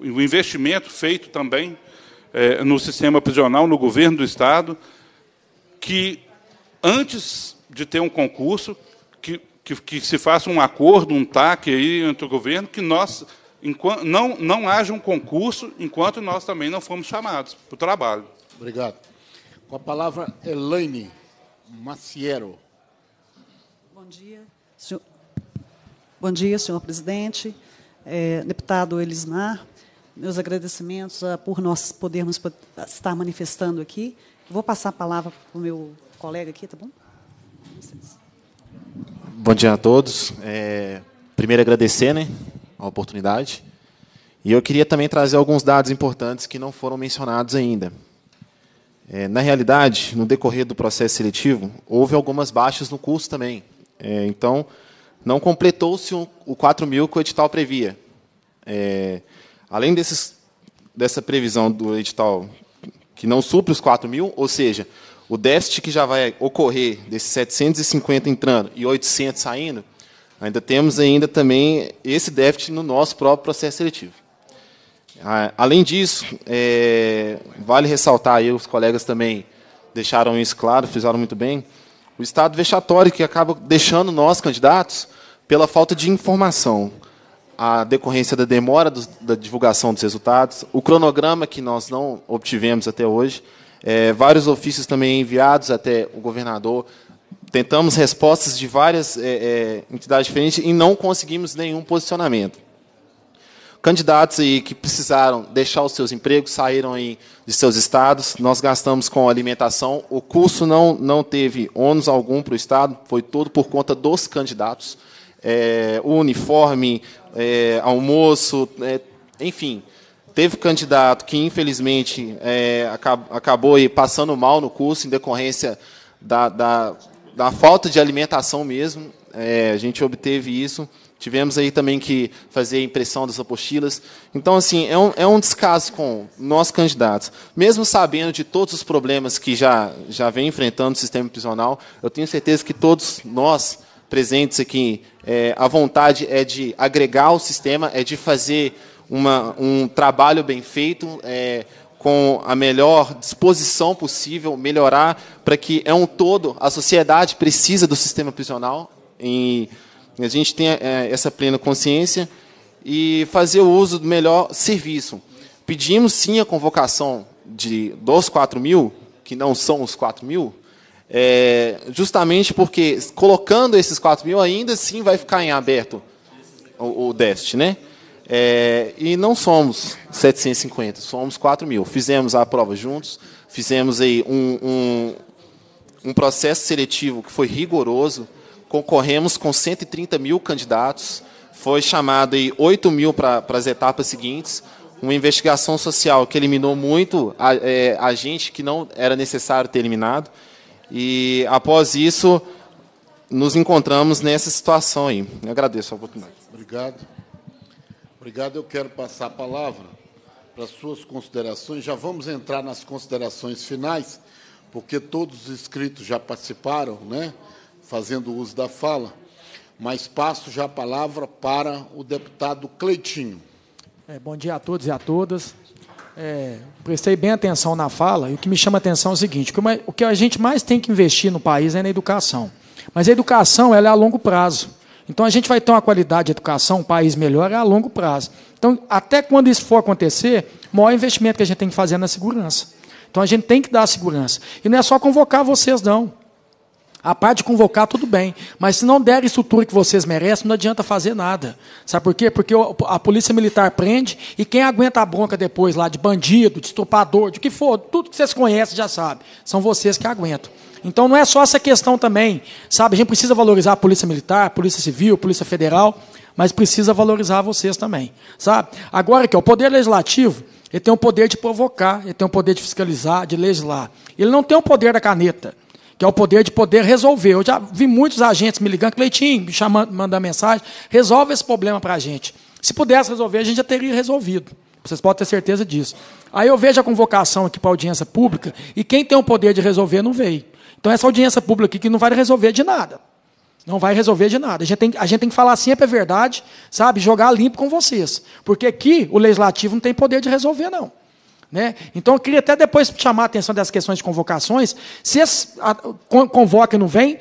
o investimento feito também é, no sistema prisional, no governo do Estado, que antes de ter um concurso, que, que, que se faça um acordo, um TAC aí entre o governo, que nós enquanto, não, não haja um concurso enquanto nós também não fomos chamados para o trabalho. Obrigado. Com a palavra, Elaine Maciero. Bom dia, senhor, Bom dia, senhor presidente, é, deputado Elismar. Meus agradecimentos uh, por nós podermos estar manifestando aqui. Vou passar a palavra para o meu colega aqui, tá bom? Bom dia a todos. É, primeiro, agradecer né, a oportunidade. E eu queria também trazer alguns dados importantes que não foram mencionados ainda. É, na realidade, no decorrer do processo seletivo, houve algumas baixas no curso também. É, então, não completou-se o 4 mil que o edital previa. É, além desses, dessa previsão do edital que não supre os 4 mil, ou seja, o déficit que já vai ocorrer desses 750 entrando e 800 saindo, ainda temos ainda também esse déficit no nosso próprio processo seletivo. Ah, além disso, é, vale ressaltar, aí os colegas também deixaram isso claro, fizeram muito bem, o estado vexatório que acaba deixando nós, candidatos, pela falta de informação, a decorrência da demora do, da divulgação dos resultados, o cronograma que nós não obtivemos até hoje, é, vários ofícios também enviados até o governador, tentamos respostas de várias é, é, entidades diferentes e não conseguimos nenhum posicionamento. Candidatos aí que precisaram deixar os seus empregos, saíram aí de seus estados, nós gastamos com alimentação, o curso não, não teve ônus algum para o Estado, foi todo por conta dos candidatos. É, o uniforme, é, almoço, é, enfim, teve candidato que, infelizmente, é, acabou passando mal no curso em decorrência da, da da falta de alimentação mesmo. É, a gente obteve isso. Tivemos aí também que fazer a impressão das apostilas. Então, assim, é um, é um descaso com nós candidatos. Mesmo sabendo de todos os problemas que já, já vem enfrentando o sistema prisional, eu tenho certeza que todos nós presentes aqui, é, a vontade é de agregar o sistema, é de fazer uma, um trabalho bem feito, é, com a melhor disposição possível, melhorar para que é um todo, a sociedade precisa do sistema prisional e a gente tenha é, essa plena consciência e fazer o uso do melhor serviço. Pedimos sim a convocação de dos 4 mil, que não são os 4 mil, é, justamente porque colocando esses 4 mil ainda sim vai ficar em aberto o, o déficit, né? É, e não somos 750, somos 4 mil. Fizemos a prova juntos, fizemos aí um, um, um processo seletivo que foi rigoroso, concorremos com 130 mil candidatos, foi chamado aí 8 mil para as etapas seguintes, uma investigação social que eliminou muito a, é, a gente que não era necessário ter eliminado, e após isso nos encontramos nessa situação aí. Eu agradeço a oportunidade. Obrigado. Obrigado. Eu quero passar a palavra para as suas considerações. Já vamos entrar nas considerações finais, porque todos os inscritos já participaram, né, fazendo uso da fala. Mas passo já a palavra para o deputado Cleitinho. É, bom dia a todos e a todas. É, prestei bem atenção na fala e o que me chama a atenção é o seguinte: o que a gente mais tem que investir no país é na educação. Mas a educação ela é a longo prazo. Então a gente vai ter uma qualidade de educação, um país melhor a longo prazo. Então, até quando isso for acontecer, maior investimento que a gente tem que fazer é na segurança. Então a gente tem que dar segurança. E não é só convocar vocês, não. A parte de convocar, tudo bem. Mas se não der a estrutura que vocês merecem, não adianta fazer nada. Sabe por quê? Porque a polícia militar prende e quem aguenta a bronca depois lá de bandido, de estrupador, de que for, tudo que vocês conhecem já sabe. São vocês que aguentam. Então não é só essa questão também. Sabe, a gente precisa valorizar a polícia militar, a polícia civil, a polícia federal, mas precisa valorizar vocês também. Sabe? Agora que o poder legislativo, ele tem o poder de provocar, ele tem o poder de fiscalizar, de legislar. Ele não tem o poder da caneta que é o poder de poder resolver. Eu já vi muitos agentes me ligando, Cleitinho, me chamando, mandando mensagem, resolve esse problema para a gente. Se pudesse resolver, a gente já teria resolvido. Vocês podem ter certeza disso. Aí eu vejo a convocação aqui para audiência pública e quem tem o poder de resolver não veio. Então essa audiência pública aqui que não vai resolver de nada. Não vai resolver de nada. A gente, tem, a gente tem que falar sempre a verdade, sabe? Jogar limpo com vocês. Porque aqui o legislativo não tem poder de resolver, não. Né? Então, eu queria até depois chamar a atenção dessas questões de convocações. Se convoca e não vem,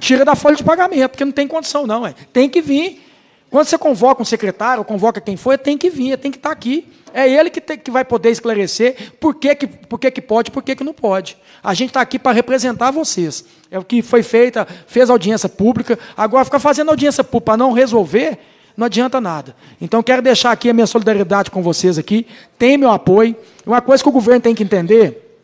tira da folha de pagamento, porque não tem condição, não. É. Tem que vir. Quando você convoca um secretário, ou convoca quem for, tem que vir, tem que estar aqui. É ele que, tem, que vai poder esclarecer por que, que, por que, que pode e por que, que não pode. A gente está aqui para representar vocês. É o que foi feita, fez audiência pública. Agora, ficar fazendo audiência pública para não resolver, não adianta nada. Então, quero deixar aqui a minha solidariedade com vocês aqui. Tem meu apoio. Uma coisa que o governo tem que entender,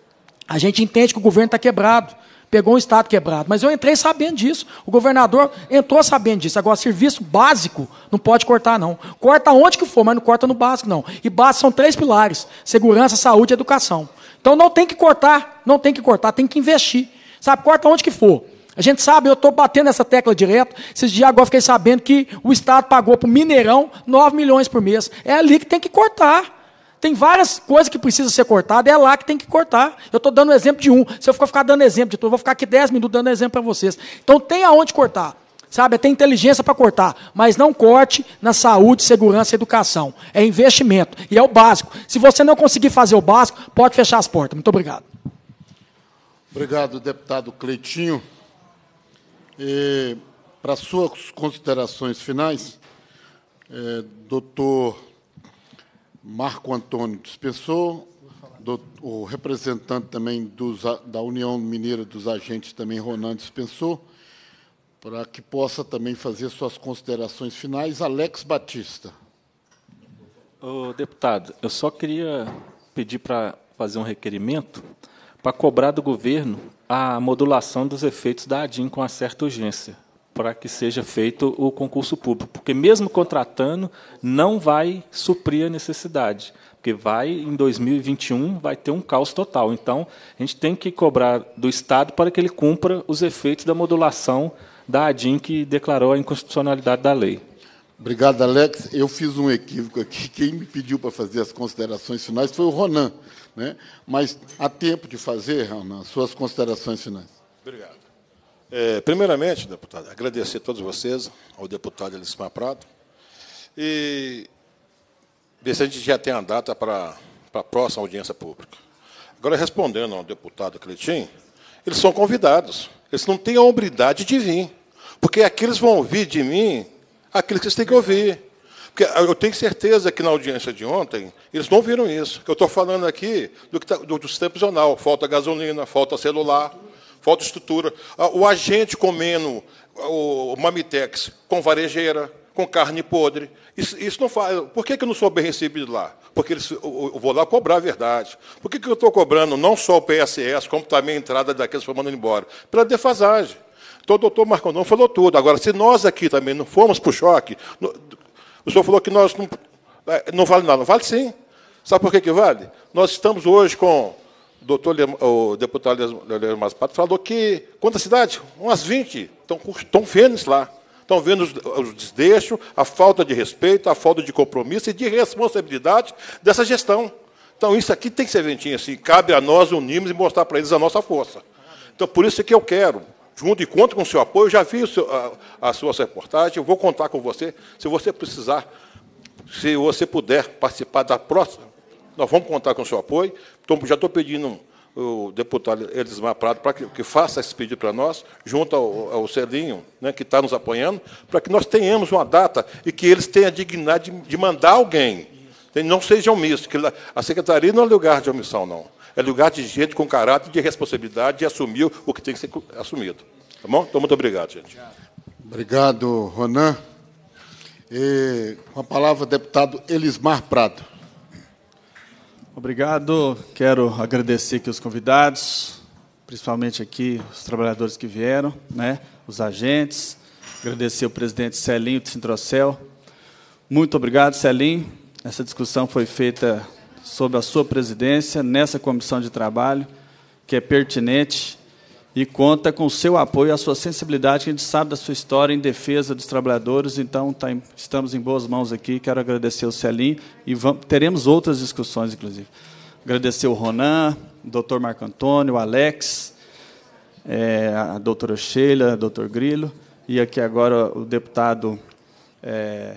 a gente entende que o governo está quebrado. Pegou um Estado quebrado. Mas eu entrei sabendo disso. O governador entrou sabendo disso. Agora, serviço básico não pode cortar, não. Corta onde que for, mas não corta no básico, não. E básico são três pilares: segurança, saúde e educação. Então não tem que cortar, não tem que cortar, tem que investir. Sabe, corta onde que for. A gente sabe, eu estou batendo essa tecla direto. Esses dias agora fiquei sabendo que o Estado pagou para o Mineirão 9 milhões por mês. É ali que tem que cortar. Tem várias coisas que precisam ser cortadas, é lá que tem que cortar. Eu estou dando exemplo de um. Se eu ficar dando exemplo de tudo, eu vou ficar aqui 10 minutos dando exemplo para vocês. Então tem aonde cortar. Sabe, tem inteligência para cortar, mas não corte na saúde, segurança e educação. É investimento e é o básico. Se você não conseguir fazer o básico, pode fechar as portas. Muito obrigado. Obrigado, deputado Cleitinho. Para suas considerações finais, é, doutor Marco Antônio dispensou, do, o representante também dos, da União Mineira dos Agentes, também Ronan, dispensou, para que possa também fazer suas considerações finais. Alex Batista. Ô, deputado, eu só queria pedir para fazer um requerimento para cobrar do governo a modulação dos efeitos da ADIM com uma certa urgência, para que seja feito o concurso público, porque mesmo contratando não vai suprir a necessidade, porque vai em 2021 vai ter um caos total. Então, a gente tem que cobrar do Estado para que ele cumpra os efeitos da modulação da ADIM que declarou a inconstitucionalidade da lei. Obrigado, Alex. Eu fiz um equívoco aqui. Quem me pediu para fazer as considerações finais foi o Ronan. Né? Mas há tempo de fazer, Ronan, suas considerações finais. Obrigado. É, primeiramente, deputado, agradecer a todos vocês, ao deputado Elismar Prado, e ver se a gente já tem a data para, para a próxima audiência pública. Agora, respondendo ao deputado Cleitinho, eles são convidados. Eles não têm a hombridade de vir. Porque aqui eles vão ouvir de mim aquilo que eles têm que ouvir. Porque eu tenho certeza que na audiência de ontem, eles não viram isso. Eu estou falando aqui do, que tá, do, do sistema prisional. Falta gasolina, falta celular, falta estrutura. O agente comendo o Mamitex com varejeira, com carne podre. Isso, isso não faz. Por que, que eu não sou bem recebido lá? Porque eles, eu, vou lá cobrar a verdade. Por que, que eu estou cobrando não só o PSS, como também a entrada daqueles que foram mandando embora? Pela defasagem. Então, o doutor Marcondão falou tudo. Agora, se nós aqui também não formos para o choque, o senhor falou que nós não, é, não vale nada. Vale sim. Sabe por que, que vale? Nós estamos hoje com doutor, o deputado Leandro Maspato, falou que, quantas cidades? Umas 20. Estão, estão vendo isso lá. Estão vendo os, os desdeixos, a falta de respeito, a falta de compromisso e de responsabilidade dessa gestão. Então, isso aqui tem que ser ventinho assim. Cabe a nós unirmos e mostrar para eles a nossa força. Então, por isso que eu quero junto e conto com o seu apoio. Eu já vi seu, a, a sua reportagem, eu vou contar com você. Se você precisar, se você puder participar da próxima, nós vamos contar com o seu apoio. Então, já estou pedindo o deputado Elismar Prado para que, que, faça esse pedido para nós, junto ao, ao Celinho, né, que está nos apoiando, para que nós tenhamos uma data e que eles tenham a dignidade de, de mandar alguém. Não seja omisso, que a secretaria não é lugar de omissão, não. É lugar de gente com caráter de responsabilidade de assumir o que tem que ser assumido. Tá bom? Então, muito obrigado, gente. Obrigado, Ronan. E, com a palavra, o deputado Elismar Prado. Obrigado. Quero agradecer aqui os convidados, principalmente aqui os trabalhadores que vieram, né, os agentes. Agradecer o presidente Celinho de Sintrocel. Muito obrigado, Celinho. Essa discussão foi feita sob a sua presidência nessa comissão de trabalho, que é pertinente e conta com o seu apoio, a sua sensibilidade, que a gente sabe da sua história em defesa dos trabalhadores. Então, tá, estamos em boas mãos aqui. Quero agradecer o Celim e vamos, teremos outras discussões, inclusive. Agradecer o Ronan, o doutor Marco Antônio, o Alex, é, a doutora Sheila, o doutor Grilo, e aqui agora o deputado. É,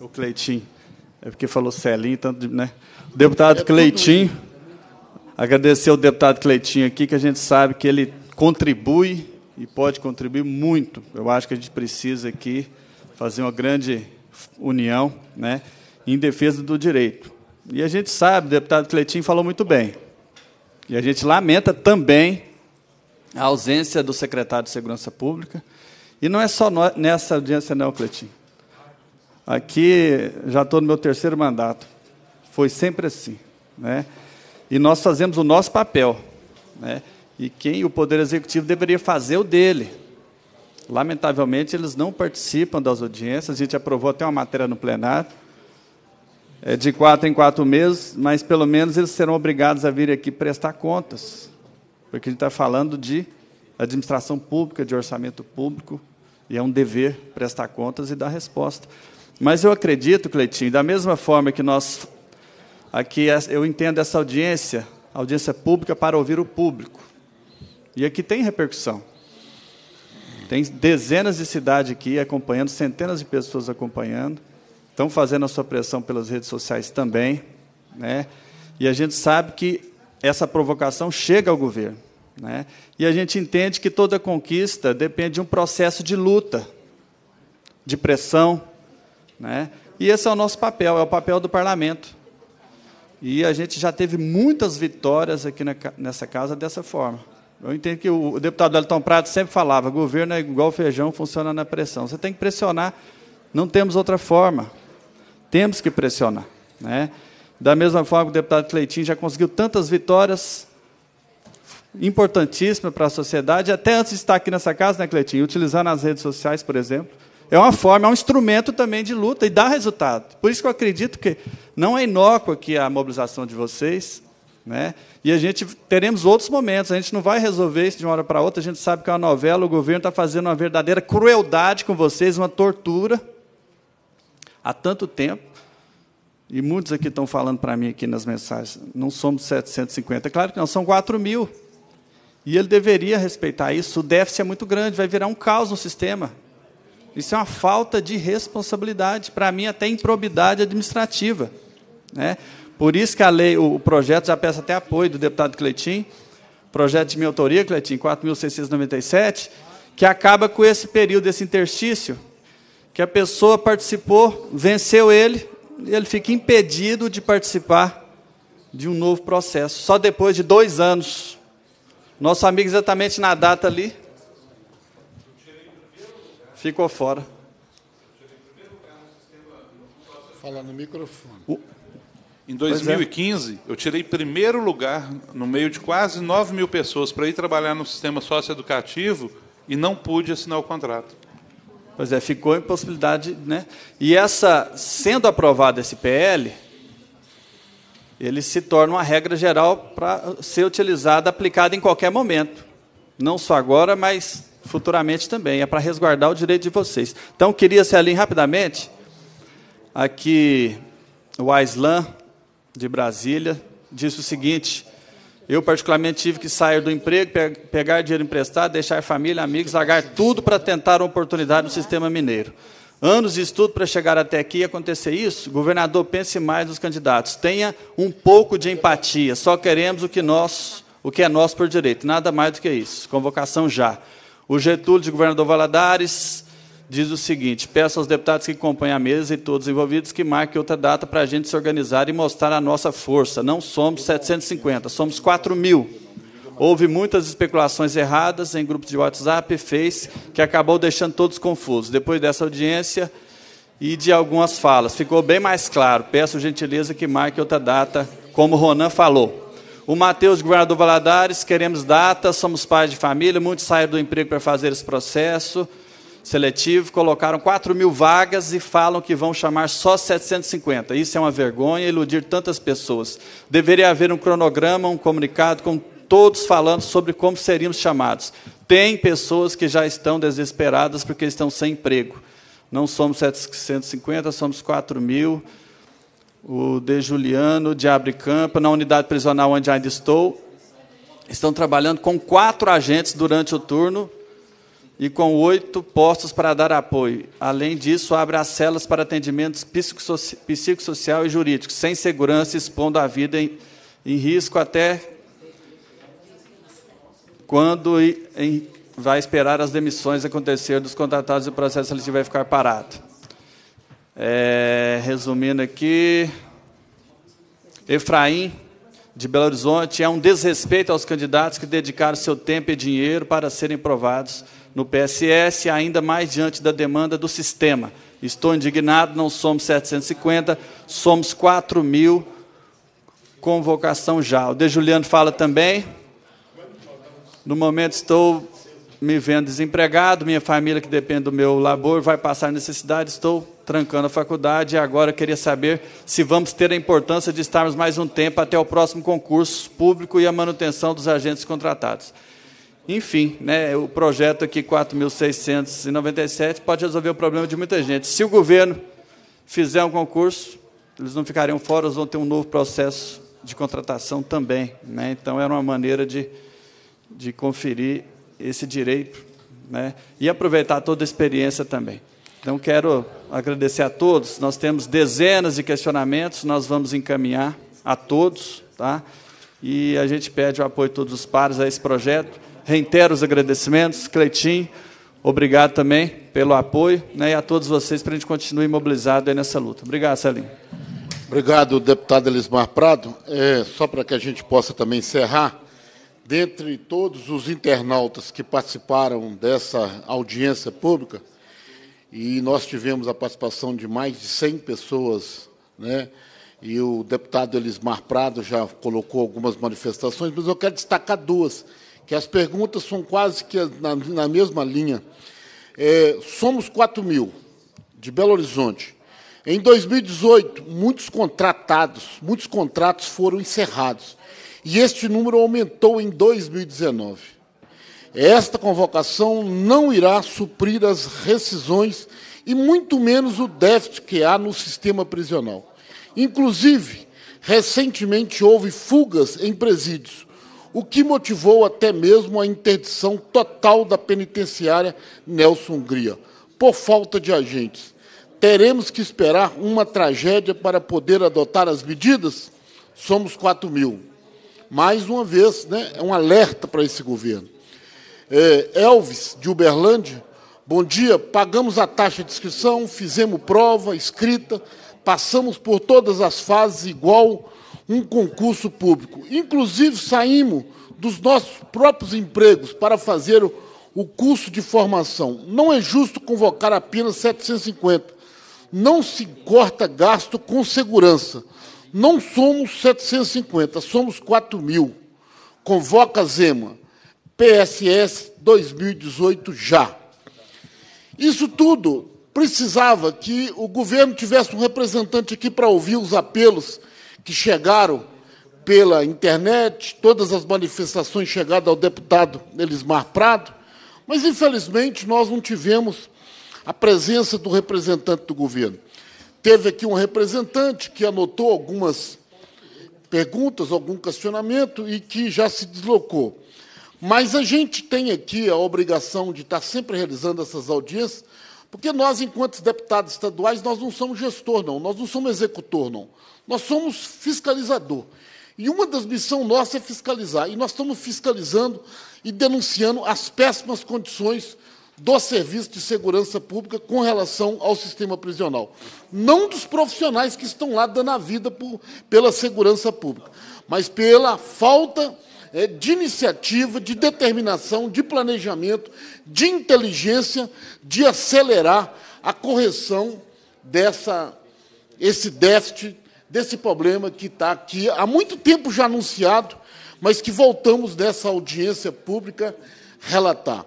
o Cleitinho. É porque falou Celim, tanto, né? O deputado é Cleitinho Agradecer ao deputado Cleitinho aqui, que a gente sabe que ele contribui e pode contribuir muito. Eu acho que a gente precisa aqui fazer uma grande união né, em defesa do direito. E a gente sabe, o deputado Cleitinho falou muito bem. E a gente lamenta também a ausência do secretário de Segurança Pública. E não é só nessa audiência, não, Cleitinho. Aqui já estou no meu terceiro mandato. Foi sempre assim. Né? E nós fazemos o nosso papel. Né? E quem o Poder Executivo deveria fazer o dele. Lamentavelmente, eles não participam das audiências. A gente aprovou até uma matéria no plenário. É de quatro em quatro meses, mas pelo menos eles serão obrigados a vir aqui prestar contas. Porque a gente está falando de administração pública, de orçamento público, e é um dever prestar contas e dar resposta. Mas eu acredito, Cleitinho, da mesma forma que nós Aqui eu entendo essa audiência, audiência pública para ouvir o público. E aqui tem repercussão. Tem dezenas de cidades aqui acompanhando, centenas de pessoas acompanhando. Estão fazendo a sua pressão pelas redes sociais também. Né? E a gente sabe que essa provocação chega ao governo. Né? E a gente entende que toda conquista depende de um processo de luta, de pressão. Né? E esse é o nosso papel, é o papel do parlamento. E a gente já teve muitas vitórias aqui na, nessa casa dessa forma. Eu entendo que o, deputado Elton Prado sempre falava: governo é igual feijão, funciona na pressão. Você tem que pressionar, não temos outra forma. Temos que pressionar. Né? Da mesma forma que o deputado Cleitinho já conseguiu tantas vitórias importantíssimas para a sociedade, até antes de estar aqui nessa casa, né, Cleitinho? Utilizando as redes sociais, por exemplo é uma forma, é um instrumento também de luta e dá resultado. Por isso que eu acredito que não é inócua aqui a mobilização de vocês, né? E a gente teremos outros momentos. A gente não vai resolver isso de uma hora para outra. A gente sabe que é uma novela. O governo está fazendo uma verdadeira crueldade com vocês, uma tortura há tanto tempo. E muitos aqui estão falando para mim aqui nas mensagens, não somos 750. Claro que não, são 4 mil. E ele deveria respeitar isso. O déficit é muito grande, vai virar um caos no sistema. Isso é uma falta de responsabilidade, para mim até improbidade administrativa. Né? Por isso que a lei, o projeto já peça até apoio do deputado Cleitinho, projeto de minha autoria, Cleitinho, 4.697, que acaba com esse período, esse interstício, que a pessoa participou, venceu ele, e ele fica impedido de participar de um novo processo, só depois de dois anos. Nosso amigo exatamente na data ali, ficou fora. Fala no microfone. Em 2015, é. eu tirei primeiro lugar no meio de quase 9 mil pessoas para ir trabalhar no sistema socioeducativo e não pude assinar o contrato. Pois é, ficou em possibilidade, né? E essa, sendo aprovado esse PL, ele se torna uma regra geral para ser utilizada, aplicada em qualquer momento. Não só agora, mas futuramente também. É para resguardar o direito de vocês. Então, queria se alinhar rapidamente. Aqui, o Aislan, de Brasília, disse o seguinte: Eu, particularmente, tive que sair do emprego, pegar dinheiro emprestado, deixar família, amigos, largar tudo para tentar uma oportunidade no sistema mineiro. Anos de estudo para chegar até aqui e acontecer isso. Governador, pense mais nos candidatos. Tenha um pouco de empatia. Só queremos o que, nós, o que é nosso por direito. Nada mais do que isso. Convocação já. O Getúlio de Governador Valadares diz o seguinte: peço aos deputados que acompanham a mesa e todos os envolvidos que marquem outra data para a gente se organizar e mostrar a nossa força. Não somos 750, somos 4 mil. Houve muitas especulações erradas em grupos de WhatsApp e Face, que acabou deixando todos confusos. Depois dessa audiência e de algumas falas, ficou bem mais claro. Peço gentileza que marque outra data, como Ronan falou. O Matheus, governador Valadares, queremos data, somos pais de família, muitos saíram do emprego para fazer esse processo seletivo, colocaram 4 mil vagas e falam que vão chamar só 750. Isso é uma vergonha, iludir tantas pessoas. Deveria haver um cronograma, um comunicado com todos falando sobre como seríamos chamados. Tem pessoas que já estão desesperadas porque estão sem emprego. Não somos 750, somos 4 mil. O de Juliano, de Abricampo, na unidade prisional onde ainda estou, estão trabalhando com quatro agentes durante o turno e com oito postos para dar apoio. Além disso, abre as celas para atendimentos psicossocial e jurídico, sem segurança, expondo a vida em, em risco até quando em, vai esperar as demissões acontecer dos contratados e o processo seletivo vai ficar parado. É, resumindo aqui, Efraim, de Belo Horizonte, é um desrespeito aos candidatos que dedicaram seu tempo e dinheiro para serem provados no PSS, ainda mais diante da demanda do sistema. Estou indignado, não somos 750, somos 4 mil, convocação já. O De Juliano fala também. No momento estou me vendo desempregado, minha família que depende do meu labor vai passar necessidade, estou trancando a faculdade e agora queria saber se vamos ter a importância de estarmos mais um tempo até o próximo concurso público e a manutenção dos agentes contratados. Enfim, né, o projeto aqui 4.697 pode resolver o problema de muita gente. Se o governo fizer um concurso, eles não ficariam fora, eles vão ter um novo processo de contratação também. Né? Então, era uma maneira de de conferir esse direito né, e aproveitar toda a experiência também. Então, quero agradecer a todos. Nós temos dezenas de questionamentos, nós vamos encaminhar a todos, tá? E a gente pede o apoio de todos os pares a esse projeto. Reitero os agradecimentos. Cleitinho, obrigado também pelo apoio, né, e a todos vocês para a gente continuar imobilizado nessa luta. Obrigado, Celinho. Obrigado, deputado Elismar Prado. É, só para que a gente possa também encerrar, dentre todos os internautas que participaram dessa audiência pública, e nós tivemos a participação de mais de 100 pessoas, né? e o deputado Elismar Prado já colocou algumas manifestações, mas eu quero destacar duas, que as perguntas são quase que na, na mesma linha. É, somos 4 mil, de Belo Horizonte. Em 2018, muitos contratados, muitos contratos foram encerrados. E este número aumentou em 2019. Esta convocação não irá suprir as rescisões e muito menos o déficit que há no sistema prisional. Inclusive, recentemente houve fugas em presídios, o que motivou até mesmo a interdição total da penitenciária Nelson Hungria, por falta de agentes. Teremos que esperar uma tragédia para poder adotar as medidas? Somos 4 mil mais uma vez, né, é um alerta para esse governo. É, Elvis, de Uberlândia, bom dia, pagamos a taxa de inscrição, fizemos prova, escrita, passamos por todas as fases igual um concurso público. Inclusive, saímos dos nossos próprios empregos para fazer o, curso de formação. Não é justo convocar apenas 750. Não se corta gasto com segurança. Não somos 750, somos 4 mil. Convoca Zema. PSS 2018 já. Isso tudo precisava que o governo tivesse um representante aqui para ouvir os apelos que chegaram pela internet, todas as manifestações chegadas ao deputado Elismar Prado, mas infelizmente nós não tivemos a presença do representante do governo. Teve aqui um representante que anotou algumas perguntas, algum questionamento e que já se deslocou. Mas a gente tem aqui a obrigação de estar sempre realizando essas audiências Porque nós, enquanto deputados estaduais, nós não somos gestor, não, nós não somos executor, não. Nós somos fiscalizador. E uma das missões nossas é fiscalizar. E nós estamos fiscalizando e denunciando as péssimas condições do serviço de segurança pública com relação ao sistema prisional. Não dos profissionais que estão lá dando a vida por, pela segurança pública, mas pela falta de iniciativa, de determinação, de planejamento, de inteligência, de acelerar a correção dessa esse déficit, desse problema que está aqui há muito tempo já anunciado, mas que voltamos nessa audiência pública relatar.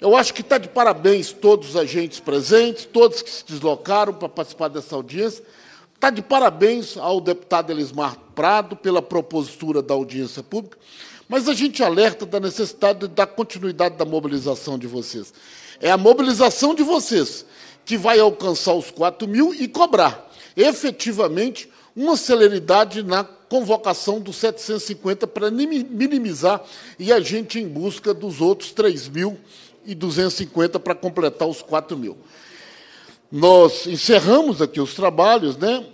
Eu acho que está de parabéns todos os agentes presentes, todos que se deslocaram para participar dessa audiência. Está de parabéns ao deputado Elismar Prado pela propositura da audiência pública, mas a gente alerta da necessidade da continuidade da mobilização de vocês. É a mobilização de vocês que vai alcançar os 4 mil e cobrar efetivamente uma celeridade na convocação dos 750 para minimizar e a gente em busca dos outros 3 mil e 250 para completar os 4 mil. Nós encerramos aqui os trabalhos, né?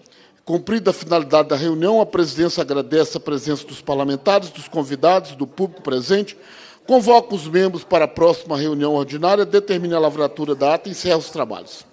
Cumprida a finalidade da reunião, a presidência agradece a presença dos parlamentares, dos convidados, do público presente, convoca os membros para a próxima reunião ordinária, determina a lavratura da ata e encerra os trabalhos.